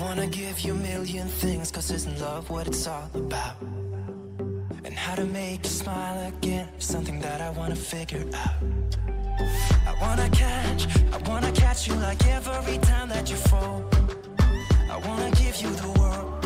I wanna give you a million things, cause isn't love what it's all about? And how to make you smile again, something that I wanna figure out. I wanna catch, I wanna catch you like every time that you fall. I wanna give you the world,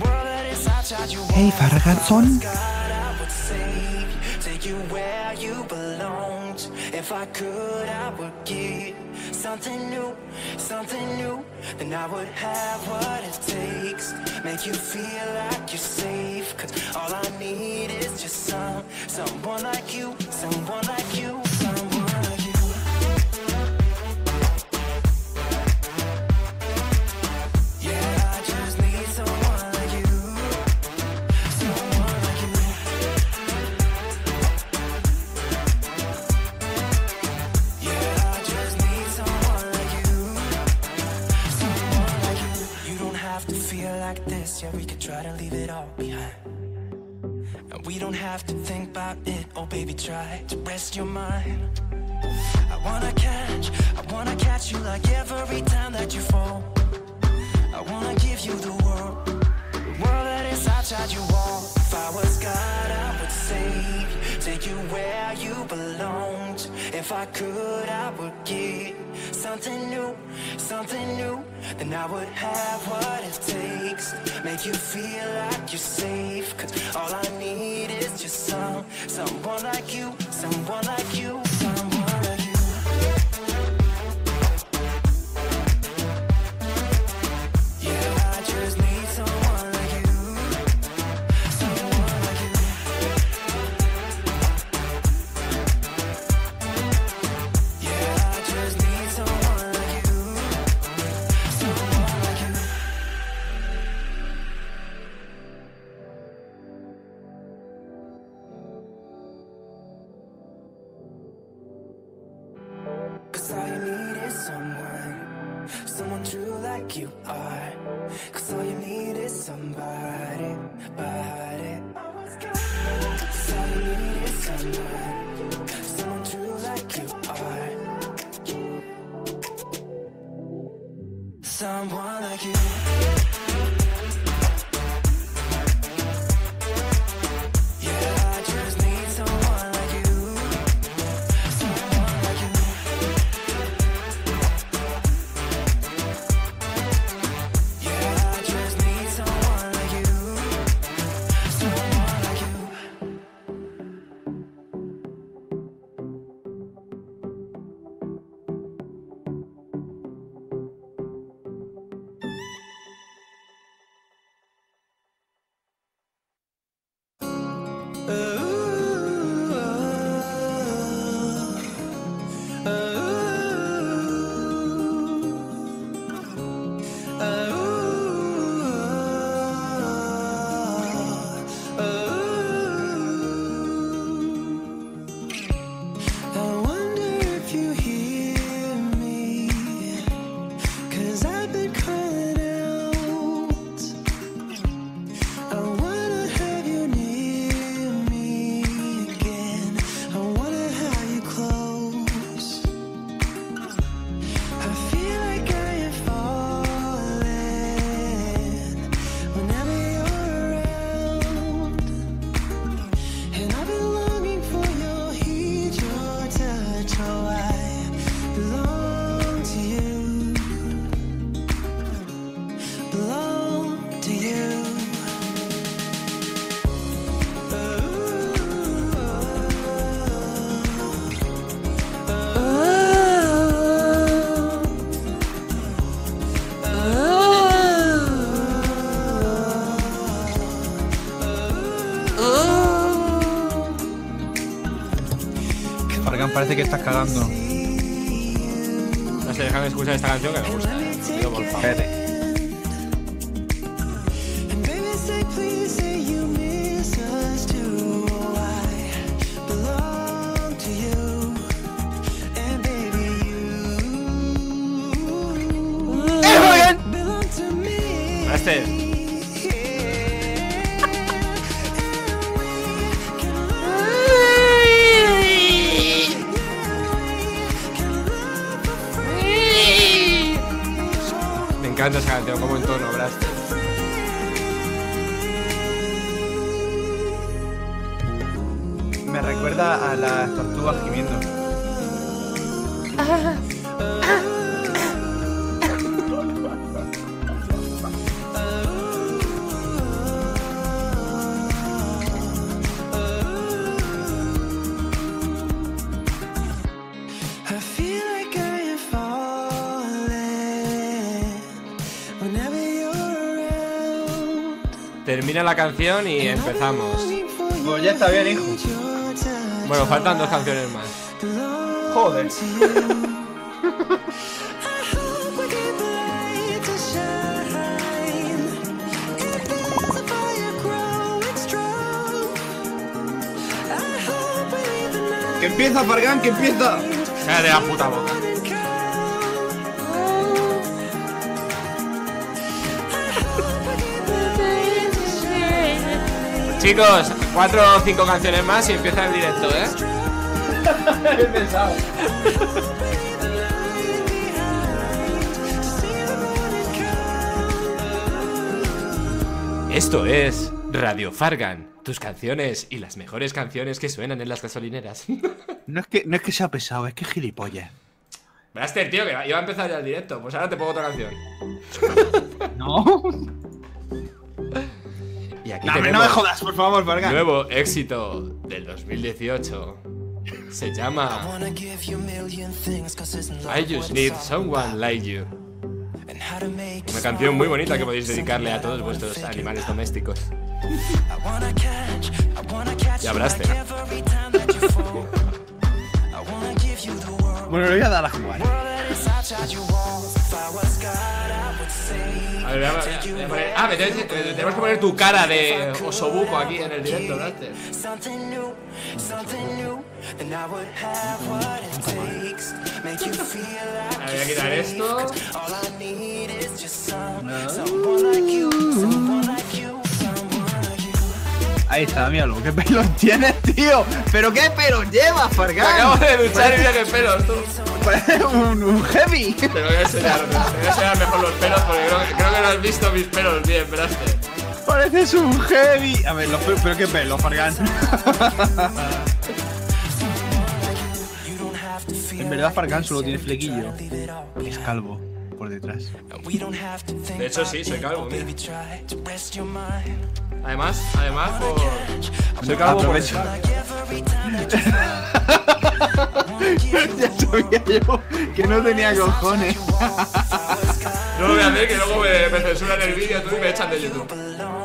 world that is outside Hej walls. Faragason! God, I would save you, take you where you belonged. If I could, I would give something new, something new. Then I would have what it takes, make you feel like you're safe. Cause all I need is just some, someone like you, someone like you, Yeah, we could try to leave it all behind. And we don't have to think about it. Oh, baby, try to rest your mind. I wanna catch, I wanna catch you like every time that you fall. I wanna give you the world, world that is outside your wall. If I was God, I would save you, take you where you belonged. If I could, I would give something new, something new. Then I would have what it takes, make you feel like you're safe. Cause all I need is just some, someone like you, someone like you, parece que estás cagando. No sé, déjame escuchar esta canción que me gusta. eh. Pido por favor. Termina la canción y empezamos. Pues ya está bien, hijo. Bueno, faltan dos canciones más. Joder. Que empieza, Fargan, que empieza. Cállate la puta boca. Chicos, cuatro o cinco canciones más y empieza el directo, ¿eh? He pensado. Esto es Radio Fargan, tus canciones y las mejores canciones que suenan en las gasolineras. No es que, no es que sea pesado, es que es gilipollas. Braster, tío, que iba a empezar ya el directo. Pues ahora te pongo otra canción. No. Tenemos no me jodas, por favor, Fargan. nuevo éxito del 2018. Se llama I Just Need Someone Like You. Una canción muy bonita que podéis dedicarle a todos vuestros animales domésticos. Ya hablaste. Bueno, le voy a dar a jugar. A ver, a- voy a poner- Ah, me eh, tenemos que poner tu cara de osobuco aquí en el directo, feel like A ver, voy a quitar esto. all Ahí está, míralo. ¿Qué pelos tienes, tío? ¿Pero qué pelos llevas, Fargan? acabo de duchar y mira qué pelos, tú. Parece un, un heavy. Te voy a enseñar, te voy a enseñar mejor los pelos porque creo, que- creo que no has visto mis pelos bien, Braster. Pareces un heavy. A ver, los pelos, pero qué pelo, Fargan. En verdad, Fargan solo tiene flequillo. Es calvo por detrás. De hecho, sí, soy calvo, mira. Además, además, por... Soy calvo por you ya sabía yo que no tenía cojones. No lo voy a hacer que luego me, me censuran el vídeo tú y me echan de YouTube.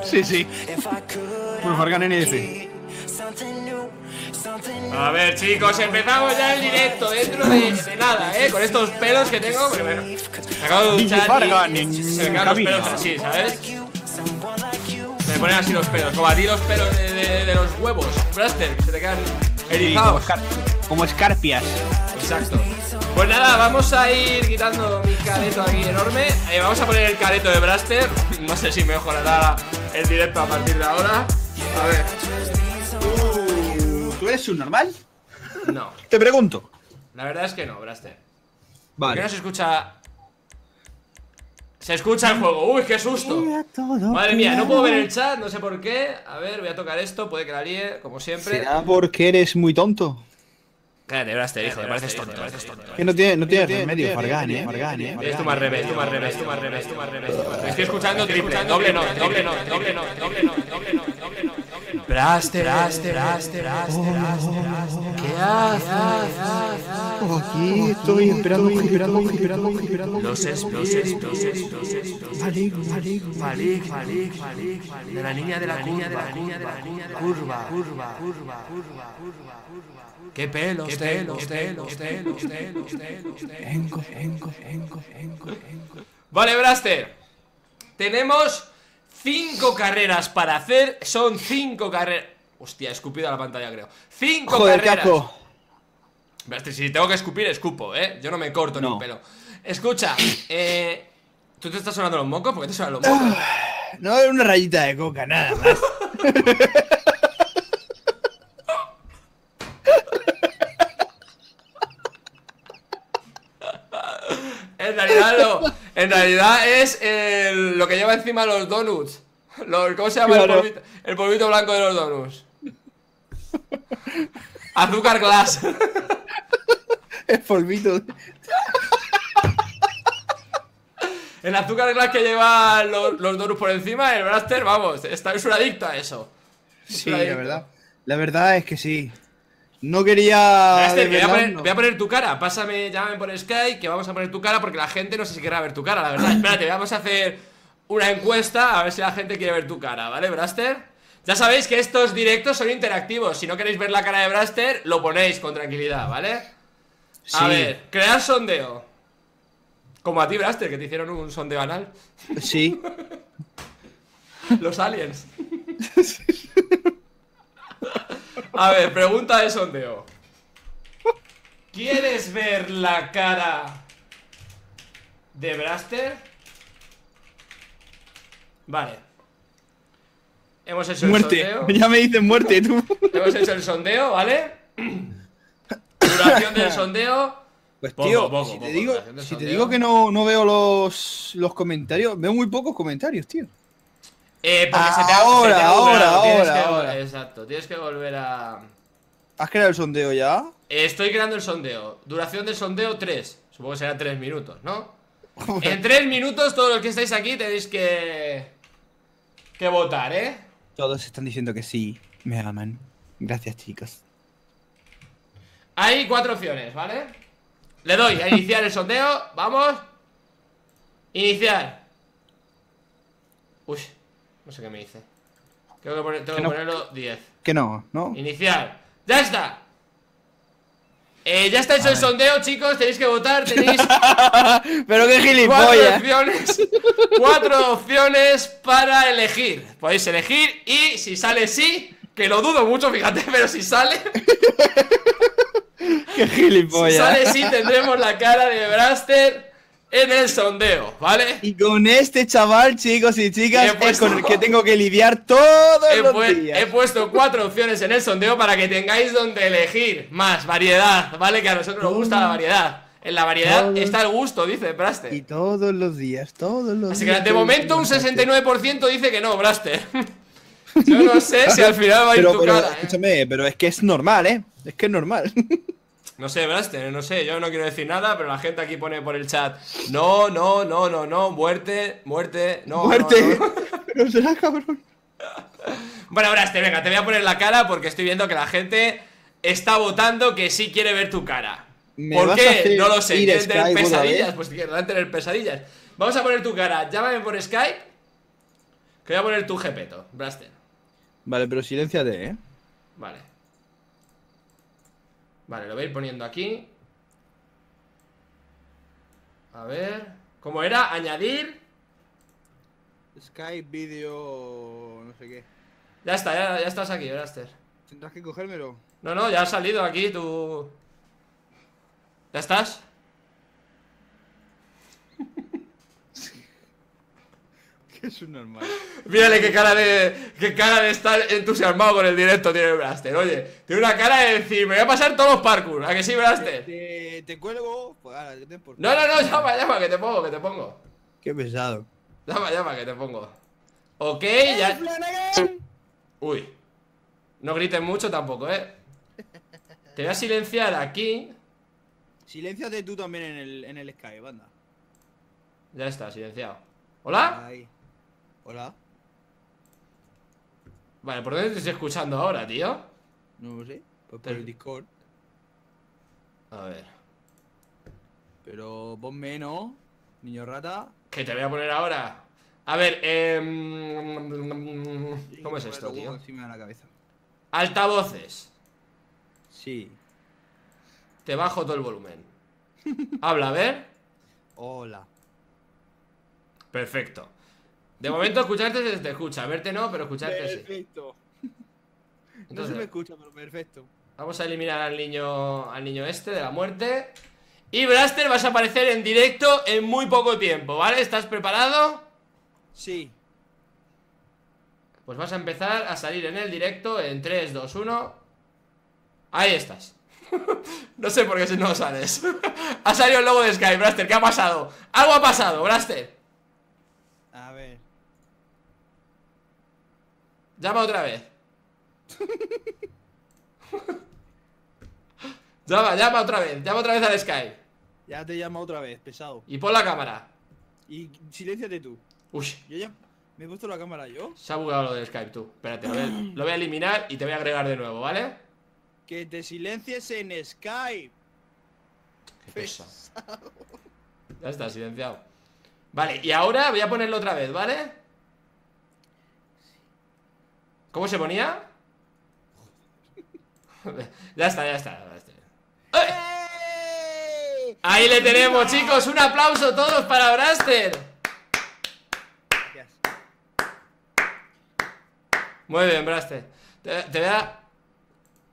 Sí, sí. new, something new. A ver, chicos, empezamos ya el directo dentro de, de nada, ¿eh? Con estos pelos que tengo. porque me, me acabo de DJ duchar y en se me quedan los pelos así, ¿sabes? Me ponen así los pelos, como a ti los pelos de, de- de los huevos, Braster, que se te quedan erizados. escar- como escarpias. Exacto. Pues nada, vamos a ir quitando mi careto aquí enorme. Eh, vamos a poner el careto de Braster. No sé si mejorará el directo a partir de ahora. A ver. ¿Tú eres un normal? No, Te pregunto. la verdad es que no, Braster. ¿Por qué Vale. no se escucha? Se escucha el juego. Uy, qué susto. Madre mía, no puedo ver el chat, no sé por qué. A ver, voy a tocar esto, puede que la líe, como siempre. ¿Será porque eres muy tonto? Cállate, Braster, hijo, me pareces tonto. me pareces tonto. Que no tiene, no tiene remedio, Fargan, eh. Fargan, eh. Es tu más revés, tu más revés, tu más revés, tu más revés. Estoy escuchando triple, doble no, doble no, doble no, doble no, doble no, doble no. Braster, Braster, Braster, Braster, ¿Qué haces? Aquí estoy esperando, esperando, esperando, esperando. Los espíritus, los espíritus. Malik, Malik, Malik, Malik, Malik, de la niña de la niña de la niña de la niña de la curva, curva, curva, curva, curva, curva. Qué pelos, qué pelos, pelos, pelos, pelos, pelos, Enco, enco, enco, enco, enco. Vale, Braster. Tenemos cinco carreras para hacer. Son cinco carreras. Hostia, he escupido a la pantalla, creo. Cinco Joder, carreras. Braster, si tengo que escupir, escupo, ¿eh? Yo no me corto ni un pelo. Escucha, eh. ¿Tú te estás sonando los mocos? ¿Por qué te suenan los mocos? No es una rayita de coca, nada más. En realidad lo, En realidad es el- lo que lleva encima los donuts. Los- ¿Cómo se llama el, polvito, el polvito blanco de los donuts? Azúcar glass. Es polvito. El azúcar glass que lleva los, los donuts por encima, el Braster, vamos, está, es un adicto a eso. Sí, la verdad. La verdad es que sí. No quería. Braster, voy a, poner, desvelarlo. voy a poner tu cara. Pásame, llámame por Skype, que vamos a poner tu cara porque la gente no sé si querrá ver tu cara, la verdad. Espérate, vamos a hacer una encuesta a ver si la gente quiere ver tu cara, ¿vale, Braster? Ya sabéis que estos directos son interactivos. Si no queréis ver la cara de Braster, lo ponéis con tranquilidad, ¿vale? A Sí. ver, crear sondeo. Como a ti, Braster, que te hicieron un sondeo anal. Sí. Los aliens. A ver, pregunta de sondeo. ¿Quieres ver la cara de Braster? Vale. Hemos hecho Muerte. el sondeo. Ya me dicen muerte, tú. Hemos hecho el sondeo, ¿vale? Duración del sondeo. Pues Poco, tío, poco, si te poco, digo, duración del si te digo que no, no veo los, los comentarios, veo muy pocos comentarios, tío. Eh, porque se te ha, Ahora, se te ha ahora, bugueado, tienes ahora, que vol- ahora. Exacto, tienes que volver a. ¿Has creado el sondeo ya? Estoy creando el sondeo. Duración del sondeo 3. Supongo que será 3 minutos, ¿no? En 3 minutos, todos los que estáis aquí tenéis que. que votar, ¿eh? Todos están diciendo que sí, me aman. Gracias, chicos. Hay cuatro opciones, ¿vale? Le doy a iniciar el sondeo. Vamos. Iniciar. Uy, no sé qué me dice. Tengo que, poner- tengo Que que no. ponerlo 10. Que no, ¿no? Iniciar. ¡Ya está! Eh, ya está hecho el sondeo, chicos. Tenéis que votar. Tenéis Pero qué cuatro gilipollas. opciones. Cuatro opciones para elegir. Podéis elegir y si sale sí, que lo dudo mucho, fíjate, pero si sale, Qué si gilipollas. sale sí, tendremos la cara de Braster en el sondeo, ¿vale? Y con este chaval, chicos y chicas, He es puesto- con el que tengo que lidiar todos He, los días. he puesto cuatro opciones en el sondeo para que tengáis donde elegir más variedad, ¿vale? Que a nosotros nos gusta la variedad. En la variedad Todo. está el gusto, dice Braster. Y todos los días, todos los Así que días. de todos momento un los días. 69% dice que no, Braster. Yo no sé si al final va a ir Pero, tu pero, cara, ¿eh? escúchame, pero es que es normal, ¿eh? Es que es normal. No sé, Braster, no sé, yo no quiero decir nada, pero la gente aquí pone por el chat No, no, no, no, no, muerte, muerte, no, no, Muerte. no". Pero será cabrón. Bueno, Braster, venga, te voy a poner la cara porque estoy viendo que la gente está votando que sí quiere ver tu cara ¿Me ¿Por qué? No lo sé, ¿quieres tener Skype otra pesadillas? Pues querrán tener pesadillas Vamos a poner tu cara, llámame por Skype Que voy a poner tu jepeto, Braster Vale, pero silénciate, ¿eh? Vale. Vale, lo voy a ir poniendo aquí. A ver. ¿Cómo era? Añadir. Skype, vídeo, no sé qué. Ya está, ya, ya estás aquí, Braster. Tendrás que cogérmelo. No, no, ya has salido aquí tu. ¿Ya estás? Es un normal. Mírale qué cara de. qué cara de estar entusiasmado con el directo tiene Braster. Oye, tiene una cara de decir, me voy a pasar todos los parkour. ¿A que sí, Braster? Te, te cuelgo. Pues ahora, que te por No, no, no, llama, llama, que te pongo, que te pongo. Qué pesado. Llama, llama, que te pongo. Ok, ya. Flanagan! Uy. No grites mucho tampoco, ¿eh? Te voy a silenciar aquí. Silénciate tú también en el, en el Skype, banda. Ya está, silenciado. ¿Hola? Ahí. Hola. Vale, ¿por dónde te estoy escuchando ahora, tío? No sé. Pues por el Discord. A ver. Pero ponme, ¿no? Niño rata. ¿Qué te voy a poner ahora? A ver, eh... ¿Cómo es esto, tío? Encima de la cabeza. Altavoces. Sí. Te bajo todo el volumen. Habla, a ver. Hola. Perfecto. De momento escucharte se te escucha. Verte no, pero escucharte sí. Perfecto. No se me escucha, pero perfecto. Vamos a eliminar al niño al niño este de la muerte. Y Braster vas a aparecer en directo en muy poco tiempo, ¿vale? ¿Estás preparado? Sí. Pues vas a empezar a salir en el directo en 3, 2, 1. Ahí estás. no sé por qué si no sales. ha salido el logo de Sky, Braster. ¿Qué ha pasado? Algo ha pasado, Braster. A ver. Llama otra vez. llama, llama otra vez. Llama otra vez al Sky. Ya te llamo otra vez, pesado. Y pon la cámara. Y silénciate tú. Uy, Yo ya me he puesto la cámara yo. se ha bugado lo del Skype tú. Espérate, lo voy, a, lo voy a eliminar y te voy a agregar de nuevo, ¿vale? Que te silencies en Skype. Qué pesado. Ya está, silenciado. Vale, y ahora voy a ponerlo otra vez, ¿vale? ¿Cómo se ponía? ya está, ya está. ya está. ¡Eh! Ahí le tenemos, chicos. Un aplauso todos para Braster. Gracias. Muy bien, Braster. Te, te voy a.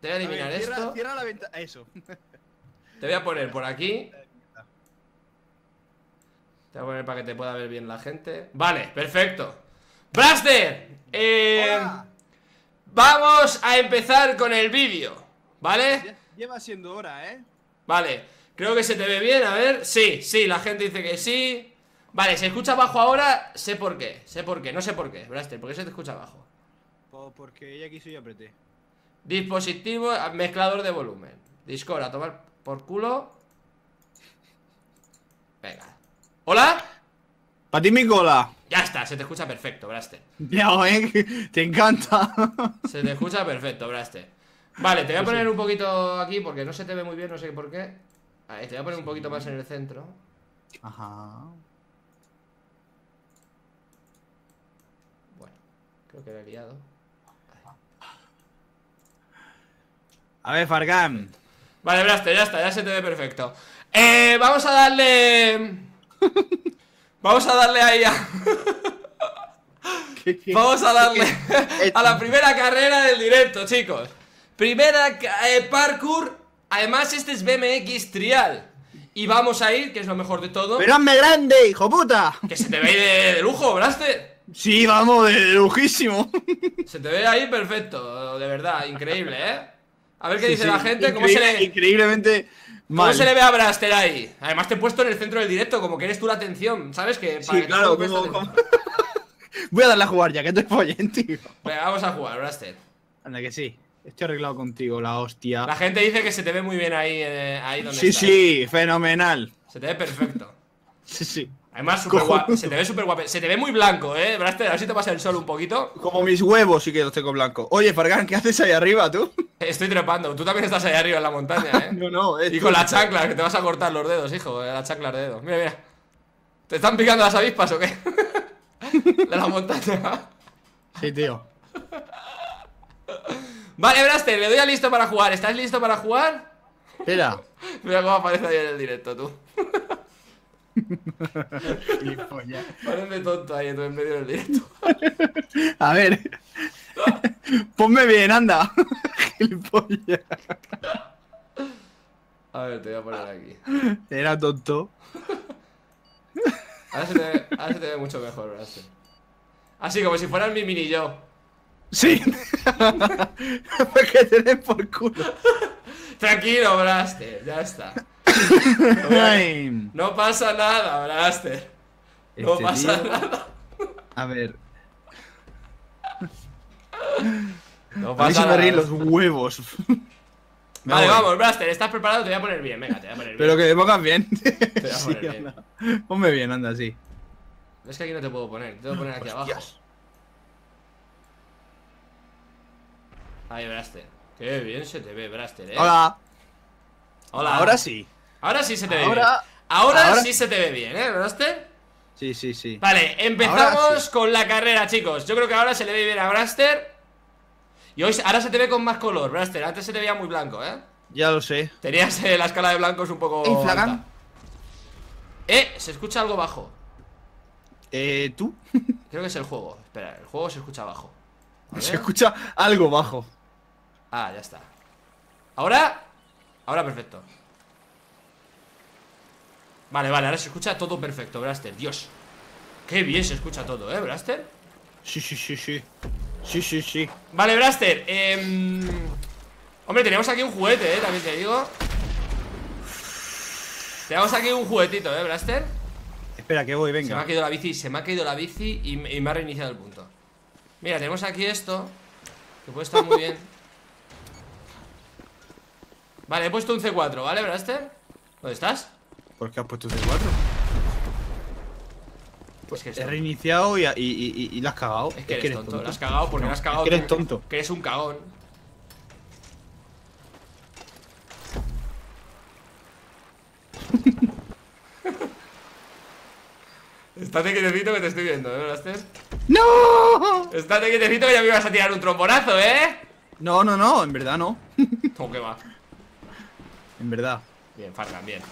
Te voy a A eliminar ver, cierra, esto. cierra la ventana. Eso. Te voy a poner por aquí. Te voy a poner para que te pueda ver bien la gente. Vale, perfecto. Braster, eh, Hola. Vamos a empezar con el vídeo, ¿vale? Lleva siendo hora, ¿eh? Vale, creo que se te ve bien, a ver. Sí, sí, la gente dice que sí. Vale, se escucha bajo ahora, sé por qué, sé por qué, no sé por qué, Braster, ¿por qué se te escucha bajo? Po- porque ella quiso y apreté. Dispositivo, mezclador de volumen. Discord, a tomar por culo. Venga. ¿Hola? Para ti mi cola. Ya está, se te escucha perfecto, Braster. Ya, ¿eh? Te encanta. Se te escucha perfecto, Braster. Vale, te voy a poner un poquito aquí porque no se te ve muy bien, no sé por qué. Ahí, te voy a poner un poquito más en el centro. Ajá. Bueno, creo que lo he liado. A ver, Fargan. Vale, Braster, ya está, ya se te ve perfecto. Eh, vamos a darle. Vamos a darle ahí a. Vamos a darle a la primera carrera del directo, chicos. Primera eh, parkour. Además, este es BMX trial. Y vamos a ir, que es lo mejor de todo. ¡Pero hazme grande, hijo puta! Que se te ve ahí de, de lujo, Braster. Sí, vamos, de, de lujísimo. Se te ve ahí perfecto, de verdad, increíble, ¿eh? A ver qué Sí, dice sí, la gente, cómo se le. Increíblemente ¿Cómo mal. se le ve a Braster ahí? Además te he puesto en el centro del directo, como que eres tú la atención, ¿sabes? Que Sí, para que claro, como-. Voy a darle a jugar ya, que estoy follen, tío. Venga, vamos a jugar, Braster. Anda, que sí. Estoy arreglado contigo, la hostia. La gente dice que se te ve muy bien ahí, eh, ahí donde Sí, estás. sí, fenomenal. Se te ve perfecto. Sí, sí. Además, guapo. Se te ve súper guapo. Se te ve muy blanco, ¿eh? Braster, a ver si te pasa el sol un poquito. Como mis huevos sí que los tengo blancos. Oye, Fargan, ¿qué haces ahí arriba, tú? Estoy trepando. Tú también estás ahí arriba en la montaña, ¿eh? No, no, es Y tú. con la chancla, que te vas a cortar los dedos, hijo. eh, La chancla de dedos. Mira, mira. ¿Te están picando las avispas o qué? de la montaña. Sí, tío. Vale, Braster, le doy a listo para jugar. ¿Estás listo para jugar? Espera. Mira cómo aparece ahí en el directo, tú. Gilipollas. Parece tonto ahí en medio del directo. A ver. Ponme bien, anda. Gilipollas. A ver, te voy a poner aquí. Era tonto. Ahora se te ve, ahora se te ve mucho mejor, Braster. Así como si fueras mi mini yo. Sí. Porque te den por culo. Tranquilo, Braster, ya está. No pasa nada, Braster. No Este pasa tío- nada. A ver. No A mí pasa se me nada. ríen los huevos. Me Vale, voy. vamos, Braster, ¿estás preparado? Te voy a poner bien, venga, te voy a poner bien. Pero que me pongas bien. voy a Sí, poner bien. anda. Ponme bien, anda, sí. Es que aquí no te puedo poner, te tengo que poner aquí abajo. Ahí, Braster. Qué bien se te ve, Braster, eh. Hola. Hola. Ahora sí. Ahora sí se te ve bien. Ahora, ahora- sí se te ve bien, ¿eh, Braster? Sí, sí, sí. Vale, empezamos sí. con la carrera, chicos. Yo creo que ahora se le ve bien a Braster. Y hoy, ahora se te ve con más color, Braster. Antes se te veía muy blanco, ¿eh? Ya lo sé. Tenías eh, la escala de blancos un poco. Alta. Eh, se escucha algo bajo. Eh, ¿tú? Creo que es el juego. Espera, el juego se escucha bajo. Se escucha algo bajo. Ah, ya está. Ahora. Ahora perfecto. Vale, vale, ahora se escucha todo perfecto, Braster. Dios. Qué bien se escucha todo, ¿eh, Braster? Sí, sí, sí, sí. Sí, sí, sí. Vale, Braster. em, Hombre, teníamos aquí un juguete, eh, también te digo Tenemos aquí un juguetito, eh, Blaster Espera, que voy, Se me venga. ha caído la bici, se me ha caído la bici y, me- y me ha reiniciado el punto Mira, tenemos aquí esto Que puede estar muy bien Vale, he puesto un C4, ¿vale, Blaster? ¿Dónde estás? ¿Por qué has puesto C4? Pues que He reiniciado y, y, y, y la has cagado. Es que eres, tonto, la has cagado porque No, la has cagado es que eres tonto. Que eres un cagón Estate quietecito que te estoy viendo, ¿eh, Blaster? ¡No! Estate quietecito que ya me ibas a tirar un trombonazo, ¿eh? No, no, no, en verdad no. ¿Cómo que va? En verdad. Bien, Fargan, bien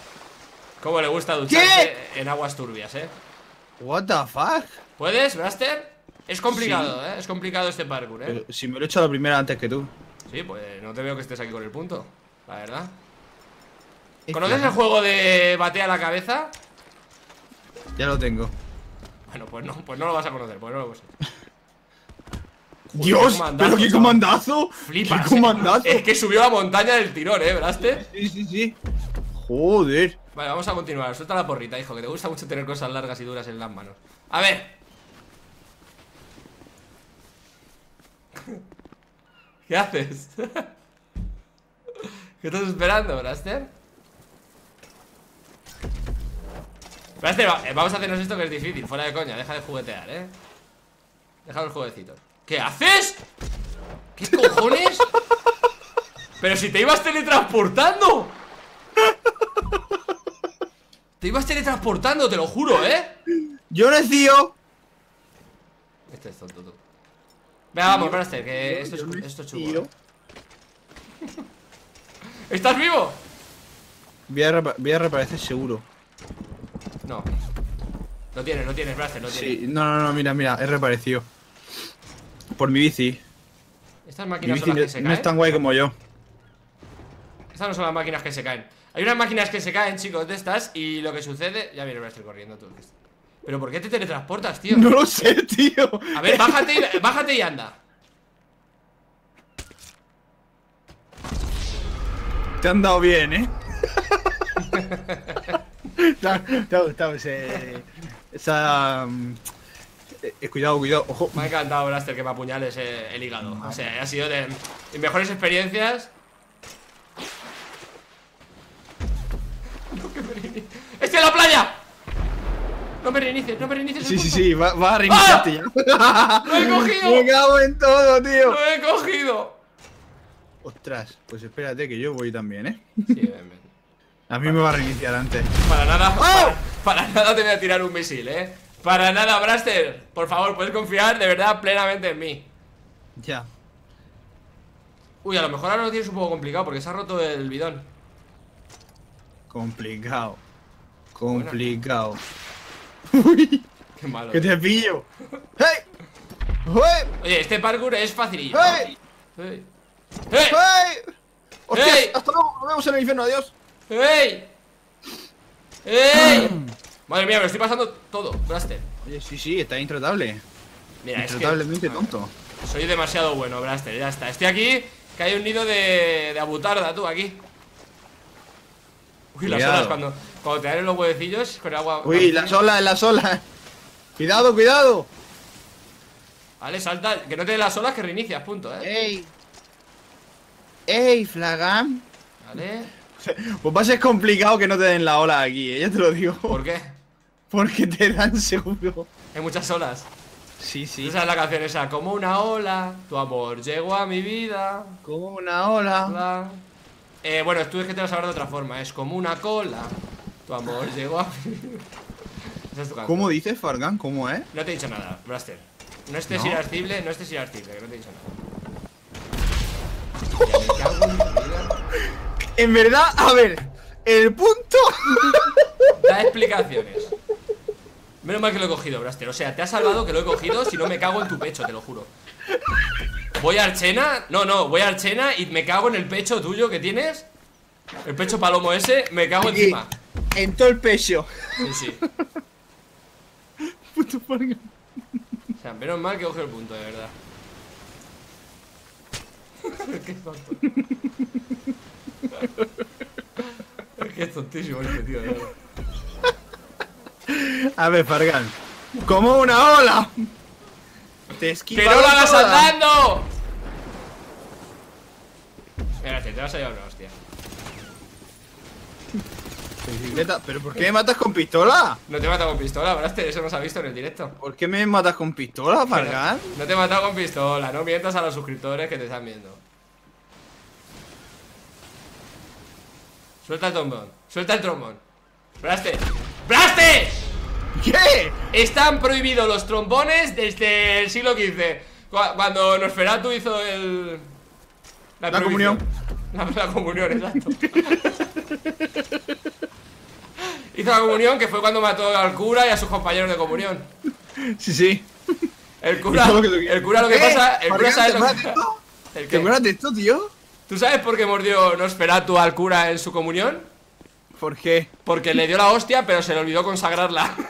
¿Cómo le gusta ducharse en aguas turbias, eh? What the fuck? ¿Puedes, Blaster? Es complicado, ¿eh? Es complicado este parkour, ¿eh? Pero si me lo he hecho la primera antes que tú. Sí, pues no te veo que estés aquí con el punto La verdad Es ¿Conoces el juego de batea la cabeza? Ya lo tengo. Bueno, pues no, pues no lo vas a conocer, pues no lo vas a Dios, pero qué comandazo. Flipas, Qué eh. comandazo. Es que subió la montaña del tirón, ¿eh, Blaster? Sí, sí, sí. Joder. Vale, vamos a continuar, suelta la porrita, hijo Que te gusta mucho tener cosas largas y duras en las manos A ver ¿Qué haces? ¿Qué estás esperando? Blaster, va- eh, vamos a hacernos esto que es difícil Fuera de coña, deja de juguetear, ¿eh? Deja los jueguecitos ¿Qué haces? ¿Qué cojones? Pero si te ibas teletransportando Te ibas teletransportando, te lo juro, ¿eh? Yo nació. Este es tonto tú Venga, vamos, Blaster, que esto es, esto es chulo ¿eh? ¿Estás vivo? Voy a, voy a reaparecer seguro. No Lo tienes, lo tienes, Blaster, lo tienes Sí, no, no, no, mira, mira, he reaparecido. Por mi bici. Estas Mi máquinas bici son las no, que se no caen es tan guay como yo. Estas no son las máquinas que se caen Hay unas máquinas que se caen, chicos, de estas Y lo que sucede... Ya viene Blaster corriendo tú ¿Pero por qué te teletransportas, tío? No lo sé, tío. A ver, bájate y, bájate y anda Te han dado bien, ¿eh? te, ha, te ha gustado ese. Esa. mm, eh, cuidado, cuidado, ojo. Me ha encantado, Blaster, que me apuñales eh, el hígado O sea, ha sido de mis mejores experiencias ¡Estoy en la playa! No me reinicies, no me reinicies Sí, sí, sí, va, va a reiniciarte ya. ¡Lo he cogido! Me cago en todo, tío. ¡Lo he cogido! Ostras, pues espérate que yo voy también, ¿eh? Sí, ven, ven. A mí me va a reiniciar antes. Para nada, ¡Oh! para, para nada te voy a tirar un misil, ¿eh? Para nada, Blaster Por favor, puedes confiar de verdad plenamente en mí Ya. Uy, a lo mejor ahora lo tienes un poco complicado porque se ha roto el bidón Complicado. Complicado. Uy, Qué malo que te pillo. ¡Hey! ¡Hey! Oye, este parkour es facilillo ¡Hey! ¡Hey! ¡Hey! ¡Hey! ¡Hostias! ¡Hey! ¡Hasta luego! ¡Nos vemos en el infierno! ¡Adiós! ¡Ey! ¡Ey! Madre mía, me lo estoy pasando todo, Blaster Oye, sí, sí, está intratable. Mira, es que Intratablemente tonto. soy demasiado bueno, Blaster, ya está Estoy aquí, que hay un nido de, de abutarda, tú, aquí Uy, las olas, cuando, cuando te dan los huevecillos con agua Uy, las olas, las olas. Cuidado, cuidado. Vale, salta, que no te den las olas que reinicias, punto, ¿eh? ¡Ey! ¡Ey, Flagam! Vale Pues va a ser complicado que no te den la ola aquí, ¿eh? ya te lo digo. ¿Por qué? Porque te dan seguro. Hay muchas olas Sí, sí. Esa es la canción esa Como una ola, tu amor llegó a mi vida Como una ola. Eh, bueno, tú es que te vas a hablar de otra forma. Es como una cola. Tu amor llegó a. Esa es tu canción. ¿Cómo dices, Fargan? ¿Cómo es? No te he dicho nada, Blaster. No estés ¿No? irascible, no estés irascible, que no te he dicho nada. Ya me cago en tu vida. En verdad, a ver, el punto. Da explicaciones. Menos mal que lo he cogido, Blaster. O sea, te has salvado que lo he cogido si no me cago en tu pecho, te lo juro. Voy a Archena. No, no, voy a Archena y me cago en el pecho tuyo que tienes. El pecho palomo ese, me cago encima. En todo el pecho. Sí, sí. Puto Fargan. O sea, menos mal que coge el punto, de verdad. Qué tonto. Qué tontísimo este tío, de verdad. A ver, Fargan. ¡Como una ola! Te ¡Que esquiva no hagas toda. andando! Espérate, te vas a llevar una hostia. Bicicleta. ¿Pero por qué me matas con pistola? No te he matado con pistola, Braster, eso no se ha visto en el directo. ¿Por qué me matas con pistola, Fargan? No te he matado con pistola, no mientas a los suscriptores que te están viendo. Suelta el trombón, suelta el trombón. Braster, ¡Braster! ¿Qué? Están prohibidos los trombones desde el siglo XV. Cu- Cuando Nosferatu hizo el. La prohibición. comunión. La, la comunión, exacto. hizo la comunión que fue cuando mató al cura y a sus compañeros de comunión. Sí, sí. El cura, lo que el cura lo que ¿Eh? pasa. El cura sabe ¿te lo que. ¿El ¿Te qué? acuerdas de esto, tío? ¿Tú sabes por qué mordió Nosferatu al cura en su comunión? ¿Por qué? Porque le dio la hostia, pero se le olvidó consagrarla.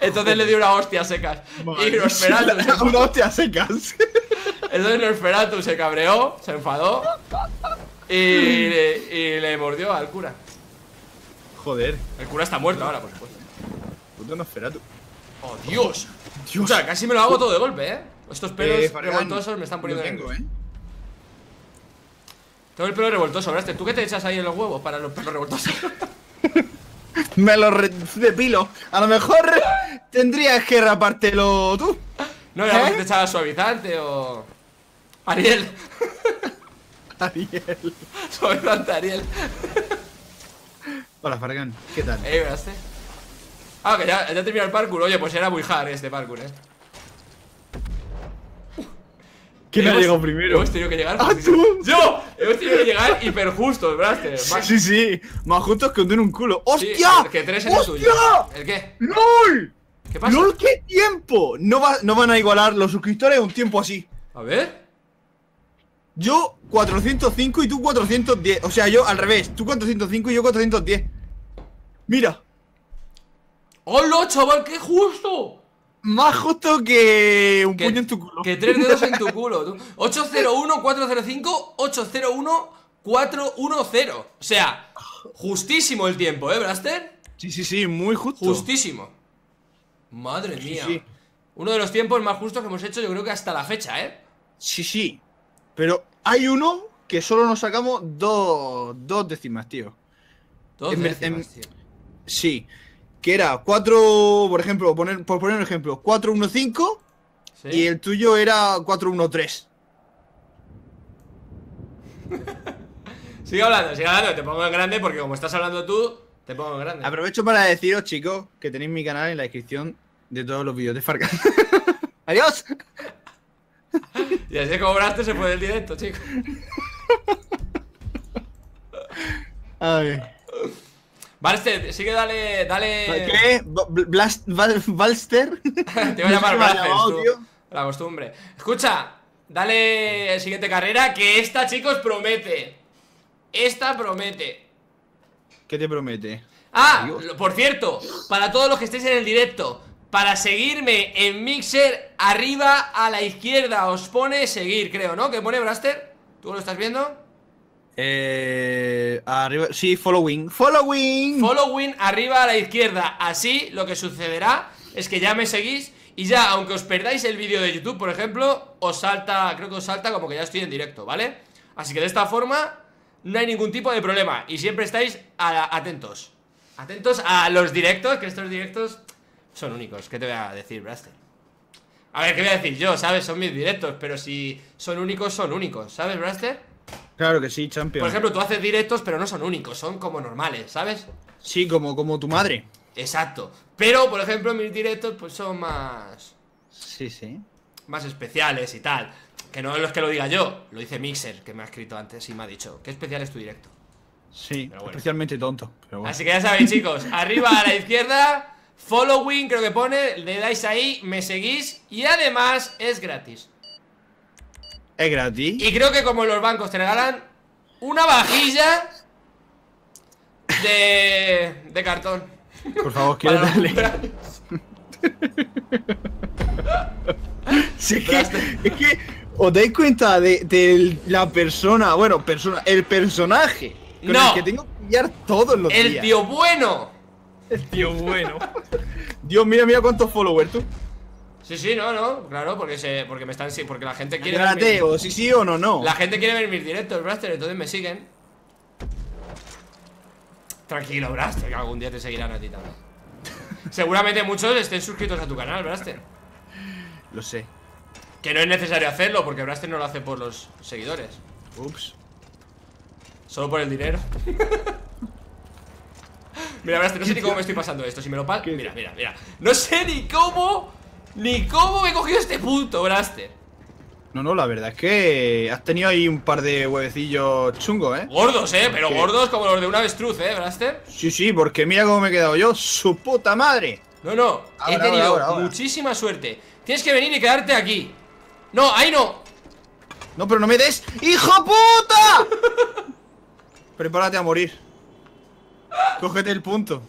Entonces le dio una hostia secas. Y Nosferatu, se- Una hostia secas. entonces Nosferatu se cabreó, se enfadó y le, y le mordió al cura. Joder. El cura está muerto ahora, por supuesto. Puto Nosferatu. ¡Oh, Dios! Dios. O sea, casi me lo hago todo de golpe, ¿eh? Estos pelos Eh, revoltosos me están poniendo tengo. ¿eh? Tengo el pelo revoltoso, ¿verdad? ¿Tú qué te echas ahí en los huevos para los pelos revoltosos? Me lo re- depilo. A lo mejor tendrías que rapártelo tú. No, era ¿Eh? porque te echabas suavizante o... Ariel. Ariel. suavizante Ariel. Hola, Fargan. ¿Qué tal? Eh, ¿veraste? Ah, que ya, ya terminó el parkour. Oye, pues era muy hard este parkour, ¿eh? ¿Quién ha llegado primero? Hemos tenido que llegar... ¡Ah, tú! ¡Yo! Hemos tenido que llegar hiper justos, Braster. Sí, sí, sí. Más juntos que hundir un culo. Sí, ¡Hostia! Que tres en el ¡Hostia! tuyo. ¿El qué? ¡LOL! ¿Qué pasa? ¡LOL, qué tiempo! No, va- no van a igualar los suscriptores un tiempo así. A ver. Yo 405 y tú 410. O sea, yo al revés. Tú 405 y yo 410. Mira. ¡Hola, chaval! ¡Qué justo! Más justo que un Que- puño en tu culo. Que tres dedos en tu culo. tú. 801-405, 801-410. O sea, justísimo el tiempo, ¿eh, Braster? Sí, sí, sí, muy justo. Justísimo. Madre mía. sí. Uno de los tiempos más justos que hemos hecho, yo creo que hasta la fecha, ¿eh? Sí, sí. Pero hay uno que solo nos sacamos dos, dos décimas, tío. Dos En ver- décimas, en- tío. Sí. Que era 4, por ejemplo, poner, por poner un ejemplo, 415 ¿Sí? y el tuyo era 413. Sigue hablando, sigue hablando. Te pongo en grande porque como estás hablando tú, te pongo en grande. Aprovecho para deciros, chicos, que tenéis mi canal en la descripción de todos los vídeos de Farca. ¡Adiós! Y así Braster se fue del directo, chicos. Ay. Braster, sigue, dale, dale. ¿Qué? Blast, ¿Valster? Te voy a llamar tío. La costumbre. Escucha, dale siguiente carrera, que esta, chicos, promete. Esta promete. ¿Qué te promete? Ah, por cierto, para todos los que estéis en el directo, para seguirme en Mixer, arriba a la izquierda os pone seguir, creo, ¿no? ¿Qué pone Braster? ¿Tú lo estás viendo? Eh. Arriba. Sí, following. ¡Following! Following arriba a la izquierda. Así lo que sucederá es que ya me seguís y ya, aunque os perdáis el vídeo de YouTube, por ejemplo, os salta, creo que os salta como que ya estoy en directo, ¿vale? Así que de esta forma no hay ningún tipo de problema y siempre estáis a- atentos. Atentos a los directos, que estos directos son únicos. ¿Qué te voy a decir, Braster? A ver, ¿qué voy a decir yo? ¿Sabes? Son mis directos, pero si son únicos, son únicos, ¿sabes, Braster? Claro que sí, champion. Por ejemplo, tú haces directos, pero no son únicos, son como normales, ¿sabes? Sí, como, como tu madre. Exacto. Pero, por ejemplo, mis directos pues son más Sí, sí. más especiales y tal. Que no es los que lo diga yo, lo dice Mixer, que me ha escrito antes y me ha dicho, ¿qué especial es tu directo? Sí, bueno. especialmente tonto. Pero bueno. Así que ya sabéis, chicos, arriba a la izquierda, following creo que pone, le dais ahí, me seguís y además es gratis. Es gratis. Y creo que como los bancos te regalan una vajilla de de cartón. Por favor, Para ¿quieres los darle? es, que, es que os dais cuenta de, de la persona, bueno, persona, el personaje con No. el que tengo que pillar todos los ¡El días. tío bueno! Tío bueno. Dios, mira, mira cuántos followers tú. Sí, sí, no, no, claro, porque se, porque me están sí, porque la gente quiere ver Espérate, mis- o si sí o no, no. La gente quiere ver mis directos, Braster, entonces me siguen. Tranquilo, Braster, que algún día te seguirán a ti también. Seguramente muchos estén suscritos a tu canal, Braster. Lo sé. Que no es necesario hacerlo, porque Braster no lo hace por los seguidores. Ups. Solo por el dinero. mira, Braster, no sé ni cómo me estoy pasando esto. Si me lo paso. Mira, mira, mira. No sé ni cómo. Ni cómo me he cogido este punto, Braster. No, no, la verdad es que has tenido ahí un par de huevecillos chungos, ¿eh? Gordos, eh, pero gordos como los de un avestruz, eh, Braster. Sí, sí, porque mira cómo me he quedado yo. ¡Su puta madre! No, no, he tenido ahora, ahora. muchísima suerte. Tienes que venir y quedarte aquí. No, ahí no. No, pero no me des. ¡Hijo puta! Prepárate a morir. Cógete el punto.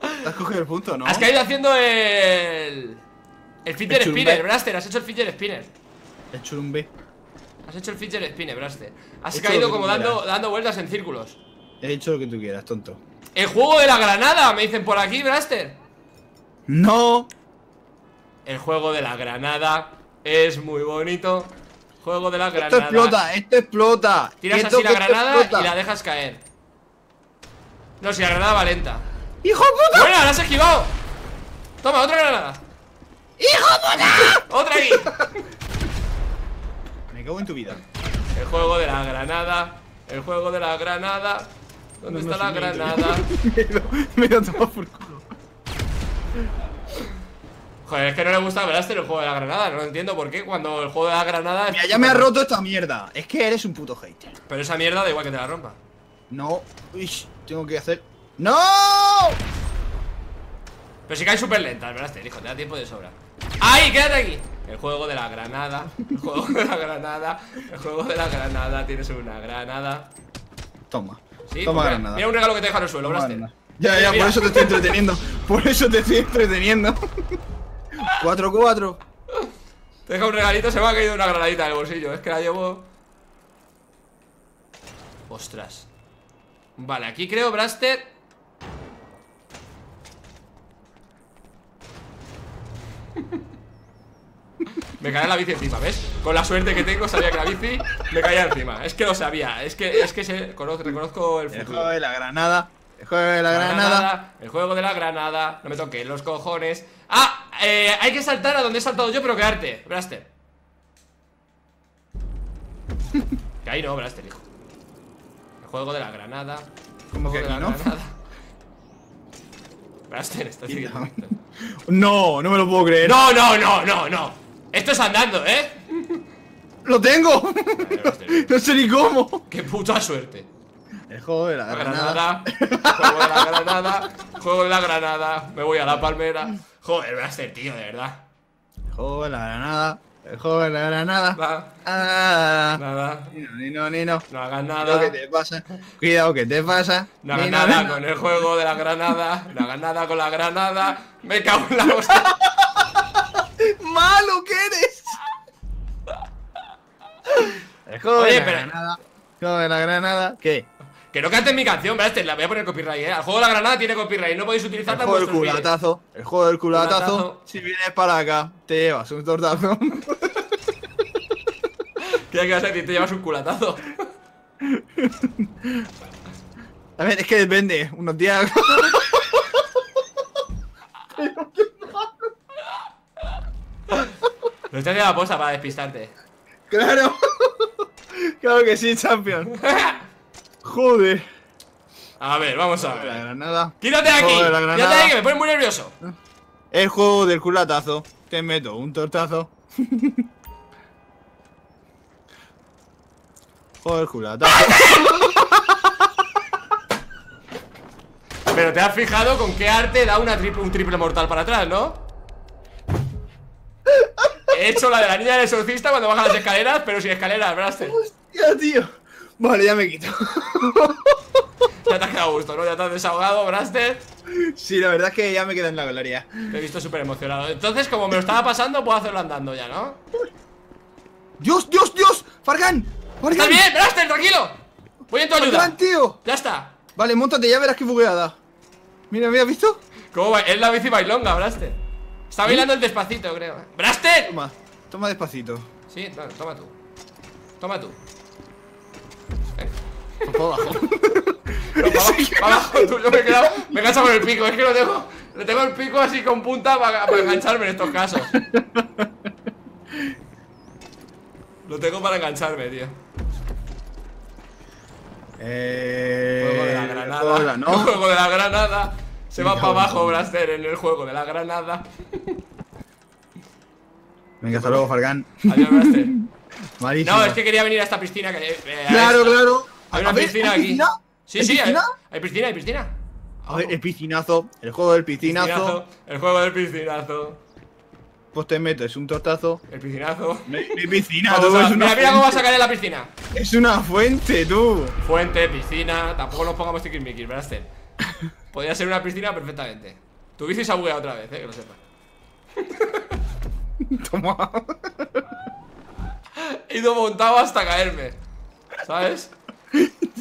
¿Te has cogido el punto, no? Has caído haciendo el. El fidget El spinner, Braster. Has hecho el fidget spinner. El churumbe. Has hecho el fidget spinner, Braster. Has He hecho caído como dando, dando vueltas en círculos. He dicho lo que tú quieras, tonto. El juego de la granada, me dicen por aquí, Braster. ¡No! El juego de la granada es muy bonito. Juego de la Esto granada. explota, esto explota. Tiras así la esto granada explota. y la dejas caer. No, si la granada va lenta. ¡Hijo puta! ¡Buena! ¡La has esquivado! Toma, otra granada. ¡Hijo puta! ¡Otra aquí! Me cago en tu vida. El juego de la granada. El juego de la granada. ¿Dónde No, está no, la granada? me lo tomo por culo. Joder, es que no le gusta a Blaster el juego de la granada. No entiendo por qué cuando el juego de la granada. es- Mira, ya me ha roto esta mierda. Es que eres un puto hater. Pero esa mierda da igual que te la rompa. No. Uy, tengo que hacer. ¡No! Pero si cae súper lenta, Blaster, hijo, te da tiempo de sobra. ¡Ahí! ¡Quédate aquí! El juego de la granada. El juego de la granada. El juego de la granada. Tienes una granada. Toma. Sí, Toma mira, granada. Mira un regalo que te deja en el suelo, Blaster. Ya, ya, Mira. por eso te estoy entreteniendo. Por eso te estoy entreteniendo. 4-4. Te deja un regalito, se me ha caído una granadita en el bolsillo. Es que la llevo. Ostras. Vale, aquí creo, Braster. Me caía la bici encima, ¿ves? Con la suerte que tengo, sabía que la bici me caía encima. Es que lo sabía. Es que, es que se, conozco, reconozco el El futuro. juego de la granada. El juego de la La granada. granada, el juego de la granada. No me toques los cojones. Ah, eh, hay que saltar a donde he saltado yo, pero quedarte, Blaster. que ahí no, Blaster, hijo. Juego de la granada. ¿Cómo juego que de la aquí no? granada. Blaster, estás siguiendo. No, no me lo puedo creer. No, no, no, no, no. Esto es andando, ¿eh? ¡Lo tengo! Blaster, no sé ni cómo. Qué puta suerte. El juego de la La granada. granada, juego de la granada, juego de la granada, me voy a la palmera. Joder, Blaster, tío, de verdad. El juego de la granada. El juego de la granada. Va, Ah, nada, ni no, ni no, no. no hagas Cuidado nada. que te pasa. Cuidado que te pasa. No hagas nada con el juego de la granada, no hagas nada con la granada. Me cago en la hostia. ¡Malo que eres! El juego Oye, de la pero- granada. El juego de la granada. ¿Qué? Que no cantes mi canción, Blaster, la voy a poner copyright, eh. El juego de la granada tiene copyright, no podéis El utilizarla en juego del culatazo. El juego del culatazo. Culatazo. Si vienes para acá, te llevas un tortazo. ¿Qué vas a decir? Te llevas un culatazo. A ver, es que depende. Unos días. Lo estoy haciendo a posta para despistarte. claro. claro que sí, champion. Joder. A ver, vamos a La ver. granada. ¡Quítate de aquí! La ¡Quítate de aquí, que me pones muy nervioso! El juego del culatazo. Te meto un tortazo. juego del culatazo. Pero te has fijado con qué arte da una triple- un triple mortal para atrás, ¿no? He hecho la de la niña del exorcista cuando baja las escaleras, pero sin escaleras, Braster. Hostia, tío. Vale, ya me quito. Ya te has quedado a gusto, ¿no? Ya te has desahogado, Braster. Sí, la verdad es que ya me queda en la gloria. Te he visto súper emocionado. Entonces, como me lo estaba pasando, puedo hacerlo andando ya, ¿no? ¡Dios, Dios, Dios! ¡Fargan! ¡Fargan! ¡Estás bien! ¡Braster, tranquilo! Voy en tu ayuda. ¡Fargan, tío! Ya está. Vale, montate, ya verás qué bugueada. Mira, mira, ¿has visto? ¿Cómo va? Es la bici bailonga, Braster. Está bailando el despacito, creo. ¡Braster! Toma, toma despacito. Sí, toma tú. Toma tú. Por abajo. Para abajo, para abajo, tú, yo me he quedado. Me he con el pico, es que lo tengo. Le tengo el pico así con punta para, para engancharme en estos casos. Lo tengo para engancharme, tío. Eh. Juego de la granada. juego de la- no. Juego de la granada. Se va Me para cago en abajo, todo. Braster, en el juego de la granada. Venga, hasta luego, Fargan. Adiós. Malísimo. No, es que quería venir a esta piscina. Que, eh, eh, a Claro, esta. claro. Hay una ver, piscina ¿hay aquí. piscina? Sí, ¿Hay sí, hay, piscina? hay piscina, hay piscina. A ver, el piscinazo. El juego del piscinazo. El juego del piscinazo. Pues te metes un tortazo. El piscinazo. No hay no hay piscina, Vamos es una mira, mira cómo va a sacar en la piscina. Es una fuente, tú. Fuente, piscina. Tampoco nos pongamos tiquismiquis, Braster. Podría ser una piscina perfectamente. Tu bici se ha bugueado otra vez, eh, que lo sepas. Toma. He ido montado hasta caerme. ¿Sabes?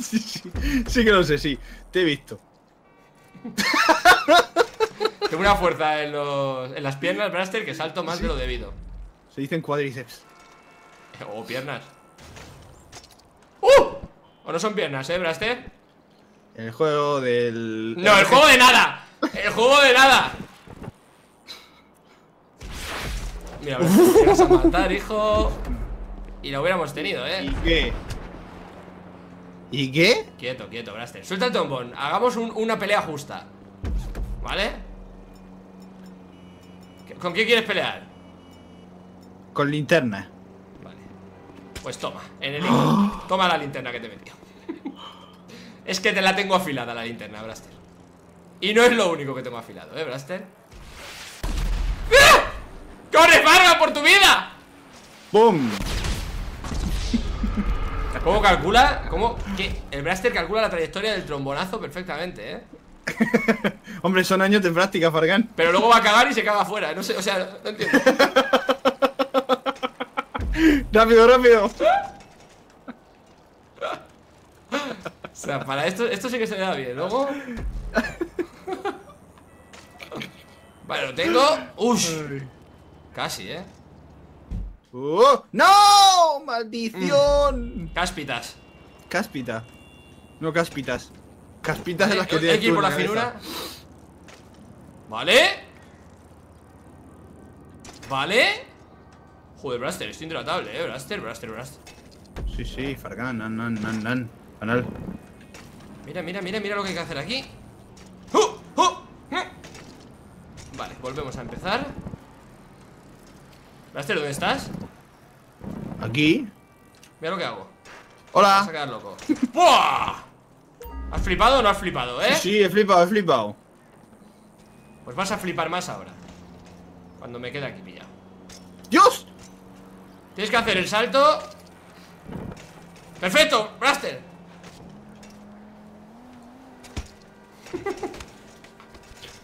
Sí, sí. Sí que lo sé, sí. Te he visto. Tengo una fuerza en, los, en las piernas, Braster, que salto más de lo debido. Se dicen cuádriceps. O piernas. ¡Uh! ¿O no son piernas, eh, Braster? El juego del. No, el juego de nada. El juego de nada. Mira, Braster, te vas a matar, hijo. Y lo hubiéramos tenido, ¿Y eh. qué? ¿Y qué? Quieto, quieto, Braster. Suelta el trombón. Hagamos un- una pelea justa. ¿Vale? ¿Qué- ¿Con quién quieres pelear? Con linterna. Vale. Pues toma, en el Toma la linterna que te he metido. es que te la tengo afilada la linterna, Braster. Y no es lo único que tengo afilado, ¿eh, Braster? ¡Ah! ¡Corre, Farga, por tu vida! ¡Bum! ¿Cómo calcula? ¿Cómo? que El Braster calcula la trayectoria del trombonazo perfectamente, ¿eh? Hombre, son años de práctica, Fargan. Pero luego va a cagar y se caga afuera. No sé, o sea, no entiendo. ¡Rápido, rápido! O sea, para esto, esto sí que se me da bien. Luego. Vale, lo tengo. Ush. Casi, ¿eh? ¡Oh! ¡No! ¡Maldición! Cáspitas. Cáspita. No cáspitas. Cáspitas Vale, es las que tienes tú por la finura. Vale. Vale. Joder, Braster, estoy intratable, eh. Braster, Braster, Braster. Sí, sí, Fargan, nan, nan, nan, nan. Mira, mira, mira, mira lo que hay que hacer aquí. ¡Uh! ¡Uh! ¡Uh! Vale, volvemos a empezar. Braster, ¿dónde estás? Aquí. Mira lo que hago. Vas a Hola. quedar loco. ¡Buah! ¿Has flipado o no has flipado, eh? Sí, he flipado, he flipado. Pues vas a flipar más ahora. Cuando me quede aquí pillado. ¡Dios! Tienes que hacer el salto. ¡Perfecto! ¡Braster!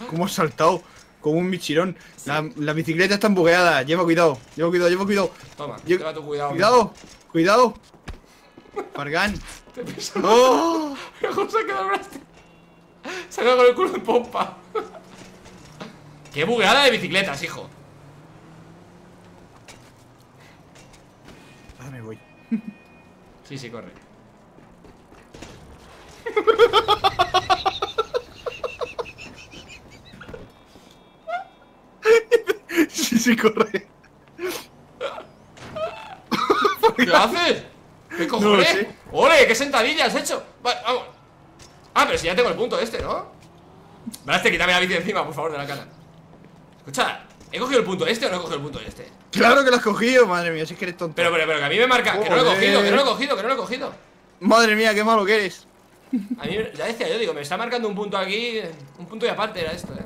¿Cómo has saltado? Como un michirón. La, la bicicleta está bugueada. Lleva cuidado, lleva cuidado, lleva cuidado. Toma, Lle- lleva tu cuidado. Cuidado, cuidado. Fargan. Te piso. ¡Oh! ¿Cómo se ha quedado? Se ha quedado con el culo en pompa. ¡Qué bugueada de bicicletas, hijo! Ahora me voy. Sí, sí, corre. Sí, sí, corre. ¿Qué haces? ¿Qué cojones? sé. ¡Ole! ¿Qué sentadilla has hecho? Vale, vamos. Ah, pero si ya tengo el punto este, ¿no? Braster, quítame la bici encima, por favor, de la cara. Escucha, ¿he cogido el punto este o no he cogido el punto este? Claro que lo has cogido, madre mía, si es que eres tonto. Pero, pero, pero, que a mí me marca que no lo he cogido, que no lo he cogido, que no lo he cogido. Madre mía, qué malo que eres. A mí, ya decía yo, digo, me está marcando un punto aquí, un punto y aparte era esto, eh.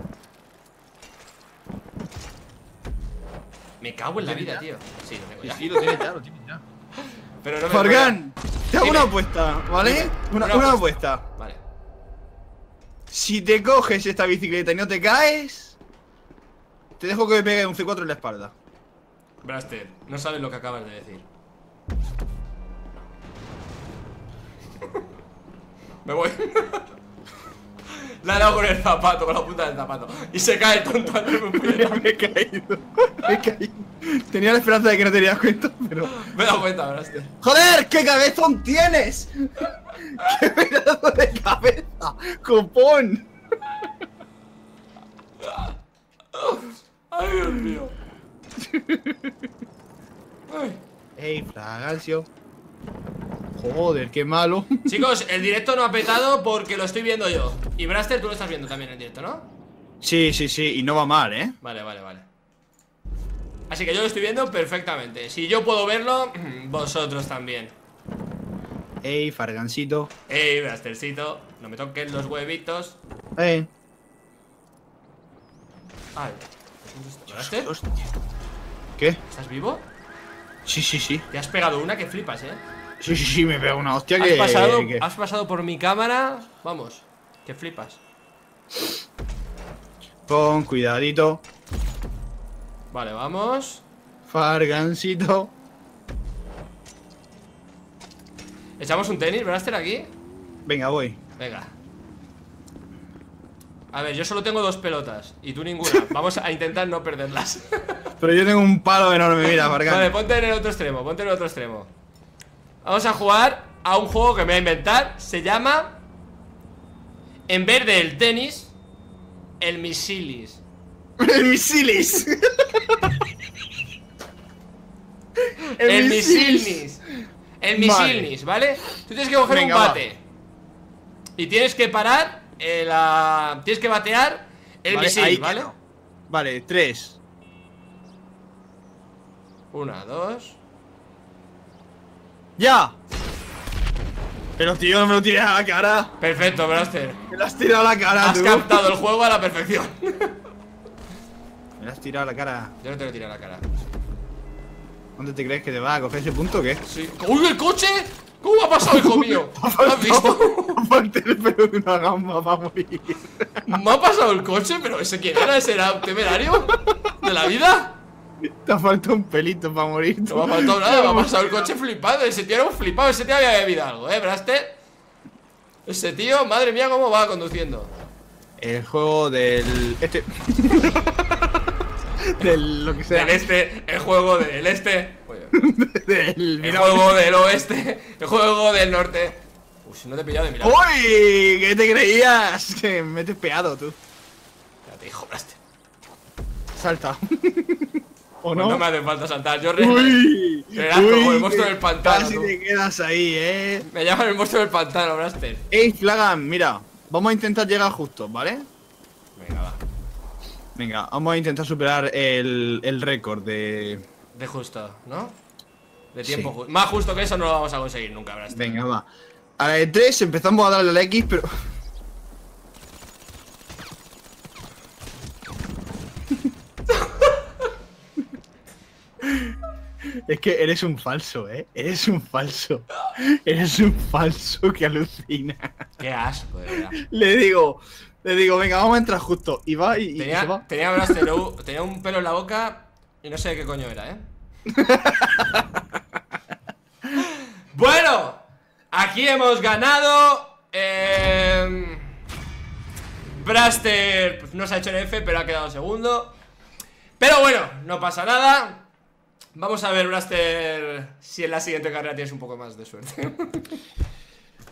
Me cago en la vida, tío. Sí, lo tengo ya. lo tienes ya, lo tienes ya. Pero no me Fargan, te hago Dime. una apuesta, ¿vale? Una, Una una apuesta. apuesta. Vale. Si si te coges esta bicicleta y no te caes, te dejo que me pegue un C4 en la espalda. Braster, no sabes lo que acabas de decir. Me voy. Le ha dado con el zapato, con la punta del zapato. Y se cae tonto al un me he caído. Me he caído. Tenía la esperanza de que no te dieras cuenta, pero. Me he dado cuenta, Braster. ¡Joder! ¡Qué cabezón tienes! ¡Qué pedazo de cabeza! ¡Copón! Ay, Dios mío. ¡Ey, Fragancio! Joder, qué malo. Chicos, el directo no ha petado porque lo estoy viendo yo. Y Braster, tú lo estás viendo también el directo, ¿no? Sí, sí, sí, y no va mal, ¿eh? Vale, vale, vale. Así que yo lo estoy viendo perfectamente. Si yo puedo verlo, vosotros también. ¡Ey, Fargancito! Ey, Brastercito, no me toquen los huevitos. ¡Eh! Ay. ¿Braster? ¿Qué? ¿Estás vivo? Sí, sí, sí. Te has pegado una que flipas, ¿eh? Sí, sí, sí, me pega una hostia Has que. pasado, que- has pasado por mi cámara, vamos, que flipas. Con cuidadito. Vale, vamos. Fargancito. ¿Echamos un tenis, Braster, aquí? Venga, voy. Venga. A ver, yo solo tengo dos pelotas y tú ninguna. Vamos a intentar no perderlas. Pero yo tengo un palo enorme, mira, Fargan. Vale, ponte en el otro extremo, ponte en el otro extremo. Vamos a jugar a un juego que me voy a inventar. Se llama. En vez del tenis, el misilis. ¡El misilis! El, misilis. misilnis. El Vale. misilnis, ¿vale? Tú tienes que coger Venga, un va. bate. Y tienes que parar eh, la... Tienes que batear el Vale, misil, ahí ¿vale? Vale, tres. Una, dos. ¡Ya! Pero tío, no me lo tires a la cara. Perfecto, Braster. Me lo has tirado a la cara, Has tú. captado el juego a la perfección. Me lo has tirado a la cara. Yo no te lo tiro a la cara. ¿Dónde te crees que te va a coger ese punto o qué? Sí. ¡Uy, el coche! ¿Cómo ha pasado, hijo mío? ¿Lo has visto? El pelo de una gamba va a morir. ¿Me ha pasado el coche? ¿Pero ese quién era? ¿Ese era un temerario? ¿De la vida? Te ha faltado un pelito para morir. No me ha faltado nada, me ha pasado el coche flipado. Ese tío era un flipado, ese tío había bebido algo, ¿eh, Braster? Ese tío, madre mía, cómo va conduciendo. El juego del. Este. del lo que sea. Del este, el juego del este. Del. el Mira. juego del oeste, el juego del norte. Uy, si no te he pillado de mirar. ¡Uy! ¿Qué te creías? Que me he peado tú. Espérate, hijo, Braster. Salta. ¿O Pues no? no me hace falta saltar, yo re- ¡Uy! Serás como el monstruo del pantano, Casi tú. te quedas ahí, eh. Me llaman el monstruo del pantano, Braster. Ey, Flagan, mira. Vamos a intentar llegar justo, ¿vale? Venga, va. Venga, vamos a intentar superar el, el récord de. De justo, ¿no? De tiempo Sí. justo. Más justo que eso no lo vamos a conseguir nunca, Braster. Venga, va. A la de 3 empezamos a darle a la X, pero. Es que eres un falso, ¿eh? Eres un falso. Eres un falso que alucina. Qué asco, de verdad. Le digo, le digo, venga, vamos a entrar justo. Y va y, y se Tenía, va. tenía, tenía un pelo en la boca y no sé de qué coño era, ¿eh? bueno, aquí hemos ganado. Eh, Braster pues, no se ha hecho en F, pero ha quedado segundo. Pero bueno, no pasa nada. Vamos a ver, Braster, si en la siguiente carrera tienes un poco más de suerte.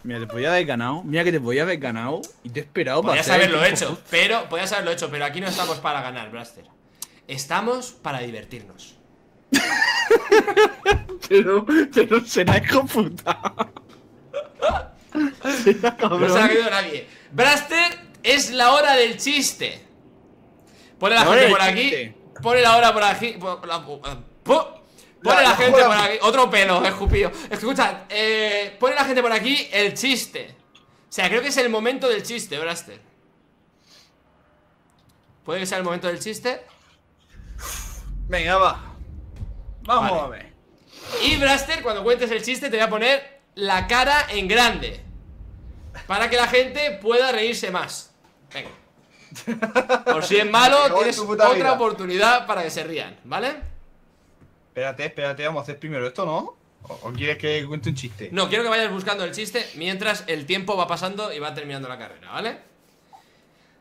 Mira, te podía haber ganado. Mira que te podía haber ganado. Y te he esperado para Podías haberlo hecho, pero podías haberlo hecho, pero aquí no estamos para ganar, Blaster. Estamos para divertirnos. Pero, pero será hijo puta. será cabrón. No se ha quedado nadie. Blaster es la hora del chiste. Pone la La gente por aquí. chiste. Pone la hora por aquí. por la- po- Pone La- la, gente por aquí. Otro pelo, escupido. Escucha, eh, pone la gente por aquí el chiste. O sea, creo que es el momento del chiste, Blaster. ¿Puede que sea el momento del chiste? Venga, va. Vamos Vale. a ver. Y Braster, cuando cuentes el chiste, te voy a poner la cara en grande. Para que la gente pueda reírse más. Venga. Por si es malo, tienes otra vida. oportunidad para que se rían, ¿vale? Espérate, espérate, vamos a hacer primero esto, ¿no? ¿O, o quieres que cuente un chiste? No, quiero que vayas buscando el chiste mientras el tiempo va pasando y va terminando la carrera, ¿vale?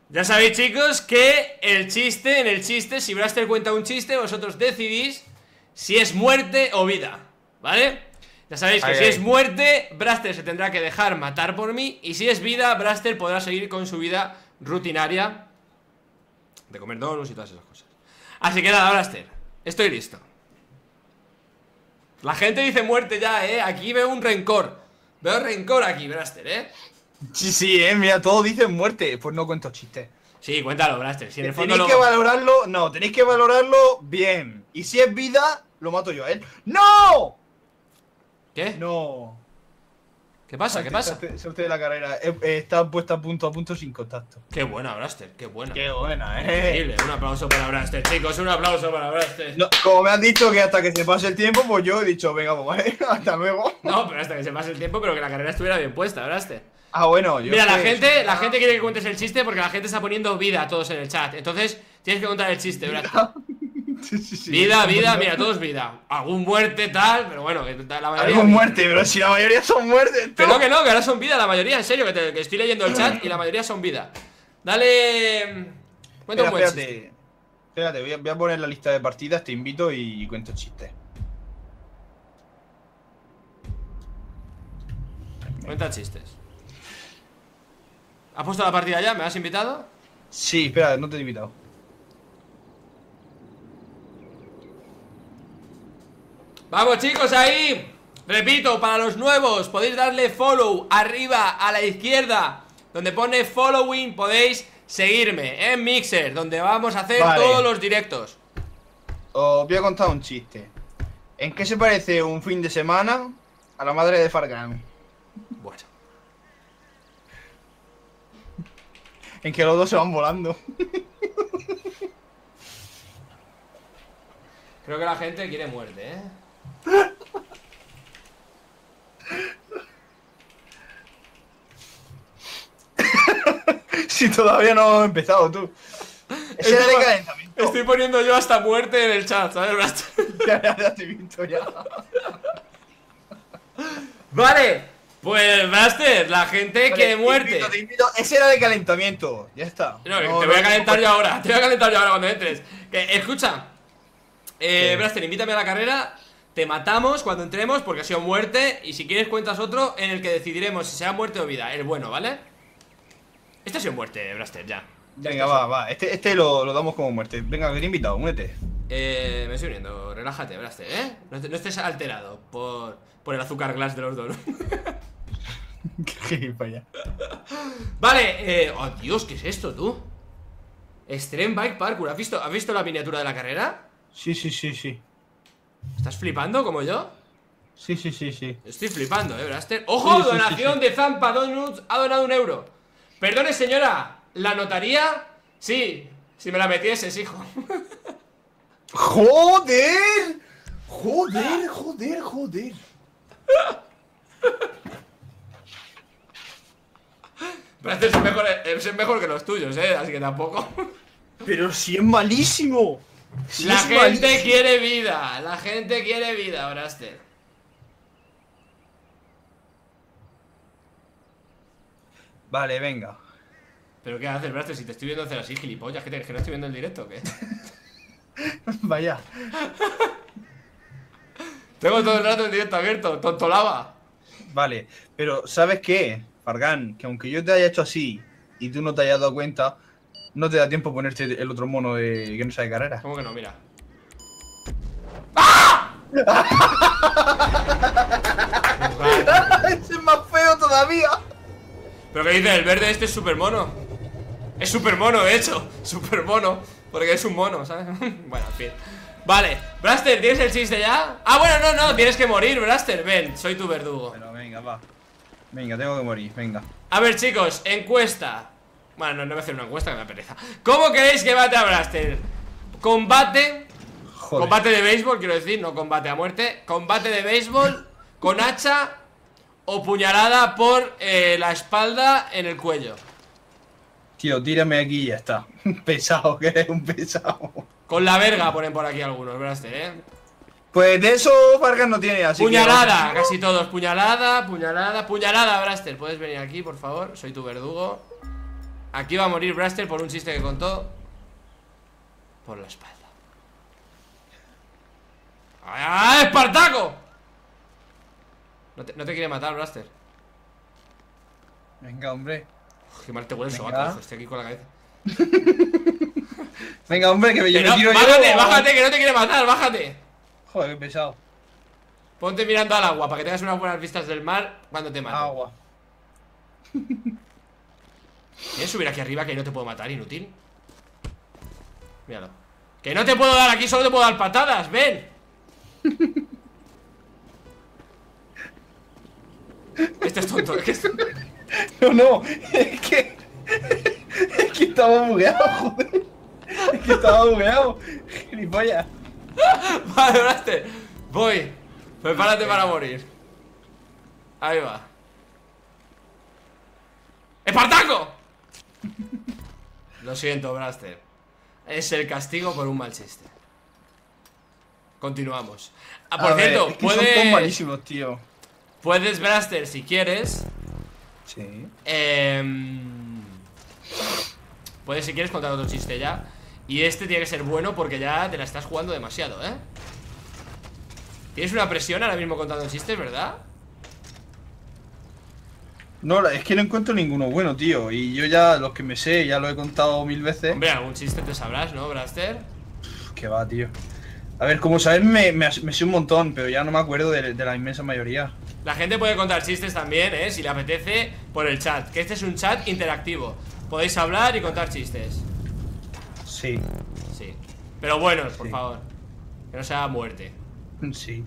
Ya sabéis, chicos, que el chiste, en el chiste, si Braster cuenta un chiste, vosotros decidís si es muerte o vida, ¿vale? Ya sabéis que Ay, si ay. es muerte, Braster se tendrá que dejar matar por mí Y si es vida, Braster podrá seguir con su vida rutinaria De comer donuts y todas esas cosas Así que nada, Braster, estoy listo La gente dice muerte ya, ¿eh? Aquí veo un rencor Veo rencor aquí, Braster, ¿eh? Sí, sí, eh, mira, todos dicen muerte. Pues no cuento chistes. Sí, cuéntalo, Braster Si en el fondo Tenéis lo... que valorarlo, no, tenéis que valorarlo bien. Y si es vida, lo mato yo a él. ¡No! ¿Qué? No. ¿Qué pasa? ¿Qué pasa? Salte de la carrera. Eh, eh, Está puesta a punto a punto sin contacto. Qué buena, Braster, qué buena Qué buena, eh. Increíble, un aplauso para Braster, chicos, un aplauso para Braster No, como me han dicho que hasta que se pase el tiempo, pues yo he dicho, venga, pues vale, hasta luego. No, pero hasta que se pase el tiempo, pero que la carrera estuviera bien puesta, Braster Ah, bueno, yo. Mira, la gente, la gente quiere que cuentes el chiste porque la gente está poniendo vida a todos en el chat. Entonces, tienes que contar el chiste, Braster. Sí, sí, sí. Vida, vida, mira, todos vida. Algún muerte, tal, pero bueno, que la mayoría. Algo muerte, pero si la mayoría son muertes, tú. no, que no, que ahora son vida la mayoría, en serio, que, te- que estoy leyendo el chat y la mayoría son vida. Dale. Cuenta un buen chiste. espérate. Espérate, voy a, voy a poner la lista de partidas, te invito y cuento chistes. Cuenta chistes. ¿Has puesto la partida ya? ¿Me has invitado? Sí, espera, no te he invitado. Vamos chicos ahí Repito, para los nuevos Podéis darle follow arriba a la izquierda Donde pone following Podéis seguirme en Mixer Donde vamos a hacer Vale. todos los directos Os voy a contar un chiste. ¿En qué se parece un fin de semana a la madre de Fargan? Bueno En que los dos se van volando. Creo que la gente quiere muerte, ¿eh? si todavía no he empezado, tú. Ese era de Estoy- calentamiento. Estoy poniendo yo hasta muerte en el chat, ¿sabes? Ya, ya, ya te he visto ya. Vale Pues Braster, la gente quiere Vale, muerte Te invito, te invito. Ese era de calentamiento. Ya está. No, que No, te voy a calentar yo ahora, te voy a calentar yo ahora cuando entres. Que, escucha, eh, invítame a la carrera, te matamos cuando entremos porque ha sido muerte y si quieres cuentas otro en el que decidiremos si sea muerte o vida, el bueno, ¿vale? Este ha sido muerte, Braster, ya. Venga, va, va. Este, este lo, lo damos como muerte. Venga, que invitado, únete. Eh, me estoy uniendo, relájate, Braster, ¿eh? No, estés alterado por, por el azúcar glass de los dos. Qué vale, eh, oh Dios, ¿qué es esto, tú? Extreme Bike Parkour, ¿has visto, ¿has visto la miniatura de la carrera? Sí, sí, sí, sí. ¿Estás flipando como yo? Sí, sí, sí, sí. Estoy flipando, eh, Braster. ¡Ojo! Sí, sí, donación de Zampa Donuts ha donado un euro. Perdone, señora, ¿la notaría? Sí, si me la metieses, hijo. ¡Joder! ¡Joder, joder, joder! Braster es mejor, es mejor que los tuyos, eh, así que tampoco. Pero si es malísimo. Si la es gente malísimo. quiere vida, la gente quiere vida, Braster. Vale, venga. ¿Pero qué haces, Braster? Si te estoy viendo hacer así, gilipollas, ¿qué te crees que no estoy viendo el directo o qué? Vaya. Tengo todo el rato el directo abierto, tontolaba. Vale, pero ¿sabes qué, Fargan? Que aunque yo te haya hecho así y tú no te hayas dado cuenta, no te da tiempo ponerte el otro mono de que no sabe carrera. ¿Cómo que no? Mira. ¡Ese es más feo todavía! ¿Pero qué dices? El verde este es super mono. Es super mono, de hecho. Super mono. Porque es un mono, ¿sabes? bueno, en fin. Vale. Braster, ¿tienes el chiste ya? Ah, bueno, no, no. Tienes que morir, Braster. Ven, soy tu verdugo. Bueno, venga, va. Venga, tengo que morir, venga. A ver, chicos, encuesta. Bueno, no, no voy a hacer una encuesta que me apeteza. ¿Cómo queréis que mate a Braster? Combate. Joder. Combate de béisbol, quiero decir, no combate a muerte. Combate de béisbol con hacha o puñalada por eh, la espalda en el cuello. Tío, tírame aquí y ya está. pesado, que eres un pesado. Con la verga ponen por aquí algunos, Braster, eh. Pues de eso Vargas no tiene, así Puñalada, casi todos. Puñalada, puñalada, puñalada, Braster. Puedes venir aquí, por favor. Soy tu verdugo. Aquí va a morir Braster por un chiste que contó. Por la espalda. ¡Ah, Espartaco! No te, no te quiere matar, Braster. Venga, hombre. Qué mal te huele el sobaco, Estoy aquí con la cabeza. Venga, hombre, que me, yo me no, tiro bájate, yo. bájate, que no te quiere matar, bájate. Joder, qué pesado. Ponte mirando al agua para que tengas unas buenas vistas del mar cuando te mate. Agua. ¿Quieres subir aquí arriba que no te puedo matar, inútil? Míralo. Que no te puedo dar aquí, solo te puedo dar patadas, ven. Este es tonto, es que es- No, no, es que. Es que estaba bugueado, joder. Es que estaba bugueado. Gilipollas. Vale, Braster. Voy. Prepárate para morir. Ahí va. ¡Espartaco! Lo siento, Braster. Es el castigo por un mal chiste. Continuamos. Ah, por A ver, cierto, es que Son puedes. malísimos, tío. Puedes, Braster, si quieres. Sí. Em, puedes, si quieres, contar otro chiste ya. Y este tiene que ser bueno porque ya te la estás jugando demasiado, ¿eh? Tienes una presión ahora mismo contando chistes, ¿verdad? No, es que no encuentro ninguno bueno, tío. Y yo ya, los que me sé, ya lo he contado mil veces. Hombre, algún chiste te sabrás, ¿no, Braster? Que va, tío. A ver, como sabes, me, me, me sé un montón, pero ya no me acuerdo de, de la inmensa mayoría. La gente puede contar chistes también, ¿eh? Si le apetece, por el chat. Que este es un chat interactivo. Podéis hablar y contar chistes. Sí, Sí. Pero buenos, por Sí. favor. Que no sea muerte. sí.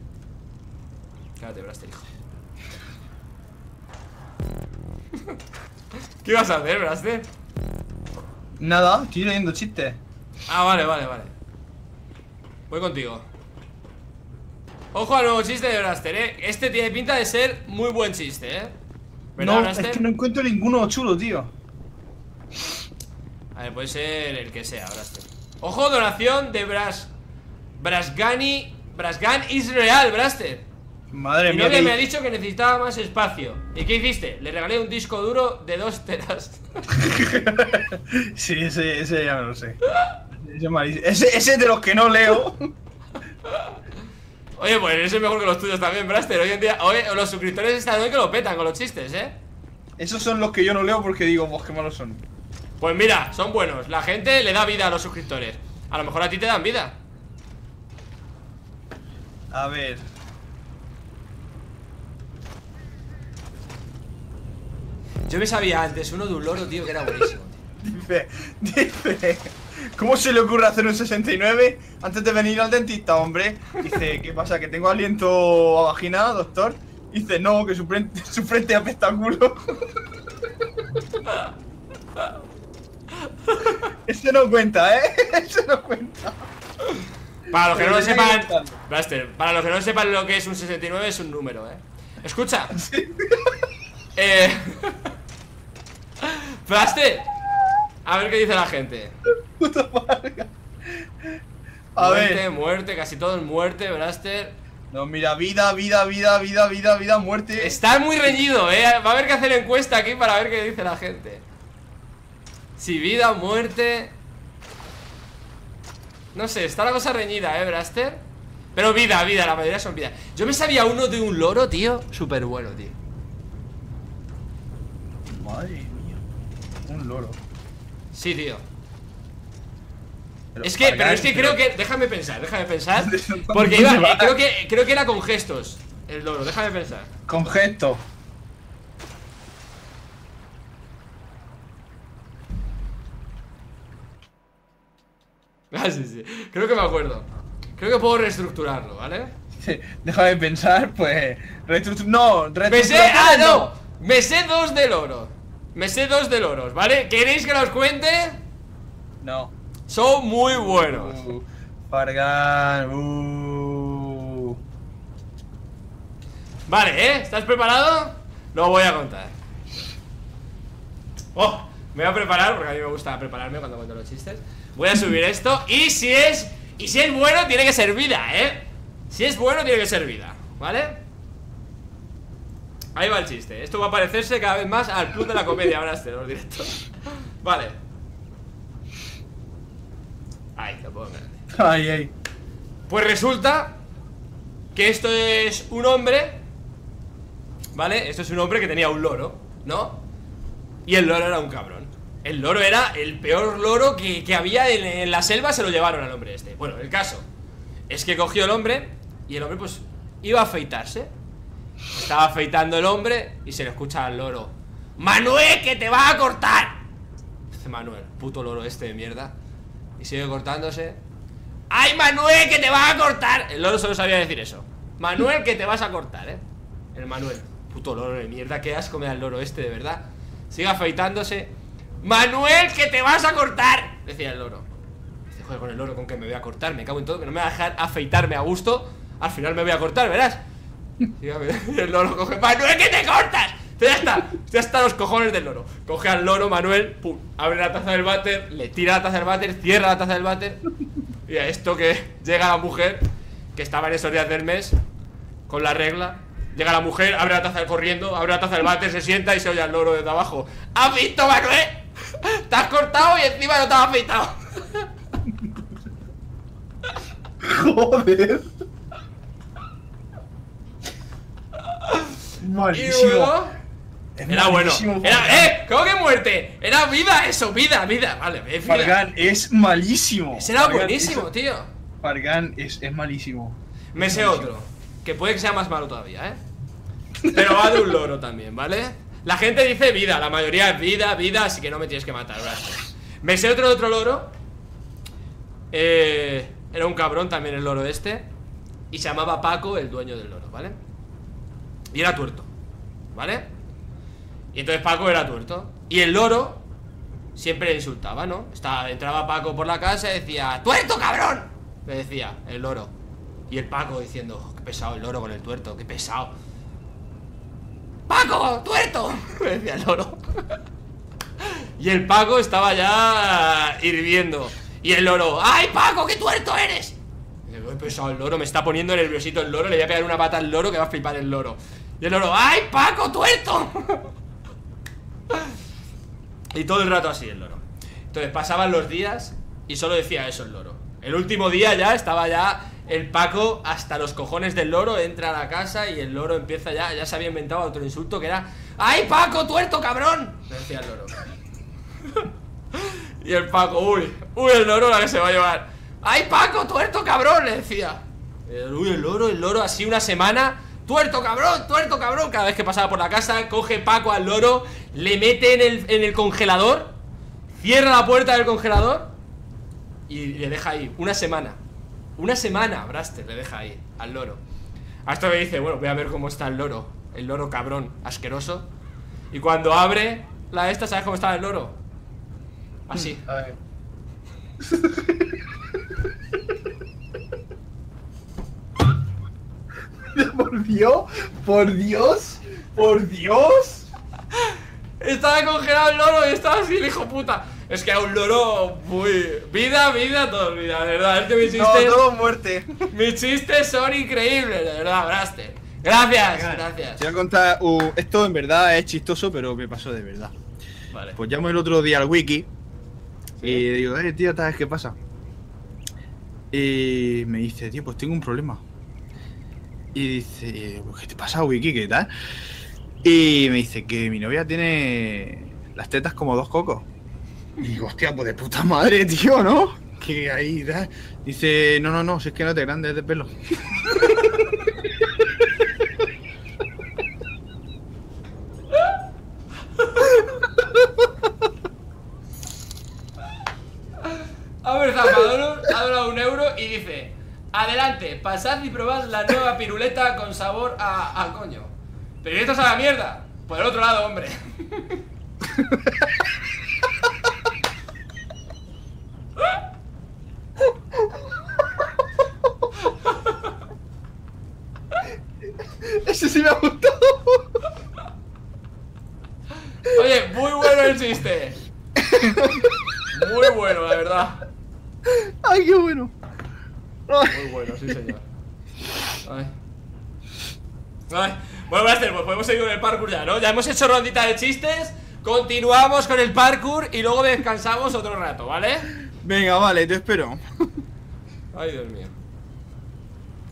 Cállate, Braster, hijo. ¿Qué vas a hacer, Braster? Nada, estoy leyendo chistes. Ah, vale, vale, vale. Voy contigo. Ojo al nuevo chiste de Braster, eh. Este tiene pinta de ser muy buen chiste, eh. ¿Verdad, No, Braster? es que no encuentro ninguno chulo, tío. A ver, puede ser el que sea, Braster. Ojo, donación de Bras. Brasgani. Brasgan Israel, Braster. Madre Mi mía. que- me ha dicho que necesitaba más espacio. ¿Y qué hiciste? Le regalé un disco duro de dos teras. Sí, ese, ese ya me lo sé. Ese, ese, ese de los que no leo. Oye, pues ese es mejor que los tuyos también, Braster. Hoy en día, hoy, los suscriptores están hoy que lo petan con los chistes, ¿eh? Esos son los que yo no leo porque digo, vos qué malos son. Pues mira, son buenos. La gente le da vida a los suscriptores. A lo mejor a ti te dan vida. A ver. Yo me sabía antes uno de un loro, tío, que era buenísimo. Dice, dice. ¿Cómo se le ocurre hacer un 69 antes de venir al dentista, hombre? Dice, ¿qué pasa? ¿Que tengo aliento a vagina, doctor? Dice, no, que su frente, su frente apesta a culo. Ese no cuenta, ¿eh? Ese no cuenta. Para los que no lo sepan. Blaster, para los que no sepan lo que es un 69 es un número, ¿eh? Escucha. Eh, Blaster, a ver qué dice la gente. Puta Vargas. A muerte, ver. muerte, casi todo en muerte, Blaster. No, mira, vida, vida, vida, vida, vida, vida, muerte. Está muy reñido, ¿eh? Va a haber que hacer encuesta aquí para ver qué dice la gente. Si vida o muerte. No sé, está la cosa reñida, ¿eh, Braster? Pero vida, vida, la mayoría son vida. Yo me sabía uno de un loro, tío. Súper bueno, tío. Madre mía. Un loro. Sí, tío. Es que, pero es que creo que. Déjame pensar, déjame pensar. ¿Dónde- dónde Porque iba, eh, creo que, creo que era con gestos. El loro, déjame pensar. Con gesto. Ah, sí, sí. Creo que me acuerdo. Creo que puedo reestructurarlo, ¿vale? Déjame pensar, pues. reestructu- No, Me sé. reestructuración ¡Ah, no! Me sé dos del oro. Me sé dos del oro, ¿vale? ¿Queréis que los cuente? No. Son muy buenos. Uh, Fargan. Uh. Vale, ¿eh? ¿Estás preparado? Lo voy a contar. ¡Oh! Me voy a preparar, porque a mí me gusta prepararme cuando cuento los chistes. Voy a subir esto. Y si es. Y si es bueno, tiene que ser vida, ¿eh? Si es bueno, tiene que ser vida, ¿vale? Ahí va el chiste. Esto va a parecerse cada vez más al club de la comedia ahora este, los directos. Vale. Ahí, lo puedo. Ay, ay. Pues resulta que esto es un hombre, ¿vale? Esto es un hombre que tenía un loro, ¿no? Y el loro era un cabrón. El loro era el peor loro que, que había en, en la selva, se lo llevaron al hombre este. Bueno, el caso es que cogió el hombre y el hombre pues iba a afeitarse. Estaba afeitando el hombre y se le escucha al loro. ¡Manuel, que te va a cortar! Dice Manuel, puto loro este de mierda. Y sigue cortándose. ¡Ay, Manuel, que te vas a cortar! El loro solo sabía decir eso. Manuel, que te vas a cortar, ¿eh? El Manuel. Puto loro de mierda, qué asco me da el loro este, de verdad. Sigue afeitándose. ¡Manuel, que te vas a cortar! Decía el loro. Dice, joder, con el loro, con que me voy a cortar. Me cago en todo, que no me va a dejar afeitarme a gusto. Al final me voy a cortar, verás. El loro coge. ¡Manuel, que te cortas! Ya está, los cojones del loro. Coge al loro, Manuel, pum, abre la taza del váter, le tira la taza del váter, cierra la taza del váter. Y a esto que llega la mujer, que estaba en esos días del mes, con la regla. Llega la mujer, abre la taza del corriendo, abre la taza del váter, se sienta y se oye al loro desde abajo. ¿Has visto, Manuel? Te has cortado y encima no te has afeitado. Joder. Y luego. Es Era bueno. Era. ¡Eh! ¿Cómo que muerte? Era vida eso, vida, vida. Vale, eh, vida. Fargan es malísimo. Ese era Fargan, buenísimo, tío. Fargan es, es malísimo. Me sé otro, que puede que sea más malo todavía, ¿eh? Pero va de un loro también, ¿vale? La gente dice vida, la mayoría es vida, vida, así que no me tienes que matar, ¿verdad? Me sé otro de otro loro. Eh, era un cabrón también el loro este. Y se llamaba Paco, el dueño del loro, ¿vale? Y era tuerto, ¿vale? Y entonces Paco era tuerto. Y el loro siempre le insultaba, ¿no? Estaba, entraba Paco por la casa y decía, ¡tuerto, cabrón! Le decía el loro. Y el Paco diciendo, "Oh, qué pesado el loro con el tuerto, qué pesado. ¡Paco, tuerto! Le decía el loro. y el Paco estaba ya hirviendo. Y el loro, ¡ay, Paco, qué tuerto eres! Qué pesado el loro, me está poniendo nerviosito el loro, le voy a pegar una pata al loro que va a flipar el loro. Y el loro, ¡ay, Paco, tuerto! y todo el rato así el loro. Entonces pasaban los días y solo decía eso el loro. El último día ya estaba ya el Paco hasta los cojones del loro, entra a la casa y el loro empieza ya, ya se había inventado otro insulto que era ¡Ay, Paco, tuerto, cabrón! Decía el loro. y el Paco, uy, uy, el loro la que se va a llevar. ¡Ay, Paco, tuerto, cabrón! Le decía. Uy, el loro, el loro, así una semana. ¡Tuerto, cabrón! ¡Tuerto, cabrón! Cada vez que pasaba por la casa, coge Paco al loro, le mete en el, en el congelador, cierra la puerta del congelador y le deja ahí una semana. Una semana, Braster, le deja ahí al loro. Hasta que dice, bueno, voy a ver cómo está el loro. El loro cabrón, asqueroso. Y cuando abre la esta, ¿sabes cómo estaba el loro? Así. A ver. por Dios, por Dios, por Dios. Estaba congelado el loro y estaba así el hijo puta. Es que era un loro muy. Vida, vida, todo vida, de verdad. Es que mis No, todo muerte. Mis chistes son increíbles, de verdad, Braster. Gracias, gracias. Te voy a contar, uh, esto en verdad es chistoso, pero me pasó de verdad. Vale. Pues llamo el otro día al wiki y digo, eh, tío, ¿sabes qué pasa? Y me dice, tío, pues tengo un problema. Y dice, ¿qué te pasa, wiki? ¿Qué tal? Y me dice que mi novia tiene las tetas como dos cocos. Y digo, hostia, pues de puta madre, tío, ¿no? Que ahí, tal. Dice, no, no, no, si es que no te grandes de pelo. A ver, Zapador ha donado un euro y dice: Adelante, pasad y probad la nueva piruleta con sabor a, a coño. Pero ¿y esto es a la mierda. Por el otro lado, hombre. Ese sí me ha gustado. Oye, muy bueno el chiste. Muy bueno, la verdad. ¡Ay, qué bueno! Muy bueno, sí, señor. Ay. Ay. Bueno, Blaster, pues podemos seguir con el parkour ya, ¿no? Ya hemos hecho rondita de chistes. Continuamos con el parkour y luego descansamos otro rato, ¿vale? Venga, vale, te espero. Ay, Dios mío.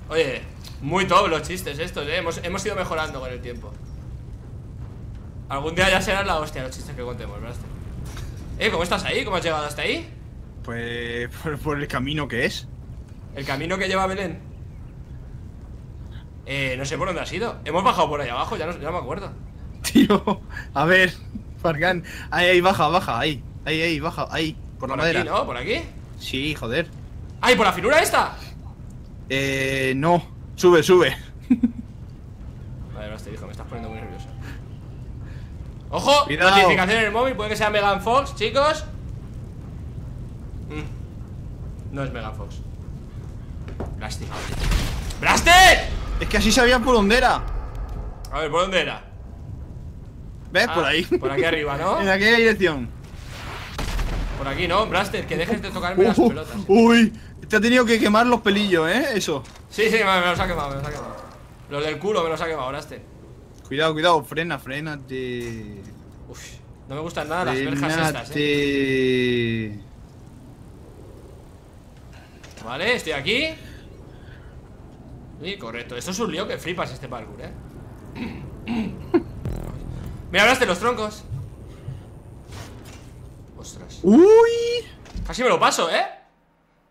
Oye, muy top los chistes estos, ¿eh? Hemos, hemos ido mejorando con el tiempo. Algún día ya serán la hostia los chistes que contemos, Blaster. Eh, ¿cómo estás ahí? ¿Cómo has llegado hasta ahí? Pues por, por el camino que es. El camino que lleva a Belén. Eh, no sé por dónde has ido. Hemos bajado por ahí abajo, ya no, ya no me acuerdo. Tío, a ver, Fargan. Ahí, ahí, baja, baja, ahí. Ahí, ahí, baja, ahí. Por, la Por aquí, madera. ¿no? ¿Por aquí? Sí, joder. ¡Ay, por la finura esta! Eh, no. Sube, sube. Vale, Blaster, hijo, me estás poniendo muy nervioso. ¡Ojo! Cuidado. Notificación en el móvil, puede que sea Megan Fox, chicos. Mm. No es Megan Fox. ¡Blaster! Es que así sabía por dónde era. A ver, ¿por dónde era? ¿Ves? Ah, por ahí. Por aquí arriba, ¿no? en aquella dirección. Por aquí, ¿no? Blaster, que dejes de tocarme las pelotas. uy, te ha tenido que quemar los pelillos, ¿eh? Eso. Sí, sí, me, los ha quemado, me los ha quemado. Los del culo me los ha quemado, Blaster. Cuidado, cuidado, frena, frénate. Uf, no me gustan nada las verjas estas, eh. Vale, estoy aquí. Sí, correcto. Esto es un lío que flipas este parkour, eh. Mira, hablaste los troncos. Ostras. Uy. Casi me lo paso, ¿eh?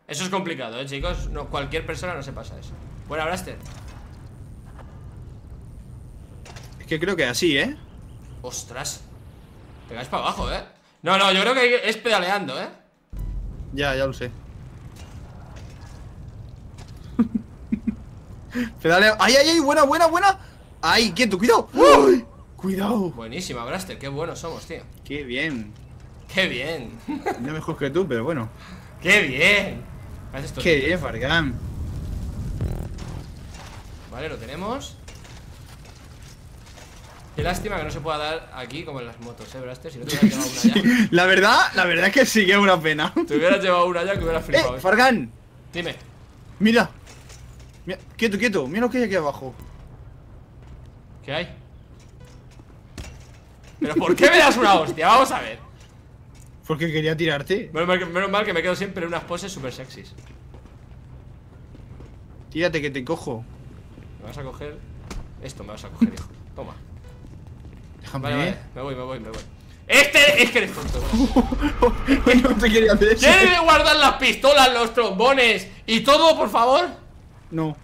Eso es complicado, ¿eh, chicos? No, cualquier persona no se pasa eso. Bueno, Blaster. Es que creo que así, ¿eh? Ostras. Caes para abajo, ¿eh? No, no, yo creo que es pedaleando, ¿eh? Ya, ya lo sé. Pedaleo. ¡Ay, ay, ay! ¡Buena, buena, buena! ¡Ay, quieto, cuidado! ¡Uy! ¡Cuidado! Buenísima, Blaster. Qué buenos somos, tío. ¡Qué bien! Qué bien. No mejor que tú, pero bueno. Qué bien. ¡Qué bien, Fargan! Vale, lo tenemos. Qué lástima que no se pueda dar aquí como en las motos, eh, Blaster. Si no te hubieras llevado una ya. La verdad, la verdad es que sí que es una pena. Te hubieras llevado una ya que hubieras flipado. ¡Eh, eh. Fargan! Dime. Mira. Mira, quieto, quieto. Mira lo que hay aquí abajo. ¿Qué hay? ¿Pero por qué me das una hostia? Vamos a ver. Porque quería tirarte. Menos mal que, menos mal que me quedo siempre en unas poses súper sexys. Tírate que te cojo. Me vas a coger. Esto me vas a coger, hijo. Toma. Déjame. Vale, vale. Me voy, me voy, me voy. Este es que eres tonto. no te quería hacer eso. ¿Quieres guardar las pistolas, los trombones y todo, por favor? No.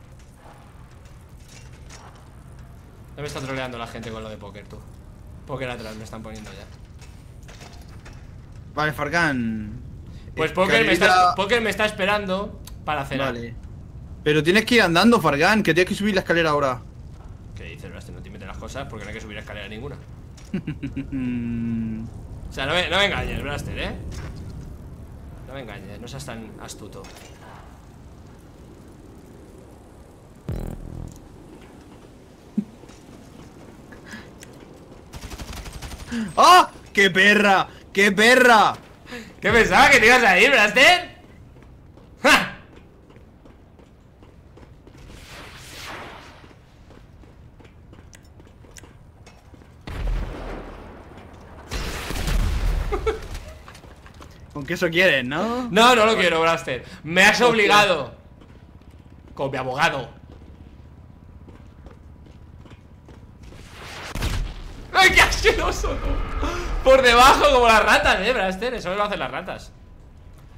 Ya me está troleando la gente con lo de póker, tú. Póker atrás me están poniendo ya. Vale, Fargan. Pues Eh, póker me, está, póker me está esperando para cenar. Vale. Pero tienes que ir andando, Fargan, que tienes que subir la escalera ahora. ¿Qué dices, Blaster? No te metes las cosas porque no hay que subir escalera ninguna. O sea, no me, no me engañes, Blaster, ¿eh? No me engañes, no seas tan astuto. ¡Ah! ¡Qué perra! ¡Qué perra! ¿Qué pensaba que te ibas a ir, Blaster? ¡Ja! Con que eso quieres, ¿no? No, no lo quiero, Blaster. Me has obligado. Con mi abogado. ¡Ay, qué asqueroso! Por debajo, como las ratas, eh, Blaster. Eso lo hacen las ratas.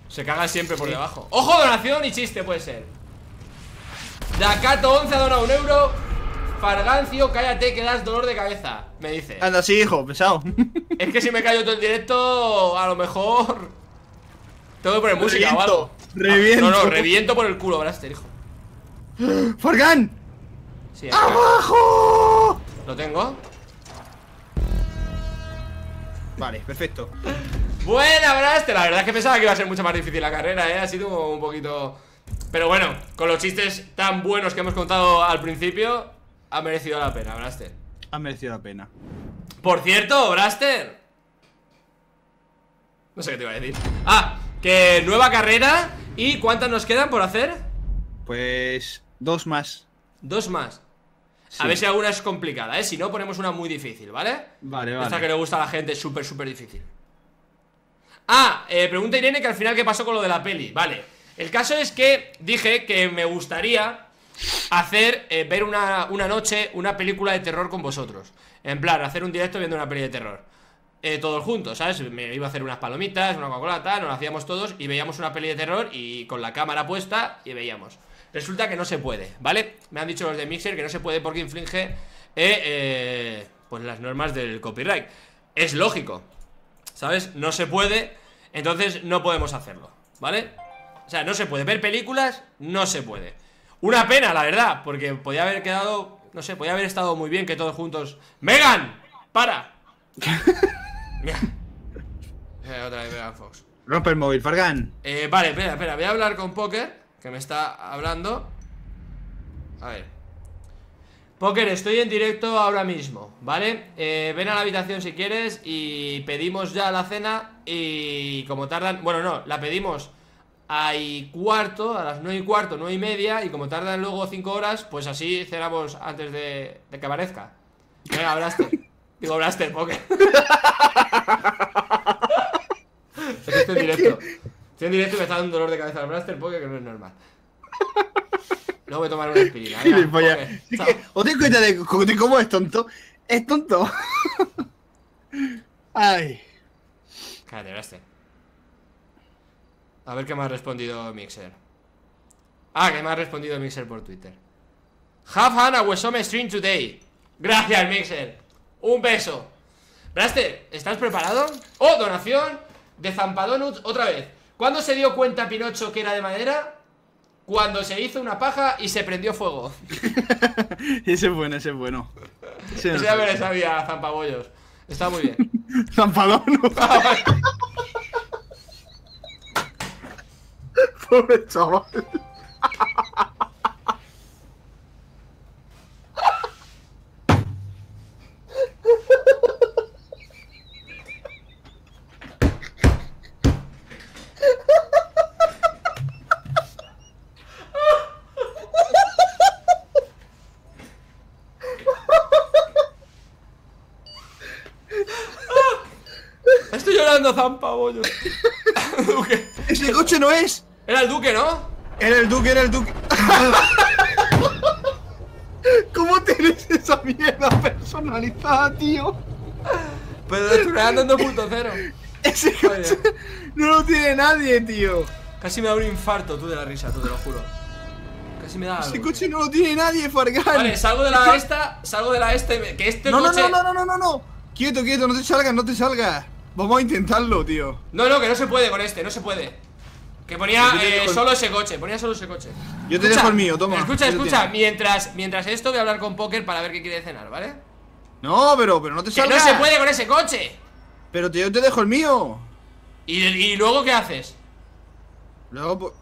Se cagan siempre por debajo. ¡Ojo, donación y chiste puede ser! Dakato 11 ha donado un euro. Fargancio, cállate que das dolor de cabeza. Me dice. Anda, sí, hijo, pesado. Es que si me callo todo el directo, a lo mejor. Tengo que poner música o algo. Reviento. No, no, reviento por el culo, Blaster, hijo. ¡Fargan! Sí, ¡Ah! ¡Abajo! ¿Lo tengo? Vale, perfecto. Buena, Blaster. La verdad es que pensaba que iba a ser mucho más difícil la carrera, ¿eh? Ha sido como un poquito. Pero bueno, con los chistes tan buenos que hemos contado al principio, ha merecido la pena, Blaster. Ha merecido la pena. Por cierto, Blaster. No sé qué te iba a decir. Ah, que nueva carrera. ¿Y cuántas nos quedan por hacer? Pues dos más. Dos más. A ver si alguna es complicada, ¿eh? Si no, ponemos una muy difícil, ¿vale? Vale, Esta vale. que le gusta a la gente, súper, súper difícil. Ah, eh, pregunta Irene que al final qué pasó con lo de la peli. Vale. El caso es que dije que me gustaría hacer, eh, ver una, una noche, una película de terror con vosotros. En plan, hacer un directo viendo una peli de terror. Eh, todos juntos, ¿sabes? Me iba a hacer unas palomitas, una Coca-Cola, tal, nos lo hacíamos todos y veíamos una peli de terror y con la cámara puesta y veíamos. Resulta que no se puede, ¿vale? Me han dicho los de Mixer que no se puede porque inflige eh, eh, pues las normas del copyright. Es lógico, ¿sabes? No se puede, entonces no podemos hacerlo, ¿vale? O sea, no se puede ver películas, no se puede. Una pena, la verdad, porque podía haber quedado, no sé, podía haber estado muy bien que todos juntos. ¡Megan! ¡Para! Mira. Eh, otra vez Megan Fox. Rompe el móvil, Fargan. Eh, vale, espera, espera, voy a hablar con Poker, que me está hablando. A ver. Poker, estoy en directo ahora mismo, ¿vale? Eh, ven a la habitación si quieres y pedimos ya la cena y como tardan... Bueno, no, la pedimos a y cuarto, a las nueve y cuarto, nueve y media y como tardan luego cinco horas, pues así cenamos antes de, de que aparezca. Venga, Blaster. Digo, Blaster, Poker. Estoy en directo. Estoy en directo y me está dando un dolor de cabeza al Blaster Poker que no es normal. Luego voy a tomar una aspirina. Gilipollas. Chao. que, ¿os dais cuenta de, de cómo es tonto? Es tonto. Ay. Cállate, Blaster. A ver qué me ha respondido Mixer. Ah, que me ha respondido Mixer por Twitter. Have Hannah was some stream today. Gracias, Mixer. Un beso. Blaster, ¿estás preparado? Oh, donación de Zampadonuts otra vez. ¿Cuándo se dio cuenta Pinocho que era de madera? Cuando se hizo una paja y se prendió fuego. Ese es bueno, ese es bueno. Ese no Ese ya me lo sabía, Zampabollos. Está muy bien. Zampadón. Pobre chaval. Zampabollos. Duque. Ese coche no es. Era el Duque, ¿no? Era el duque, era el duque. ¿Cómo tienes esa mierda personalizada, tío? Pero Tuneando 2.0. Ese coche no lo tiene nadie, tío. Casi me da un infarto tú de la risa, tú te lo juro. Casi me da Ese coche no lo tiene nadie, Fargan. Vale, salgo de la esta, salgo de la este, que este No, no, coche... no, no, no, no, no, no. Quieto, quieto, no te salgas, no te salgas. Vamos a intentarlo, tío. No, no, que no se puede con este, no se puede. Que ponía eh, el- solo ese coche, ponía solo ese coche. Yo te dejo el mío, toma. Escucha, escucha, mientras, mientras esto voy a hablar con Poker para ver qué quiere cenar, ¿vale? No, pero, pero no te Que no salgas. se puede con ese coche. Pero te- yo te dejo el mío. ¿Y, y luego qué haces? Luego, pues,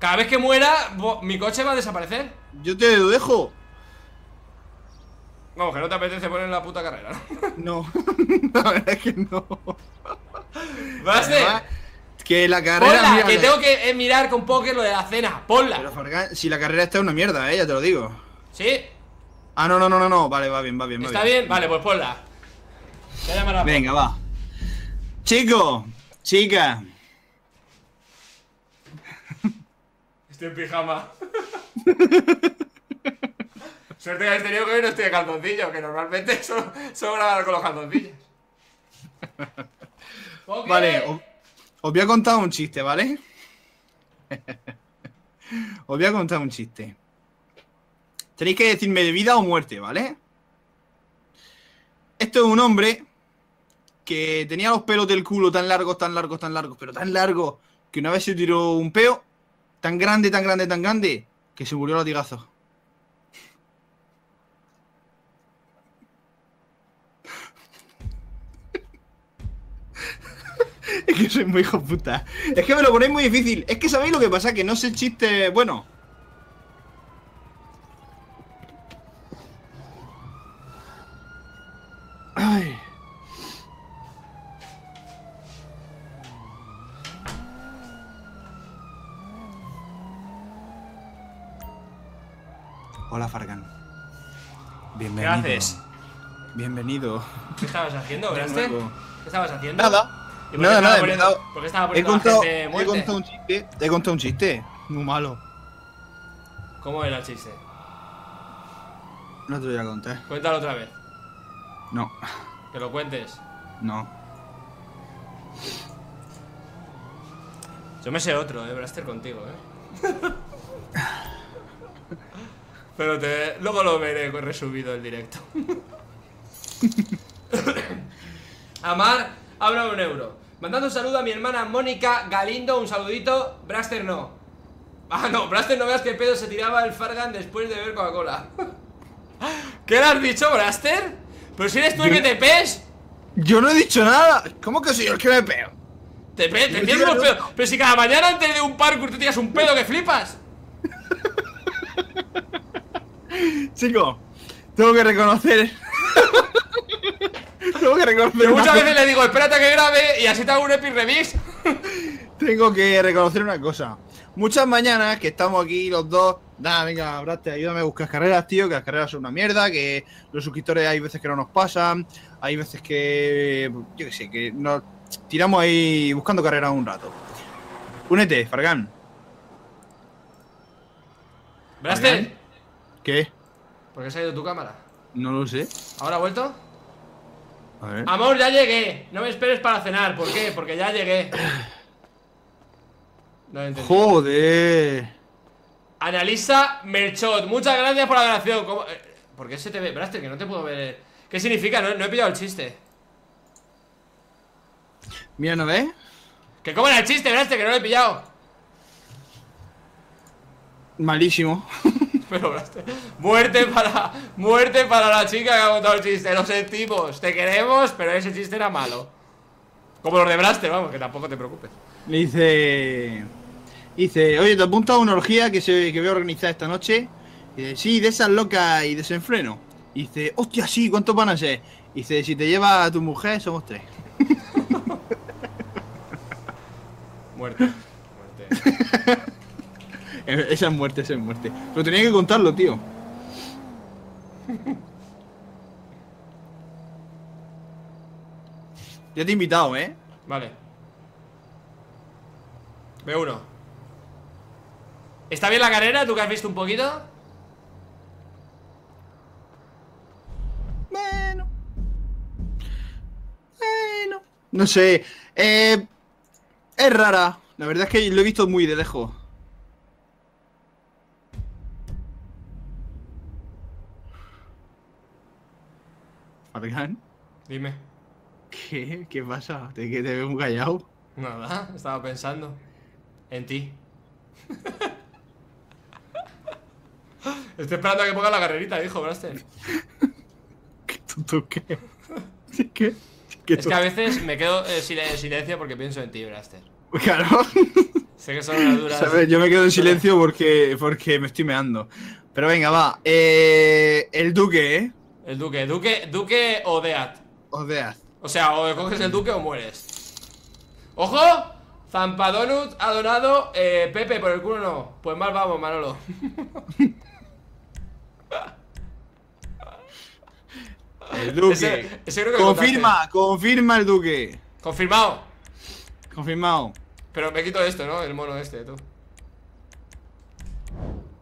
Cada vez que muera, mi coche va a desaparecer. yo te lo dejo. Vamos, que no te apetece poner en la puta carrera, ¿no? No, la verdad es que no. Además, que la carrera. Ponla, mira, que tengo que eh, mirar con Poker lo de la cena. Ponla. Pero Fargan, si la carrera está es una mierda, eh, ya te lo digo. ¿Sí? Ah, no, no, no, no, no. Vale, va bien, va bien. va ¿Está bien? Vale, pues ponla. Venga, va. Chico, chica. Estoy en pijama. Suerte que habéis tenido que hoy no estoy de calzoncillo, que normalmente solo, solo grabar con los calzoncillos. Vale, os, os voy a contar un chiste, ¿vale? os voy a contar un chiste. Tenéis que decirme de vida o muerte, ¿vale? Esto es un hombre que tenía los pelos del culo tan largos, tan largos, tan largos, pero tan largos que una vez se tiró un peo tan grande, tan grande, tan grande que se murió a latigazos. Es que soy muy hijo puta. Es que me lo ponéis muy difícil. Es que sabéis lo que pasa, que no sé chiste. Bueno. Ay. Hola, Fargan. Bienvenido. ¿Qué? Bienvenido. ¿Qué estabas haciendo, ¿Qué estabas haciendo? Nada. ¿Y por qué Nada, nada. he poniendo- empezado- ¿Por qué estaba He poniendo contado, gente he contado un chiste. He contado un chiste. Muy malo. ¿Cómo era el chiste? No te lo voy a contar. Cuéntalo otra vez. No, Que lo cuentes. no. Yo me sé otro, eh, Braster contigo, eh. Pero te, luego lo veré resubido el directo. Amar, habla un euro. Mandando un saludo a mi hermana Mónica Galindo, un saludito. Braster no. Ah, no, Braster no veas qué pedo se tiraba el Fargan después de beber Coca-Cola. ¿Qué le has dicho, Braster? Pero si eres tú el Yo- que te pes. Yo no he dicho nada. ¿Cómo que soy yo el que me pego? Te, pe- te tiras no. pedos. Pero si cada mañana antes de un parkour te tiras un pedo que flipas. Chico, tengo que reconocer. Tengo que reconocer. Una muchas veces le digo, espérate que grabe y así te hago un epic remix. Tengo que reconocer una cosa. Muchas mañanas que estamos aquí los dos. Nada, venga, Braste, ayúdame a buscar carreras, tío. Que las carreras son una mierda. Que los suscriptores hay veces que no nos pasan. Hay veces que. Yo qué sé, que nos tiramos ahí buscando carreras un rato. Únete, Fargan. Braster, ¿Qué? ¿por qué se ha ido tu cámara? No lo sé. ¿Ahora ha vuelto? Amor, ya llegué. No me esperes para cenar. ¿Por qué? Porque ya llegué. No lo. Joder. Analisa Merchot, muchas gracias por la. ¿Cómo- eh, ¿Por qué se te ve? Braster, que no te puedo ver. ¿Qué significa? No, no he pillado el chiste. Mira, ¿no ves? ¿Que cómo era el chiste, Braster? Que no lo he pillado. Malísimo. Pero muerte para muerte para la chica que ha contado el chiste. Lo sentimos, te queremos, pero ese chiste era malo. Como los de Braster, vamos, que tampoco te preocupes. Le dice. Dice, oye, te apuntas a una orgía que, se, que voy a organizar esta noche. Y dice, sí, de esas locas y desenfreno. Y dice, hostia, sí, ¿cuántos van a ser? Y dice, si te lleva a tu mujer, somos tres. Muerte. Muerte. Eh, Esa es muerte, esa es muerte. Pero tenía que contarlo, tío. Ya te he invitado, ¿eh? Vale. Veo uno. ¿Está bien la carrera? ¿Tú que has visto un poquito? Bueno. Bueno. No sé. Eh, es rara. La verdad es que lo he visto muy de lejos. Dime. ¿qué? ¿Qué pasa? ¿Te, que te veo muy callado? Nada, estaba pensando. En ti. Estoy esperando a que ponga la carrerita, dijo Braster. ¿Qué tonto qué? ¿Qué? ¿Qué Es que a veces me quedo eh, en silencio porque pienso en ti, Braster. Claro. Sé que son unas duras. ¿Sabes? Yo me quedo en silencio porque, porque me estoy meando. Pero venga, va. Eh, el duque, ¿eh? El duque, duque, duque o deat. Odeaz. O sea, o coges el duque o mueres. ¡Ojo! Zampadonut ha donado. Eh, Pepe, por el culo no. Pues mal vamos, Manolo. El duque. Ese- ese creo que confirma, confirma el duque. Confirmado. Confirmado. Pero me quito esto, ¿no? El mono este, tú.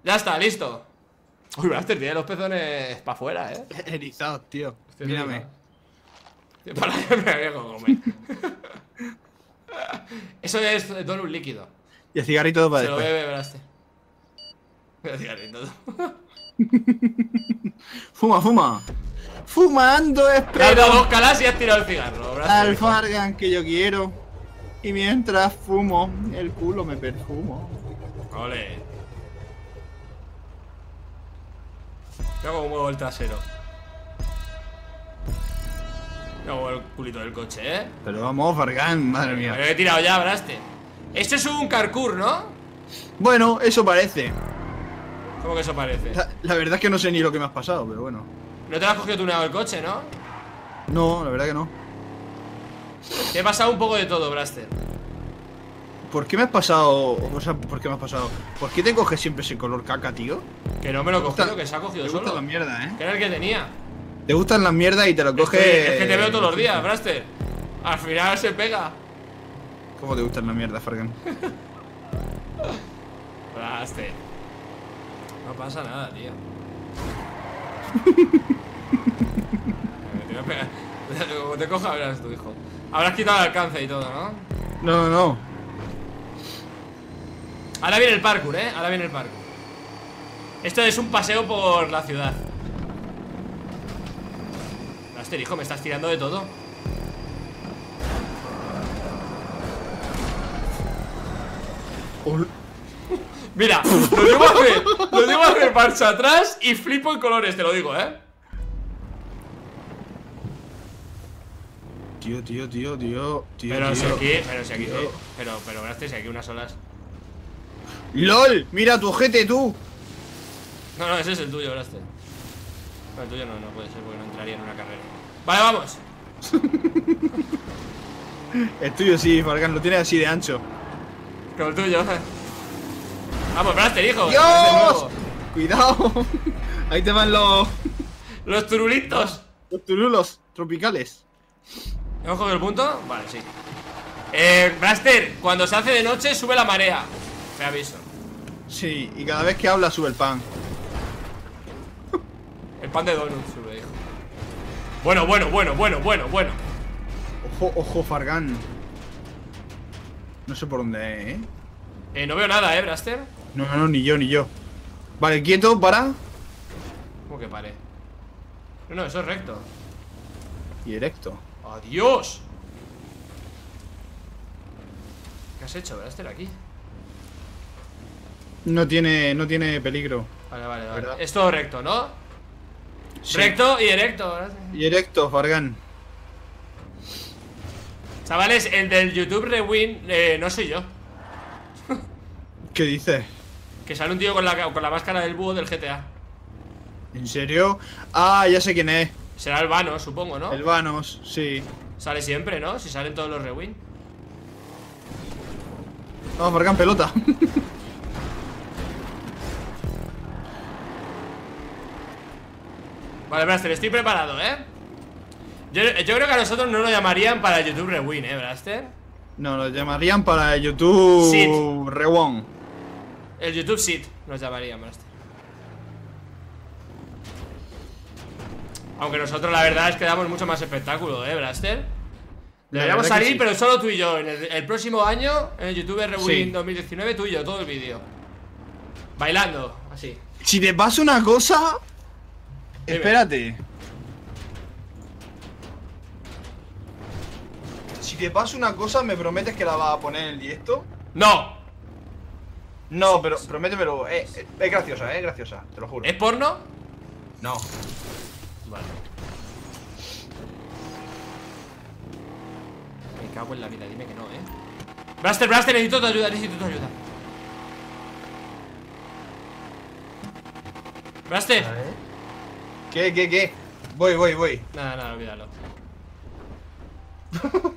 Ya está, listo. Uy, Blaster tiene los pezones para afuera, ¿eh? Erizados, tío. Mírame. Para que me comer. Eso es donut líquido. Y el cigarrito para Se lo después. bebe Blaster. Mira, cigarrito. Fuma, fuma. Fumando espero dado dos calas y has tirado el cigarro, Blaster. al Fargan que yo quiero. Y mientras fumo, el culo me perfumo. Ole. Mira cómo muevo el trasero. Mira cómo muevo el culito del coche, ¿eh? Pero vamos, Fargan, madre mía. lo he tirado ya, Braste. Esto es un carcour, ¿no? Bueno, eso parece. ¿Cómo que eso parece? La, la verdad es que no sé ni lo que me has pasado, pero bueno. No te lo has cogido tuneado el coche, ¿no? No, la verdad que no. Te he pasado un poco de todo, Braster. ¿Por qué me has pasado? O sea, ¿por qué me has pasado? ¿Por qué te coges siempre ese color caca, tío? Que no me lo he cogido, que se ha cogido Te gustan solo. las mierdas, ¿eh? Que era el que tenía. Te gustan las mierdas y te lo coges. Es que te veo todos los días, Braster. Al final se pega. ¿Cómo te gustan las mierdas, Fargan? Braster. No pasa nada, tío. Te voy a pegar. Como te coja, verás tu hijo. Habrás quitado el alcance y todo, ¿no? No, no, no. Ahora viene el parkour, ¿eh? Ahora viene el parkour. Esto es un paseo por la ciudad. Braster, hijo, me estás tirando de todo. Mira, lo llevo a hacer, lo llevo a hacer marcha atrás y flipo en colores, te lo digo, ¿eh? Tío, tío, tío, tío, tío. Pero si aquí, pero si aquí, Tío. pero, pero, Braster, si aquí unas olas. ¡LOL! ¡Mira tu ojete, tú! No, no, ese es el tuyo, Braster. No, el tuyo no, no puede ser porque no entraría en una carrera. Vale, vamos. El tuyo sí, Fargan, lo tienes así de ancho. Con el tuyo. Vamos, Braster, hijo. ¡Dios! Cuidado. Ahí te van los, Los turulitos. los turulos tropicales. ¿Hemos cogido el punto? Vale, sí. Eh, Braster, cuando se hace de noche sube la marea. Te aviso. Sí, y cada vez que habla sube el pan. El pan de donut sube, hijo. Bueno, bueno, bueno, bueno, bueno, bueno. Ojo, ojo, Fargan. No sé por dónde, ¿eh? Eh, no veo nada, eh, Braster. No, no, no, ni yo, ni yo. Vale, quieto, para. ¿Cómo que pare? No, no, eso es recto. Y erecto. ¡Adiós! ¿Qué has hecho, Braster, aquí? No tiene, no tiene peligro. Vale, vale, vale. ¿Verdad? Es todo recto, ¿no? Sí. Recto y erecto. Y erecto, Fargan. Chavales, el del YouTube Rewind eh, no soy yo. ¿Qué dices? Que sale un tío con la, con la máscara del búho del GTA. ¿En serio? Ah, ya sé quién es. Será el vano, supongo, ¿no? El Vanos, sí. Sale siempre, ¿no? Si salen todos los Rewind. Vamos, Fargan, pelota. Vale, Braster, estoy preparado, ¿eh? Yo, yo creo que a nosotros no nos llamarían para YouTube Rewind, ¿eh, Braster? No, lo llamarían para YouTube Sit. Rewon. El YouTube Sit nos llamarían, Braster. Aunque nosotros la verdad es que damos mucho más espectáculo, ¿eh, Braster? Deberíamos salir, sí. pero solo tú y yo. En el, el próximo año, en el YouTube Rewind Sí. 2019, tú y yo, todo el vídeo. Bailando, así. Si te pasa una cosa. Espérate. Si te pasa una cosa, ¿me prometes que la vas a poner en el directo? ¡No! No, pero prométemelo. Eh, eh, es graciosa, eh, es graciosa, te lo juro. ¿Es porno? No. Vale. Me cago en la vida, dime que no, ¿eh? Braster, Braster, necesito tu ayuda, necesito tu ayuda. Braster. ¿Qué, qué, qué? Voy, voy, voy. Nada, nada, olvídalo.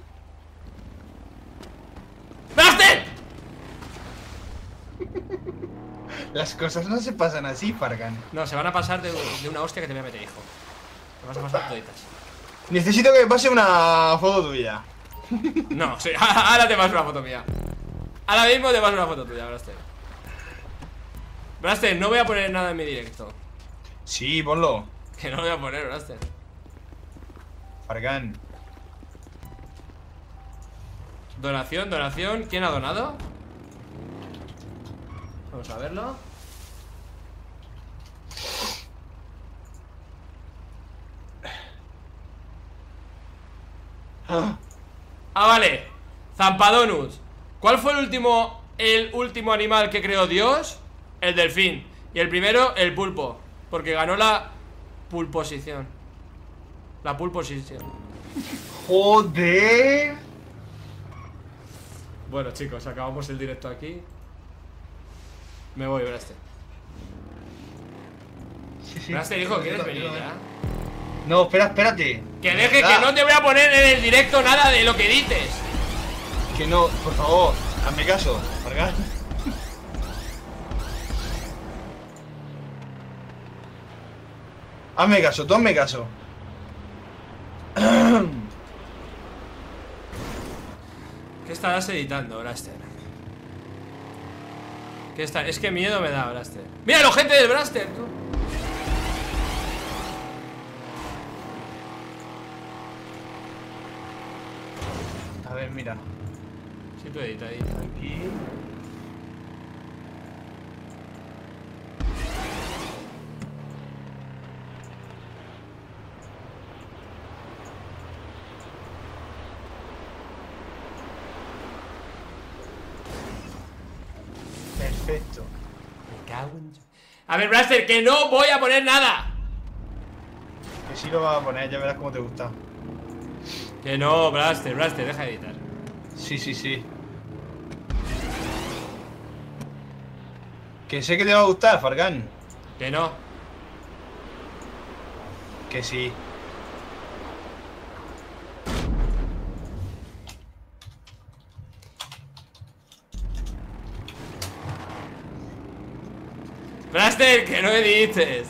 ¡Braster! Las cosas no se pasan así, Fargan. No, se van a pasar de, de una hostia que te voy a meter, hijo. Te vas a pasar toditas. Necesito que me pase una foto tuya. No, sí, ahora te vas una foto mía. Ahora mismo te vas una foto tuya, Braster. Braster, no voy a poner nada en mi directo. Sí, ponlo. Que no lo voy a poner, Braster. Fargan. Donación, donación. ¿Quién ha donado? Vamos a verlo. Ah, vale. Zampadonus. ¿Cuál fue el último el último animal que creó Dios? El delfín. Y el primero, el pulpo. Porque ganó la pulposición. La pulposición. Joder. Bueno, chicos, acabamos el directo aquí. Me voy, Braster. Sí, sí. Braster, hijo, ¿quieres venir ya? No, espera, espérate. Que deje que no te voy a poner en el directo nada de lo que dices. Que no, por favor. Hazme caso. Hazme caso, tú hazme caso. ¿Qué estarás editando, Braster? ¿Qué está? Es que miedo me da, Braster. ¡Mira el ojete del Braster, tú! A ver, mira. Sí, tú edita, edita. Aquí. Perfecto. Me cago en... A ver, Braster, que no voy a poner nada. Que sí lo vas a poner, ya verás cómo te gusta. Que no, Braster, Braster, deja de editar. Sí, sí, sí. Que sé que te va a gustar, Fargan. Que no. Que sí. Que no edites.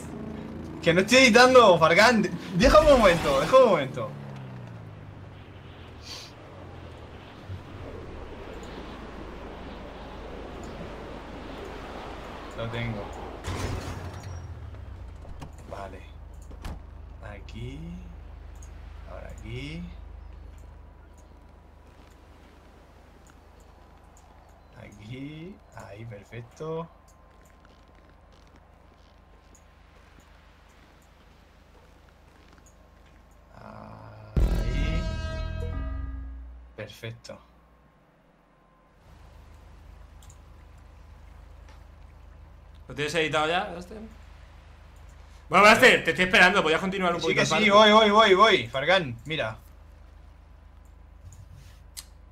Que no estoy editando, Fargan. Deja un momento, deja un momento. Lo tengo. Vale. Aquí. Ahora aquí. Aquí. Ahí, perfecto. Perfecto. ¿Lo tienes editado ya, Braster? Bueno, Braster, te estoy esperando. Podías continuar un Sí poquito que sí, voy, voy, voy, voy. Fargan, mira.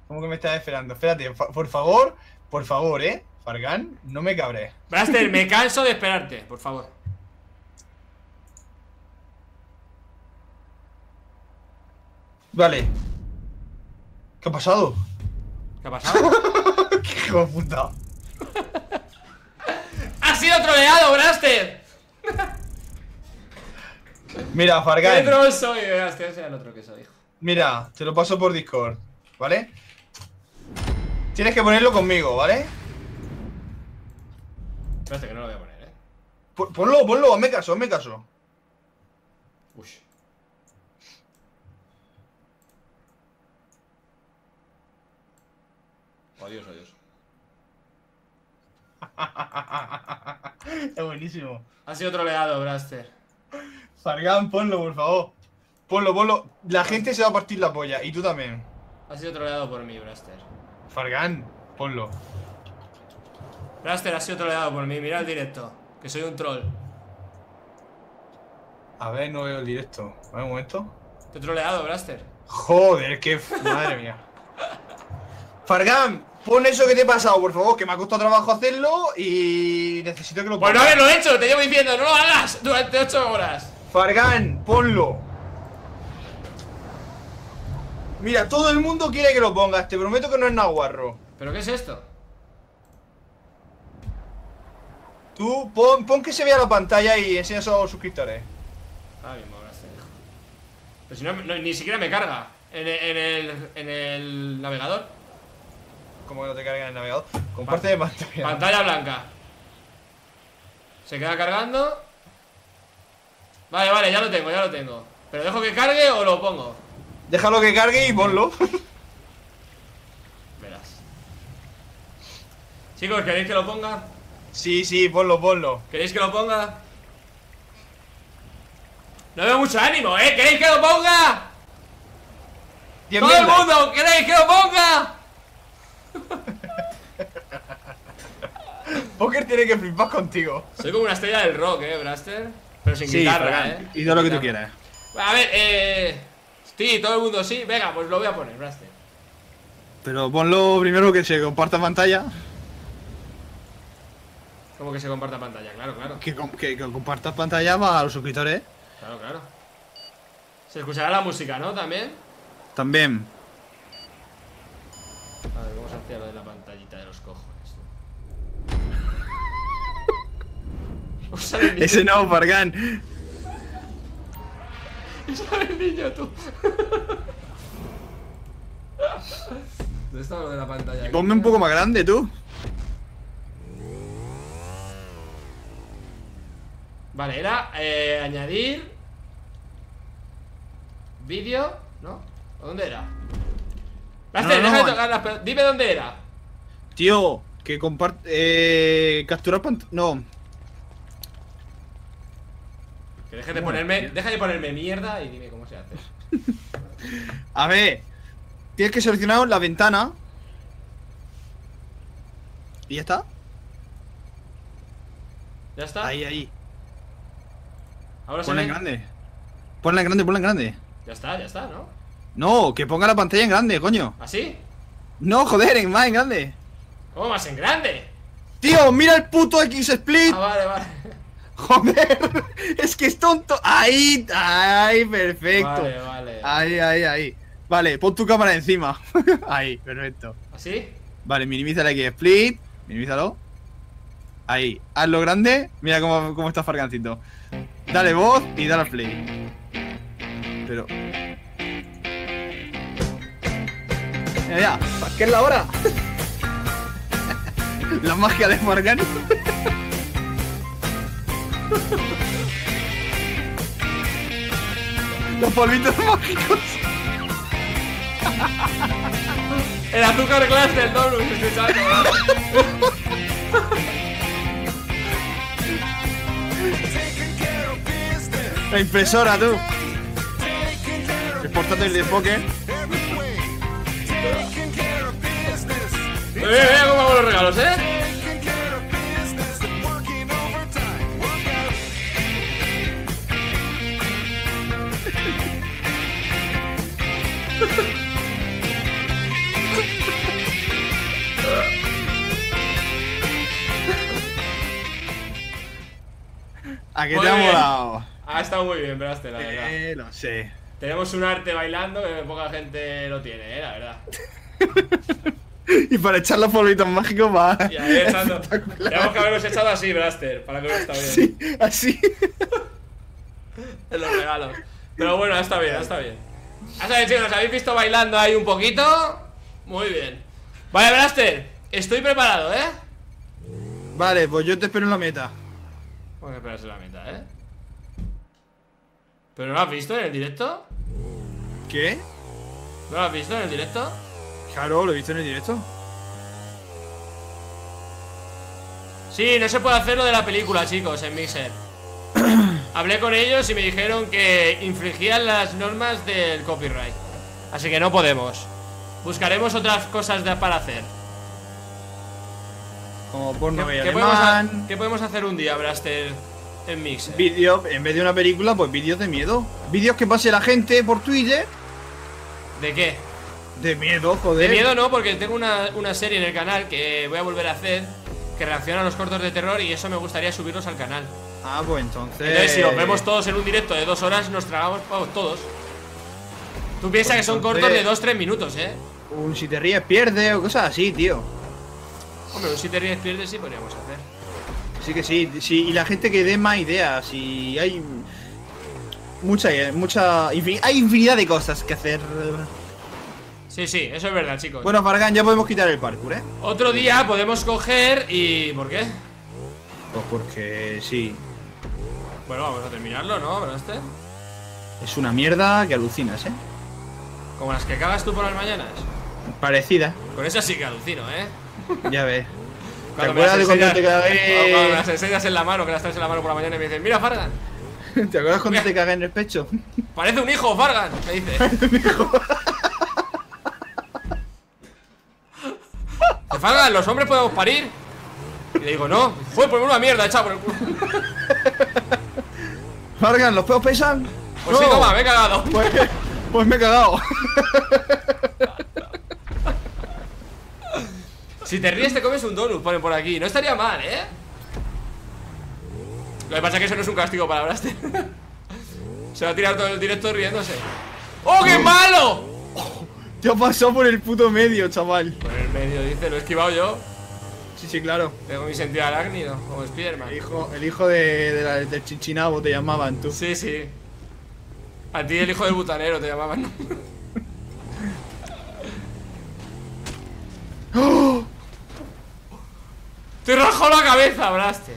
¿Cómo que me estás esperando? Espérate, por favor, por favor, eh. Fargan, no me cabré. Braster, me canso de esperarte, por favor. Vale. ¿Qué ha pasado? ¿Qué ha pasado? ¡Qué hijo de puta! ¡Ha sido troleado, Braster! Mira, ¡Qué Fargan. troll soy, Braster! Ese era el otro que soy, hijo. Mira, te lo paso por Discord, ¿vale? Tienes que ponerlo conmigo, ¿vale? Braster, que no lo voy a poner, eh. Pon- Ponlo, ponlo, hazme caso, hazme caso. Uy. Adiós, adiós. es buenísimo. Ha sido troleado, Braster. Fargan, ponlo, por favor. Ponlo, ponlo. La gente se va a partir la polla, y tú también. Ha sido troleado por mí, Braster. Fargan, ponlo. Braster ha sido troleado por mí. Mira el directo. Que soy un troll. A ver, no veo el directo. A ver, un momento. Te he troleado, Braster. Joder, qué. Madre mía. Fargan, pon eso que te he pasado, por favor, que me ha costado trabajo hacerlo y necesito que lo Pues no pongas. haberlo hecho, te llevo diciendo, no lo hagas durante 8 horas. Fargan, ponlo. Mira, todo el mundo quiere que lo pongas, te prometo que no es naguarro. ¿Pero qué es esto? Tú pon, pon que se vea la pantalla y enseñas a los suscriptores. Ah, mismo, Braster. Pero si no, no, ni siquiera me carga en el, en el, en el navegador. Como que no te carga en el navegador. Comparte de pantalla. Pantalla blanca. Se queda cargando. Vale, vale, ya lo tengo, ya lo tengo. ¿Pero dejo que cargue o lo pongo? Déjalo que cargue y ponlo. Verás. Chicos, ¿queréis que lo ponga? sí, sí, ponlo, ponlo. ¿Queréis que lo ponga? No veo mucho ánimo, ¿eh? ¿Queréis que lo ponga? ¡Todo el mundo! ¿Queréis que lo ponga? Poker tiene que flipar contigo. Soy como una estrella del rock, ¿eh, Braster? Pero sin guitarra, ¿eh? Y todo lo que tú quieras. A ver, eh... Sí, todo el mundo sí. Venga, pues lo voy a poner, Braster. Pero ponlo primero que se comparta pantalla. Como que se comparta pantalla, claro, claro. Que, que, que compartas pantalla para los suscriptores. Claro, claro. Se escuchará la música, ¿no? También. También. A ver, vamos a hacer lo de la pantallita Sale el niño, Ese no, Fargan. sale el niño, tú. ¿Dónde está lo de la pantalla? aquí? Ponme un poco más grande, tú. Vale, era eh, añadir vídeo, ¿no? ¿O ¿Dónde era? Blaster, No, no, deja de no. tocar las pel- Dime dónde era. Tío, que comparte. Eh, capturar pantalla. No. Que de ponerme, deja de ponerme mierda y dime cómo se hace. A ver. Tienes que seleccionar la ventana. Y ya está. ¿Ya está? Ahí, ahí. Ahora se Ponla en grande. Ponla en grande, ponla en grande. Ya está, ya está, ¿no? No, que ponga la pantalla en grande, coño. ¿Así? No, joder, en más en grande. ¿Cómo más en grande? Tío, mira el puto X-Split. Ah, vale, vale. Joder, es que es tonto. Ahí, ahí, perfecto. Vale, vale. Ahí, ahí, ahí. Vale, pon tu cámara encima. ahí, perfecto. ¿Así? Vale, minimiza el X-Split. Minimízalo. Ahí, hazlo grande. Mira cómo, cómo está Fargancito. Dale voz y dale al play. Pero. Ya, ya. ¿Qué es la hora? la magia de Fargan. Los polvitos mágicos. El azúcar glass del donut. La impresora, tú. El portátil de Poker. Mira, mira cómo hago los regalos, ¿eh? ¿A qué Muy te ha bien. molado? Ha estado muy bien, Braster, la verdad. Eh, lo sé. Tenemos un arte bailando que poca gente lo tiene, eh, la verdad. Y para echar los polvitos mágicos va. Y ahí echando. Tenemos que haberlos echado así, Braster, para que no está bien. Sí, así. En los regalos. Pero bueno, está bien, está bien. Hasta bien, chicos, ¿nos habéis visto bailando ahí un poquito? Muy bien. Vale, Braster, estoy preparado, ¿eh? Vale, pues yo te espero en la meta. Vamos a esperarse la meta, ¿eh? ¿Pero no lo has visto en el directo? ¿Qué? ¿No lo has visto en el directo? Claro, lo he visto en el directo. Sí, no se puede hacer lo de la película, chicos, en Mixer. Hablé con ellos y me dijeron que infringían las normas del copyright. Así que no podemos. Buscaremos otras cosas de- para hacer. Como porno ¿Qué, qué podemos ha- qué podemos hacer un día, Braster, en Mixer? Vídeos, en vez de una película, pues vídeos de miedo. Vídeos que pase la gente por Twitter. ¿De qué? De miedo, De joder. miedo no, porque tengo una, una serie en el canal que voy a volver a hacer que reacciona a los cortos de terror y eso me gustaría subirlos al canal. Ah, pues entonces. Entonces, si los vemos todos en un directo de dos horas, nos tragamos vamos, todos. Tú piensas que son entonces- cortos de dos, tres minutos, ¿eh? Un si te ríes, pierde o cosas así, tío. Hombre, un si te ríes pierdes sí podríamos hacer. Sí que sí, sí, y la gente que dé más ideas y hay mucha, mucha, infin- hay infinidad de cosas que hacer. Sí, sí, eso es verdad, chicos. Bueno, Fargan, ya podemos quitar el parkour, ¿eh? Otro día podemos coger y... ¿Por qué? Pues porque sí, Bueno, vamos a terminarlo, ¿no, Braster? es una mierda que alucinas, ¿eh? Como las que cagas tú por las mañanas. Parecida, Con esas sí que alucino, ¿eh? ya ves. ¿Te acuerdas de cuando te cagué? Cuando las enseñas en la mano, que las traes en la mano por la mañana y me dices, mira, Fargan, ¿Te acuerdas cuando te cagué en el pecho? parece un hijo, Fargan, me dice. Dice, Fargan, ¿los hombres podemos parir? Y le digo, no. Joder, pues una mierda echado por el culo. Fargan, ¿los peos pesan? Pues sí, No. toma, me he cagado. Pues, pues me he cagado. Si te ríes te comes un donut, ponen por aquí. No estaría mal, ¿eh? Lo que pasa es que eso no es un castigo para Braster. Se va a tirar todo el directo riéndose. ¡Oh, qué malo! Te ha pasado por el puto medio, chaval. Por el medio, dice, lo he esquivado yo. Sí, claro. Tengo mi sentido arácnido, como Spiderman. El hijo, el hijo de, de la- del chinchinabo te llamaban tú. Sí, sí. A ti el hijo del butanero te llamaban. ¿no? ¡Te rajó la cabeza, Blaster!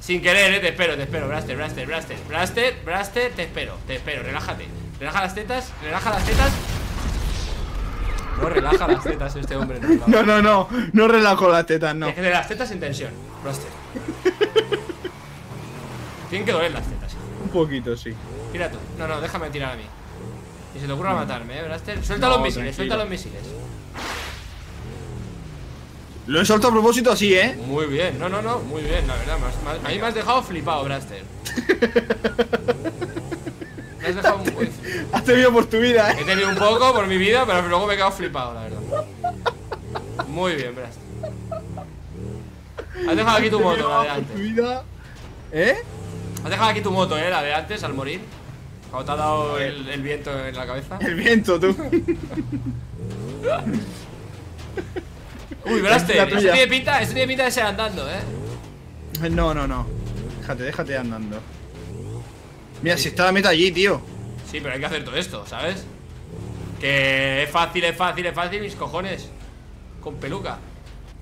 Sin querer, eh, te espero, te espero, Blaster, Blaster, Blaster, Blaster, Blaster, te espero, te espero, relájate. Relaja las tetas, relaja las tetas. No relaja las tetas este hombre, no. No, no, no. Relajo las tetas, no. De las tetas en tensión, Blaster. Tienen que doler las tetas. Un poquito, sí. Tira tú. No, no, déjame tirar a mí. Y se te ocurra matarme, eh, Blaster. Suelta No, los misiles, tranquilo. suelta los misiles. Lo he soltado a propósito así, ¿eh? Muy bien, no, no, no, muy bien, la verdad. me has- me has- a mí me has dejado flipado, Blaster. me has dejado un buen. Has temido por tu vida, He ¿eh? tenido un poco por mi vida, pero luego me he quedado flipado, la verdad. Muy bien, Blaster. Has dejado aquí tu moto, la de antes. ¿Eh? Has dejado aquí tu moto, eh, la de antes, al morir. Cuando te ha dado el, el viento en la cabeza. El viento, tú. Uy, esto tuya. tiene pinta, esto tiene pinta de ser andando, eh. No, no, no. Déjate, déjate andando. Mira, si está la meta allí, tío. Sí, pero hay que hacer todo esto, ¿sabes? Que es fácil, es fácil, es fácil, mis cojones. Con peluca.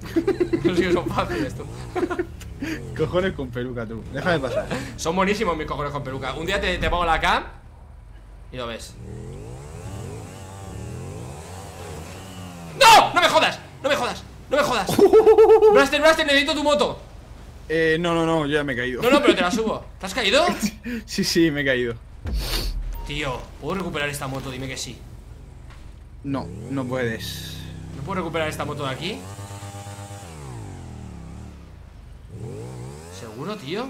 No sé que son fáciles, tú. Cojones con peluca, tú. Déjame pasar. Son buenísimos mis cojones con peluca. Un día te, te pongo la cam y lo ves. ¡No! ¡No me jodas! ¡No me jodas! ¡No me jodas! Blaster, Blaster, necesito tu moto. Eh, no, no, no, yo ya me he caído. No, no, pero te la subo. ¿Te has caído? Sí, sí, me he caído. Tío, ¿puedo recuperar esta moto? Dime que sí. No, no puedes. ¿No puedo recuperar esta moto de aquí? ¿Seguro, tío?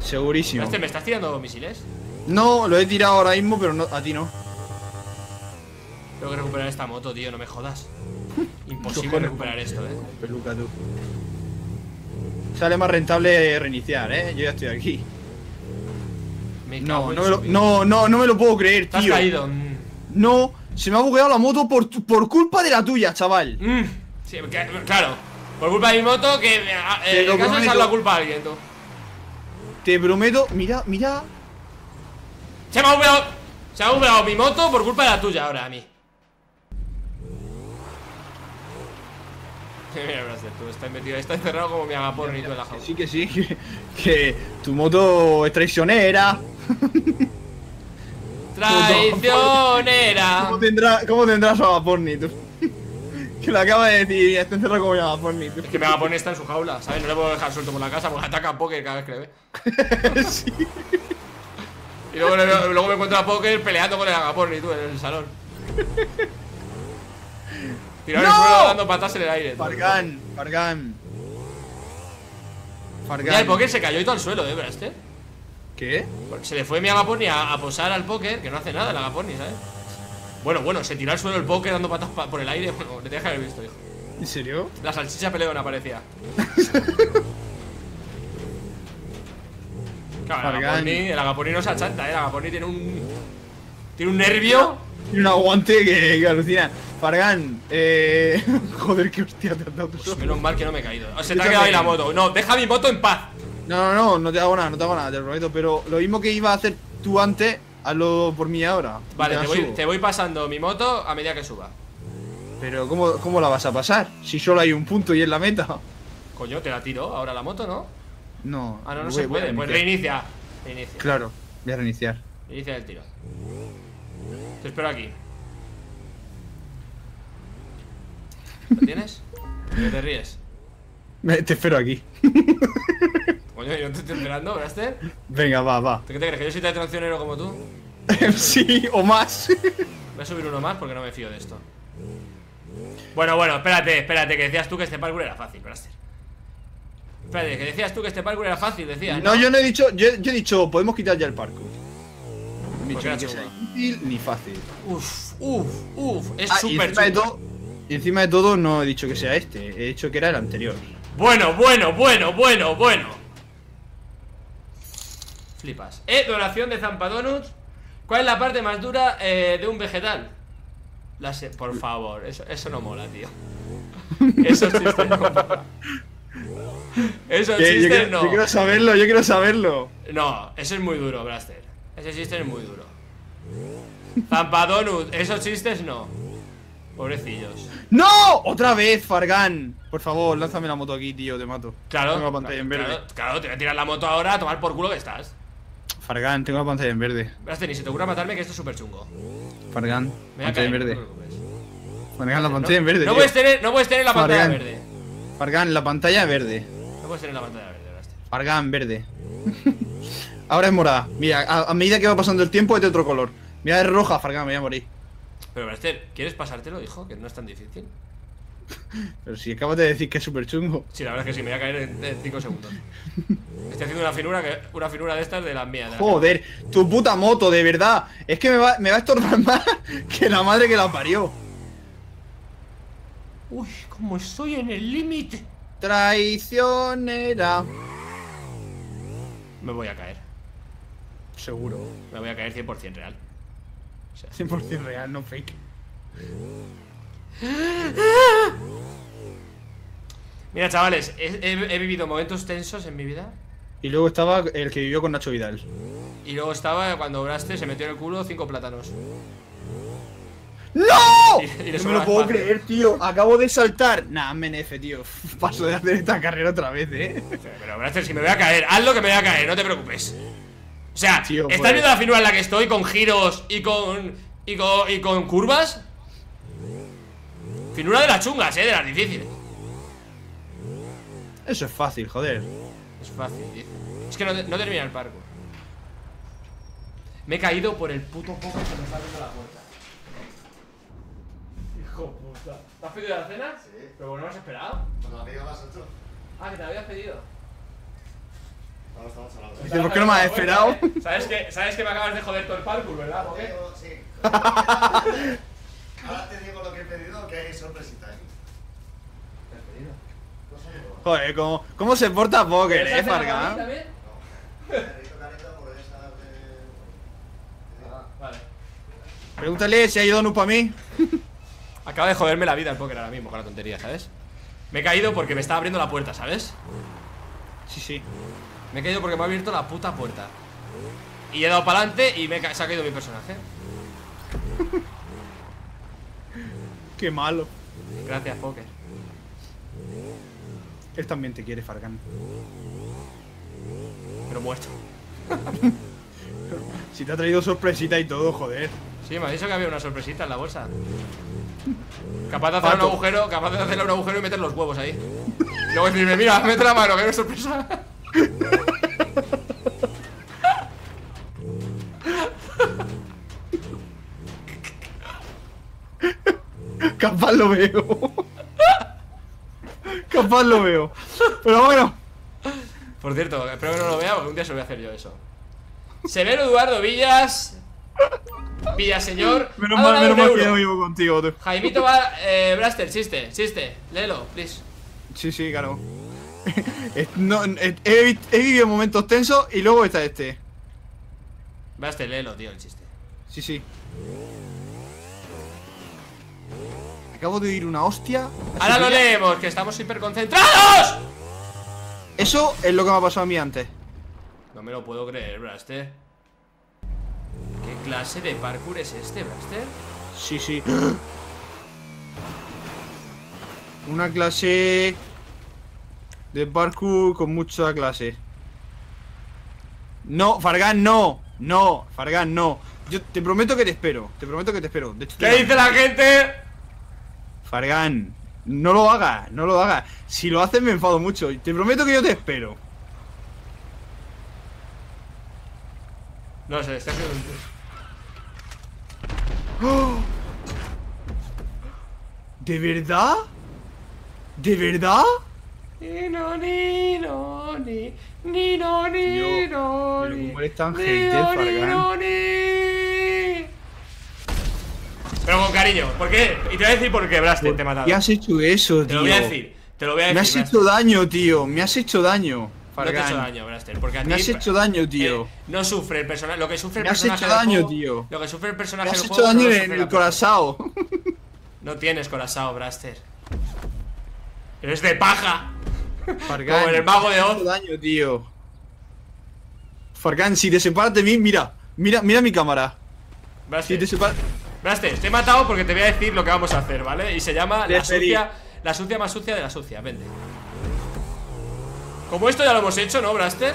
Segurísimo. Blaster, ¿me estás tirando misiles? No, lo he tirado ahora mismo, pero no, a ti no. Tengo que recuperar esta moto, tío, no me jodas. Imposible recuperar esto, eh. Peluca, tú. Sale más rentable reiniciar, ¿eh? Yo ya estoy aquí. Me No, no me lo, no, no, no me lo puedo creer, Te has tío. caído. Mm. No, se me ha bugueado la moto por, tu- por culpa de la tuya, chaval. Mm. Sí, que- claro. Por culpa de mi moto, que eh, el caso prometo. la culpa a alguien, tú. Te prometo, mira, mira. Se me ha bugueado. Se me ha bugueado mi moto por culpa de la tuya ahora a mí. Mira, Blaster, tú estás metido, estás encerrado como mi agaporni tú en la jaula. sí, que sí, que, que tu moto es traicionera. Traicionera. ¿Cómo tendrá, cómo tendrá su agaporni, tú? que lo acaba de decir, está encerrado como mi agaporni, tú. Es que mi agaporni está en su jaula, ¿sabes? No le puedo dejar suelto por la casa porque ataca a Poker cada vez que le ve. sí. Y luego, luego me encuentro a Poker peleando con el agaporni, tú, en el salón. Tirado en el suelo dando patas en el aire. Fargan, Fargan. Fargan. Mira, el Poker se cayó y todo al suelo, ¿eh, Braster? ¿Qué? Se le fue mi agaporni a, a posar al Poker, que no hace nada el agaporni, ¿sabes? Bueno, bueno, se tiró al suelo el Poker dando patas pa- por el aire. Bueno, le que haber visto, hijo. ¿En serio? La salchicha peleona parecía. Claro, el el agaporni no se achanta, ¿eh? El agaporni tiene un... Tiene un nervio... Tiene un aguante que, que alucina. Fargan, eh. Joder, qué hostia te has dado Pues solo. menos mal que no me he caído. O se te ha quedado ahí la moto. No, deja mi moto en paz. No, no, no, no te hago nada, no te hago nada, te lo prometo. Pero lo mismo que iba a hacer tú antes, hazlo por mí ahora. Vale, te voy, te voy pasando mi moto a medida que suba. Pero ¿cómo, ¿cómo la vas a pasar? Si solo hay un punto y es la meta. Coño, te la tiro ahora la moto, ¿no? No. Ah, no, no voy- se puede. Pues reinicia. Reinicia. Claro, voy a reiniciar. Inicia el tiro. Te espero aquí. ¿Lo tienes? ¿De qué te ríes? Me- te espero aquí. Coño, yo te estoy esperando, Braster. Venga, va, va. ¿Tú qué te crees? ¿Que yo soy tan traicionero como tú? sí, o más. Voy a subir uno más porque no me fío de esto. Bueno, bueno, espérate, espérate, que decías tú que este parkour era fácil, Braster. Espérate, que decías tú que este parkour era fácil, decías. No, yo no he dicho, yo, yo he dicho, podemos quitar ya el parkour. No he ¿Por dicho qué ni difícil ni fácil. Uf, uf, uf. Es Ah, y súper todo, y encima de todo no he dicho que sea este, he dicho que era el anterior. Bueno, bueno, bueno, bueno, bueno. Flipas. Eh, donación de Zampadonuts. ¿Cuál es la parte más dura eh, de un vegetal? La se- Por favor, eso, eso no mola, tío. Esos chistes no. papá. Esos yo, quiero, no. yo quiero saberlo, yo quiero saberlo. No, ese es muy duro, Blaster. Ese chiste es muy duro. Zampadonut, esos chistes no. Pobrecillos. ¡No! ¡Otra vez, Fargan! Por favor, lánzame la moto aquí, tío, te mato. Claro. Tengo la pantalla en verde. Claro, claro, te voy a tirar la moto ahora a tomar por culo que estás. Fargan, tengo la pantalla en verde. Blaster, ni se te ocurra matarme que esto es súper chungo. Fargan, pantalla en no verde. Fargan, la No- pantalla en verde. No puedes tener, no puedes tener la pantalla Fargan. verde. Fargan, la pantalla verde. No puedes tener la pantalla verde. Fargan, verde. Ahora es morada. Mira, a, a medida que va pasando el tiempo es de otro color. Mira, es roja, Fargan, me voy a morir. Pero Blaster, ¿quieres pasártelo, hijo? Que no es tan difícil. Pero si acabas de decir que es súper chungo. Sí, la verdad es que sí, me voy a caer en 5 segundos. Estoy haciendo una finura, que, una finura de estas de las mías. de Joder, tu puta moto, de verdad. Es que me va, me va a estorbar más que la madre que la parió. Uy, como estoy en el límite. Traicionera. Me voy a caer. Seguro. Me voy a caer 100% real. O sea, 100% real, no fake. Mira, chavales, he, he- he vivido momentos tensos en mi vida. Y luego estaba el que vivió con Nacho Vidal. Y luego estaba cuando Braste se metió en el culo cinco plátanos. ¡No! Y- y le no me lo puedo espacio. creer, tío. Acabo de saltar. Nah, MNF, tío. Paso de hacer esta carrera otra vez, eh. Pero Braste, si me voy a caer, haz lo que me voy a caer, no te preocupes. O sea, Tío, ¿estás pues- viendo la finura en la que estoy con giros y con. y con. y con curvas? Finura de las chungas, eh, de las difíciles. Eso es fácil, joder. Es fácil, tío. Es que no, no termina el parkour. Me he caído por el puto poco que me está abriendo la puerta. Hijo puta. ¿Te has pedido la cena? Sí. ¿Pero no me has esperado? Cuando la más ocho. Ah, que te la habías pedido. Estamos hablando. Dice, ¿por qué no me has esperado? ¿Sabes que, ¿Sabes que me acabas de joder todo el parkour, verdad? ¿Por qué? Digo, sí. Ahora te digo lo que he pedido, que hay sorpresita ahí. No sé, digo, Joder, ¿cómo, cómo se porta Poker, ¿Quieres eh, a Fargan? también? perrito carita por esa de. Ah, vale. Pregúntale si ha ido Nup para mí. Acaba de joderme la vida el póker ahora mismo con la tontería, ¿sabes? Me he caído porque me estaba abriendo la puerta, ¿sabes? Sí, sí. Me he caído porque me ha abierto la puta puerta. Y he dado para adelante y me se ha caído mi personaje. Qué malo. Gracias, póker. Él también te quiere, Fargan. Pero muerto. Si te ha traído sorpresita y todo, joder. Sí, me ha dicho que había una sorpresita en la bolsa. Capaz de hacer un agujero, capaz de hacerle un agujero y meter los huevos ahí. Y luego decirme, mira, mete la mano, que hay una sorpresa. Capaz lo veo. Capaz lo veo. Pero bueno. Por cierto, espero que no lo vea porque un día se lo voy a hacer yo eso. Severo Eduardo Villas. Villaseñor. Menos mal, menos mal que vivo contigo, tú. Jaimito va. Eh, Blaster, chiste, chiste. Léelo, please. Sí, sí, claro. No, he, he- he vivido momentos tensos y luego está este. Blaster, léelo, tío, el chiste. Sí, sí. Acabo de oír una hostia. Ahora lo leemos, que estamos hiper concentrados. Eso es lo que me ha pasado a mí antes. No me lo puedo creer, Blaster. ¿Qué clase de parkour es este, Blaster? Sí, sí. Una clase de parkour con mucha clase. No, Fargan, no. No, Fargan, no. Yo te prometo que te espero. Te prometo que te espero. De hecho, te- ¿Qué dice la gente? Fargan, no lo hagas, no lo hagas. Si lo haces me enfado mucho. Te prometo que yo te espero. No sé, está haciendo un... ¿De verdad? ¿De verdad? Ni no, ni no, ni ni no, ni Tío, no, pero ni cómo eres tan ni hater, no, ni Fargan. no, ni. Pero con cariño, ¿por qué? Y te voy a decir por qué, Blaster, te he matado. ¿Qué has hecho eso, tío? Te lo voy a decir, te lo voy a decir. Me has Blaster. hecho daño, tío. Me has hecho daño. No te he Fargan. hecho daño, Blaster, porque a Me ti- has hecho daño, tío. Eh, no sufre el personaje, lo que sufre el Me has personaje hecho daño, juego- tío. Lo que sufre el personaje Me has hecho juego no daño lo en el corazón. No tienes corazón, Blaster. Eres de paja. Fargan. Como en el mago de Oz. Daño, tío. Fargan, si te separas de mí, mira. Mira, mira mi cámara. Si Braster, te separas. Te he matado porque te voy a decir lo que vamos a hacer, ¿vale? Y se llama la sucia, la sucia más sucia de la sucia, vente. Como esto ya lo hemos hecho, ¿no, Braster?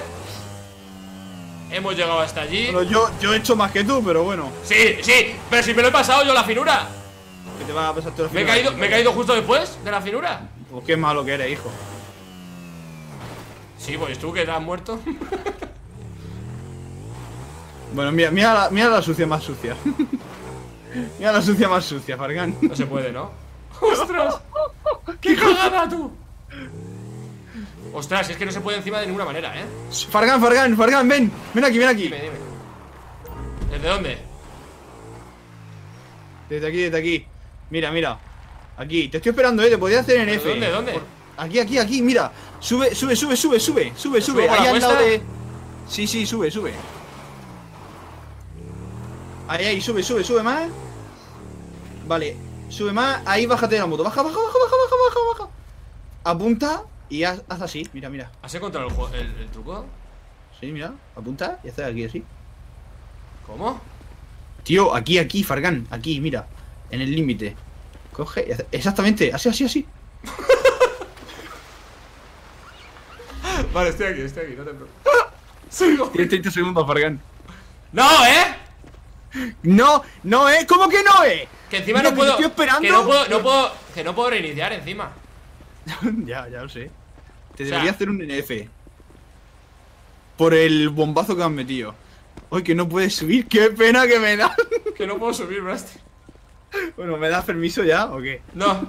Hemos llegado hasta allí. Bueno, yo, yo he hecho más que tú, pero bueno. Sí, sí, pero si me lo he pasado yo la finura. Que te va a pasar todo el Me he caído, me he caído justo después de la finura. Pues qué malo que eres, hijo. Sí, pues tú que te has muerto. Bueno, mira, mira, la, mira la sucia más sucia. mira la sucia más sucia, Fargan. No se puede, ¿no? ¡Ostras! ¡Qué cagada tú! Ostras, es que no se puede encima de ninguna manera, ¿eh? Fargan, Fargan, Fargan, ven. Ven aquí, ven aquí. Dime, dime. ¿Desde dónde? Desde aquí, desde aquí. Mira, mira. Aquí, te estoy esperando, eh. Te podía hacer en ¿Pero F. dónde, dónde? Por- Aquí, aquí, aquí, mira. Sube, sube, sube, sube, sube, sube, sube. Ahí al lado de. Sí, sí, sube, sube. Ahí, ahí, sube, sube, sube más. Vale, sube más. Ahí bájate de la moto. Baja, baja, baja, baja, baja, baja, baja. Apunta y haz, haz así. Mira, mira. ¿Has encontrado el, el truco? Sí, mira. Apunta y haces aquí así. ¿Cómo? Tío, aquí, aquí, Fargan. Aquí, mira. En el límite. Coge y hace. Exactamente, así, así, así. Vale, estoy aquí, estoy aquí, no te preocupes. Sigo. Tienes 30 segundos, Fargan. ¡No, eh! No, no, eh. ¿Cómo que no, eh? Que encima no puedo. estoy esperando. Que no puedo, no puedo. Que no puedo reiniciar encima. ya, ya lo sé. Te O sea- debería hacer un NF. Por el bombazo que han metido. Hoy que no puedes subir, qué pena que me da. Que no puedo subir, Braster. bueno, ¿me das permiso ya o qué? No.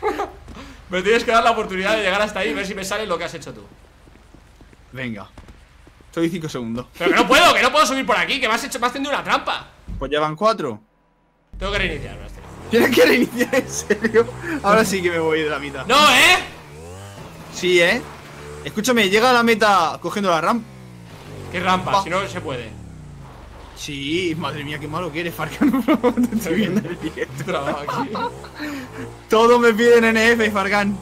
me tienes que dar la oportunidad de llegar hasta ahí y ver si me sale lo que has hecho tú. Venga. Estoy 5 segundos. Pero que no puedo, que no puedo subir por aquí, que me has hecho, me has tendido una trampa. Pues ya van 4. Tengo que reiniciar, Braster. Tienes que reiniciar en serio. Ahora sí que me voy de la mitad. ¡No, eh! Sí, eh. Escúchame, llega a la meta cogiendo la rampa. ¿Qué rampa? Si no se puede. Sí, madre mía, qué malo que eres, Fargan. Te estoy viendo el directo. Trabajo aquí. Todos me piden NF, Fargan.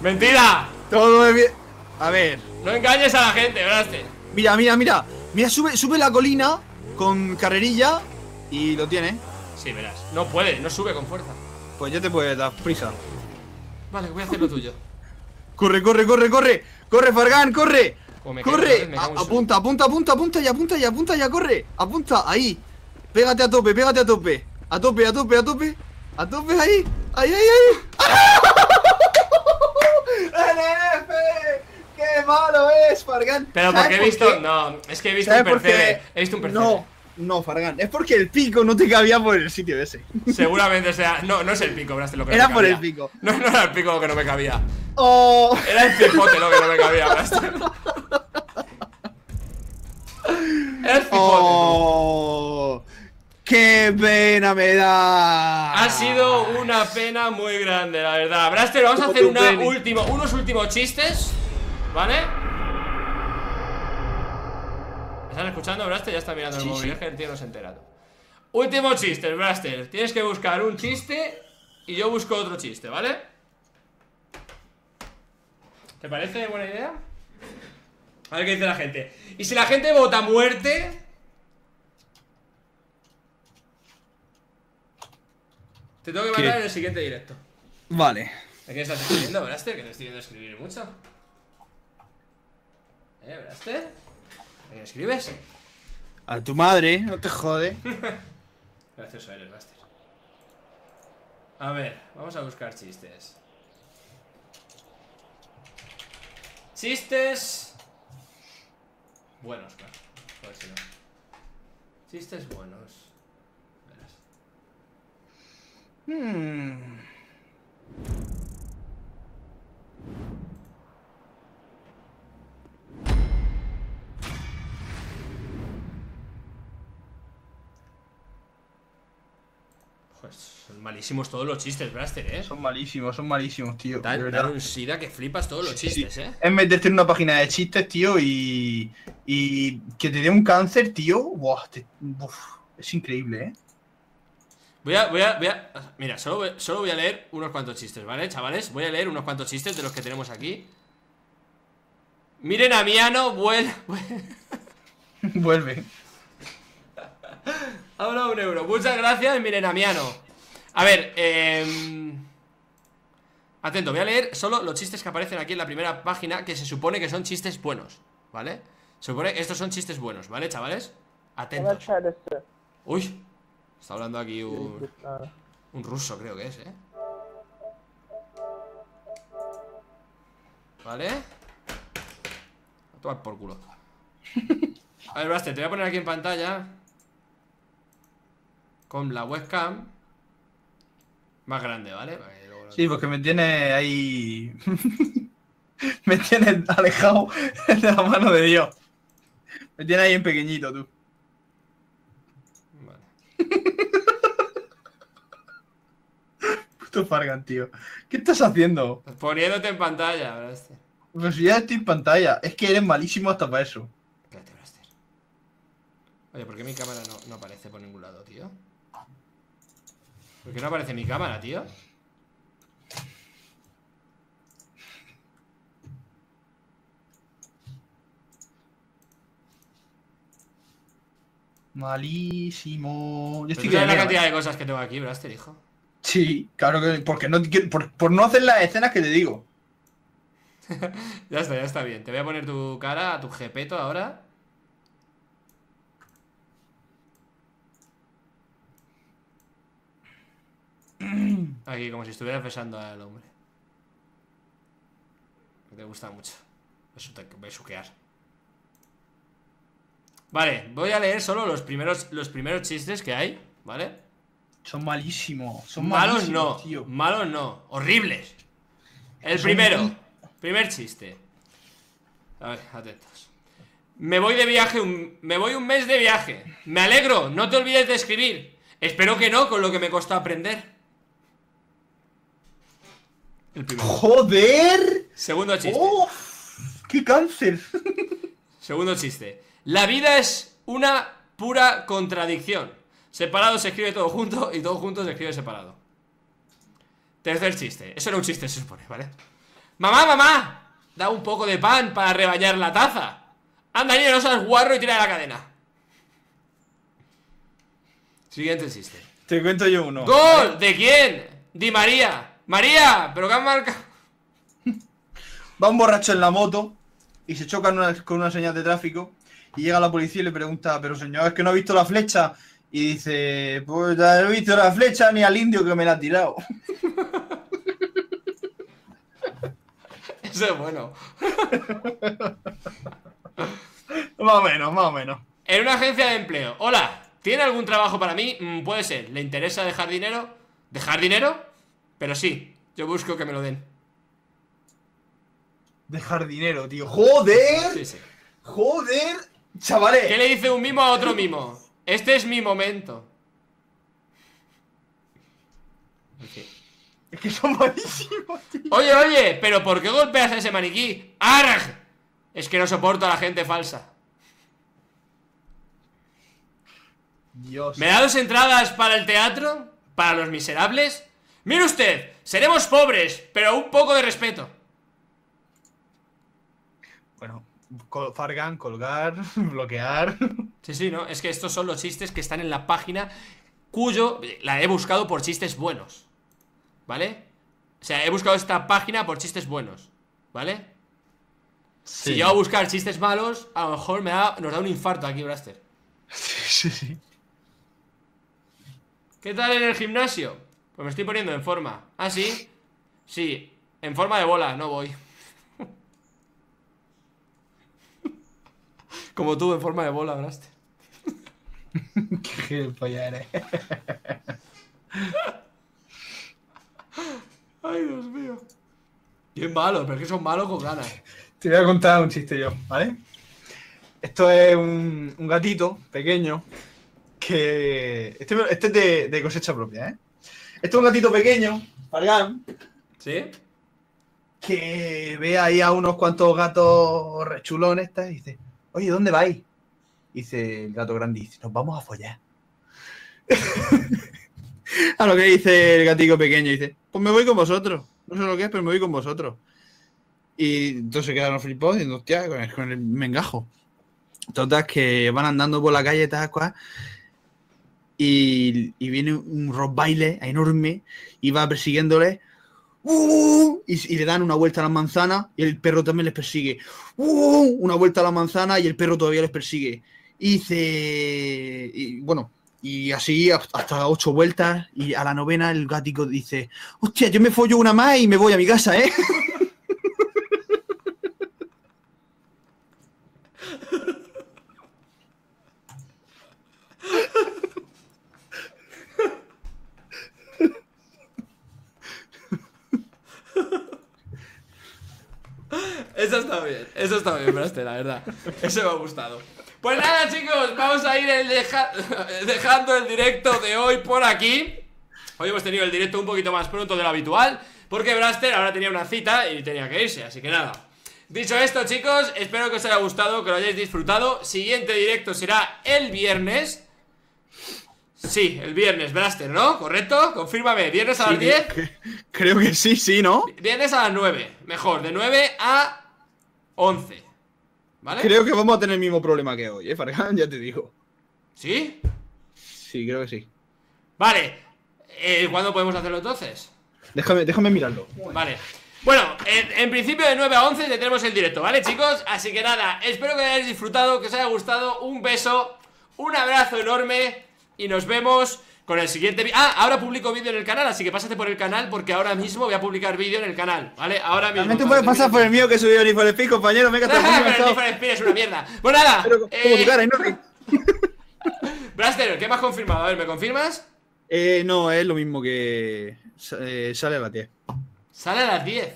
¡Mentira! Todo me piden. A ver. No engañes a la gente, Braster. Mira, mira, mira. Mira, sube, sube la colina con carrerilla y lo tiene. Sí, verás. No puede, no sube con fuerza. Pues ya te puedes dar prisa. Vale, voy a hacer lo tuyo. Corre, corre, corre, corre. Corre, Fargan, corre. Corre. vez, apunta, apunta, apunta, apunta ya, apunta ya, apunta ya, corre. Apunta, ahí. Pégate a tope, pégate a tope. A tope, a tope, a tope. A tope ahí. Ahí, ahí, ahí. ¡NF! ¡Qué malo es, Fargan! Pero ¿Sabes porque he visto. No, es que he visto un percebe. He visto un percebe. No, no, Fargan. Es porque el pico no te cabía por el sitio ese. Seguramente sea. No, no es el pico, Braster, lo que no Era me por el cabía. pico. No, no era el pico lo que no me cabía. Oh. Era el cipote lo que no me cabía, Braster. Era el. Oh, ¡Qué pena me da! Ha sido una pena muy grande, la verdad. Braster, vamos a hacer una último, unos últimos chistes. ¿Vale? ¿Me están escuchando, Braster? Ya está mirando el Sí, móvil, sí. es que el tío no se entera. Último chiste, Braster. Tienes que buscar un chiste y yo busco otro chiste, ¿vale? ¿Te parece buena idea? A ver qué dice la gente. Y si la gente vota muerte. Te tengo que ¿Qué? mandar en el siguiente directo. Vale. ¿A quién estás escribiendo, Braster? Que te estoy viendo escribir mucho. ¿Eh, quién escribes? A tu madre, no te jode. Gracioso eres, Braster. A ver, vamos a buscar chistes. Chistes. Buenos, claro. A ver si no. Chistes buenos. Verás. Hmm. Malísimos todos los chistes, Braster, ¿eh? Son malísimos, son malísimos, tío. Dan, un sida que flipas todos los Sí, sí. chistes, ¿eh? Es meterte en una página de chistes, tío, y. Y que te dé un cáncer, tío. Buah, te- uf, es increíble, ¿eh? Voy a, voy a, voy a. Mira, solo, voy- solo voy a leer unos cuantos chistes, ¿vale, chavales? Voy a leer unos cuantos chistes de los que tenemos aquí. Miren a Miano, vuel... Vuelve. Habla un euro. Muchas gracias, miren a Miano. A ver, eh... Atento, voy a leer solo los chistes que aparecen aquí en la primera página, que se supone que son chistes buenos, ¿vale? Se supone que estos son chistes buenos, ¿vale, chavales? Atentos. Uy, está hablando aquí un, un ruso, creo que es, ¿eh? ¿Vale? A tomar por culo. A ver, Braster, te voy a poner aquí en pantalla con la webcam más grande, ¿vale? Luego Sí, porque me tiene ahí. me tiene alejado de la mano de Dios. Me tiene ahí en pequeñito, tú. Vale. Puto Fargan, tío. ¿Qué estás haciendo? Poniéndote en pantalla, Braster. Pues ya estoy en pantalla. Es que eres malísimo hasta para eso. Espérate, Braster. Oye, ¿por qué mi cámara no, no aparece por ningún lado, tío? ¿Por qué no aparece mi cámara, tío? Malísimo. Yo estoy tú sabes la que cantidad de cosas que tengo aquí, Braster, hijo. Sí, claro que. Porque no, por, por no hacer las escenas que te digo. Ya está, ya está bien. Te voy a poner tu cara, tu jepeto ahora. Aquí, como si estuvieras besando al hombre. Que te gusta mucho. Besuquear. Vale, voy a leer solo los primeros, los primeros chistes que hay, ¿vale? Son malísimos. Son Malos no, tío. malos no, horribles. El Son primero, muy- primer chiste. A ver, atentos. Me voy de viaje, un, me voy un mes de viaje. Me alegro, no te olvides de escribir. Espero que no, con lo que me costó aprender. El primero. ¡Joder! Segundo chiste. ¡Oh! ¡Qué cáncer! Segundo chiste. La vida es una pura contradicción. Separado se escribe todo junto y todo junto se escribe separado. Tercer chiste. Eso era un chiste, se supone, ¿vale? ¡Mamá, mamá! Da un poco de pan para rebañar la taza. Anda, niño, no seas guarro y tira de la cadena. Siguiente chiste. Te cuento yo uno. ¡Gol! ¿De quién? Di María. María, pero que han marcado. Va un borracho en la moto y se choca una- con una señal de tráfico. Y llega la policía y le pregunta, pero señor, es que no ha visto la flecha. Y dice, pues no he visto la flecha ni al indio que me la ha tirado. Eso es bueno. más o menos, más o menos. En una agencia de empleo. Hola, ¿tiene algún trabajo para mí? Mm, puede ser. ¿Le interesa dejar dinero? ¿Dejar dinero? Pero sí, yo busco que me lo den. Dejar dinero, tío. ¡Joder! Sí, sí. ¡Joder! Chavales. ¿Qué le dice un mimo a otro mimo? Este es mi momento. Es que son malísimos, tío. Oye, oye, ¿pero por qué golpeas a ese maniquí? ¡Arg! Es que no soporto a la gente falsa. Dios. ¿Me da dos entradas para el teatro? ¿Para los miserables? Mire usted, seremos pobres, pero un poco de respeto. Bueno, Fargan, colgar, bloquear. Sí, sí, ¿no? Es que estos son los chistes que están en la página cuyo la he buscado por chistes buenos. ¿Vale? O sea, he buscado esta página por chistes buenos. ¿Vale? Si llego a buscar chistes malos, a lo mejor me da, nos da un infarto aquí, Braster. Sí, sí, sí. ¿Qué tal en el gimnasio? Pues me estoy poniendo en forma. ¿Ah, sí? Sí, en forma de bola, no voy. Como tú, en forma de bola, Braster. Qué gilipollas eres. Ay, Dios mío. Qué malo, pero es que son malos con ganas. Te voy a contar un chiste yo, ¿vale? Esto es un, un gatito pequeño que. Este, este es de, de cosecha propia, ¿eh? Este es un gatito pequeño, Fargan, ¿Sí? que ve ahí a unos cuantos gatos rechulones y dice: Oye, ¿dónde vais? Y dice el gato grande: dice, Nos vamos a follar. A lo que dice el gatico pequeño, dice, pues me voy con vosotros. No sé lo que es, pero me voy con vosotros. Y entonces quedaron flipados diciendo, hostia, con el, con el mengajo. Total, que van andando por la calle, tal cual, y, viene un rottweiler enorme y va persiguiéndole. ¡Uh! Y, le dan una vuelta a las manzanas y el perro también les persigue. ¡Uh! Una vuelta a la manzana y el perro todavía les persigue. Y dice. Y bueno, y así hasta ocho vueltas. Y a la novena el gático dice: Hostia, yo me follo una más y me voy a mi casa, ¿eh? Eso está bien, eso está bien, Braster, la verdad. Eso me ha gustado. Pues nada, chicos, vamos a ir el deja- dejando el directo de hoy por aquí. Hoy hemos tenido el directo un poquito más pronto de lo habitual, porque Braster ahora tenía una cita y tenía que irse, así que nada. Dicho esto, chicos, espero que os haya gustado, que lo hayáis disfrutado. Siguiente directo será el viernes. Sí, el viernes, Braster, ¿no? ¿Correcto? Confírmame, ¿viernes a las 10? Creo que sí, sí, ¿no? Viernes a las 9, mejor, de 9 a 11. ¿Vale? Creo que vamos a tener el mismo problema que hoy, ¿eh, Fargan? Ya te digo. ¿Sí? Sí, creo que sí. Vale. Eh, ¿Cuándo podemos hacerlo entonces? Déjame, déjame mirarlo. Vale. Bueno, en, en principio de 9 a 11 tendremos el directo, ¿vale, chicos? Así que nada, espero que hayáis disfrutado, que os haya gustado. Un beso, un abrazo enorme y nos vemos con el siguiente vídeo. Ah, ahora publico vídeo en el canal, así que pásate por el canal porque ahora mismo voy a publicar vídeo en el canal, ¿vale? Ahora mismo. También tú puedes pasar por el mío que he subido el Speed, compañero. Venga, hasta Pero el for Speed es una mierda. Pues nada, Pero como eh, tu cara, ¿no? Blaster, ¿qué has confirmado? A ver, ¿me confirmas? Eh, no, es lo mismo que eh, sale a la 10. Sale a las 10.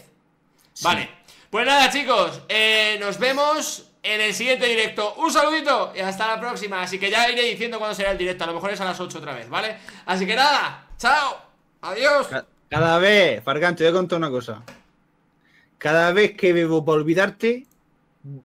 Vale. Pues nada, chicos, eh, nos vemos en el siguiente directo. Un saludito y hasta la próxima. Así que ya iré diciendo cuándo será el directo. A lo mejor es a las 8 otra vez, ¿vale? Así que nada, chao. Adiós. Ca- Cada vez, Fargan, te voy a contar una cosa. Cada vez que bebo para olvidarte,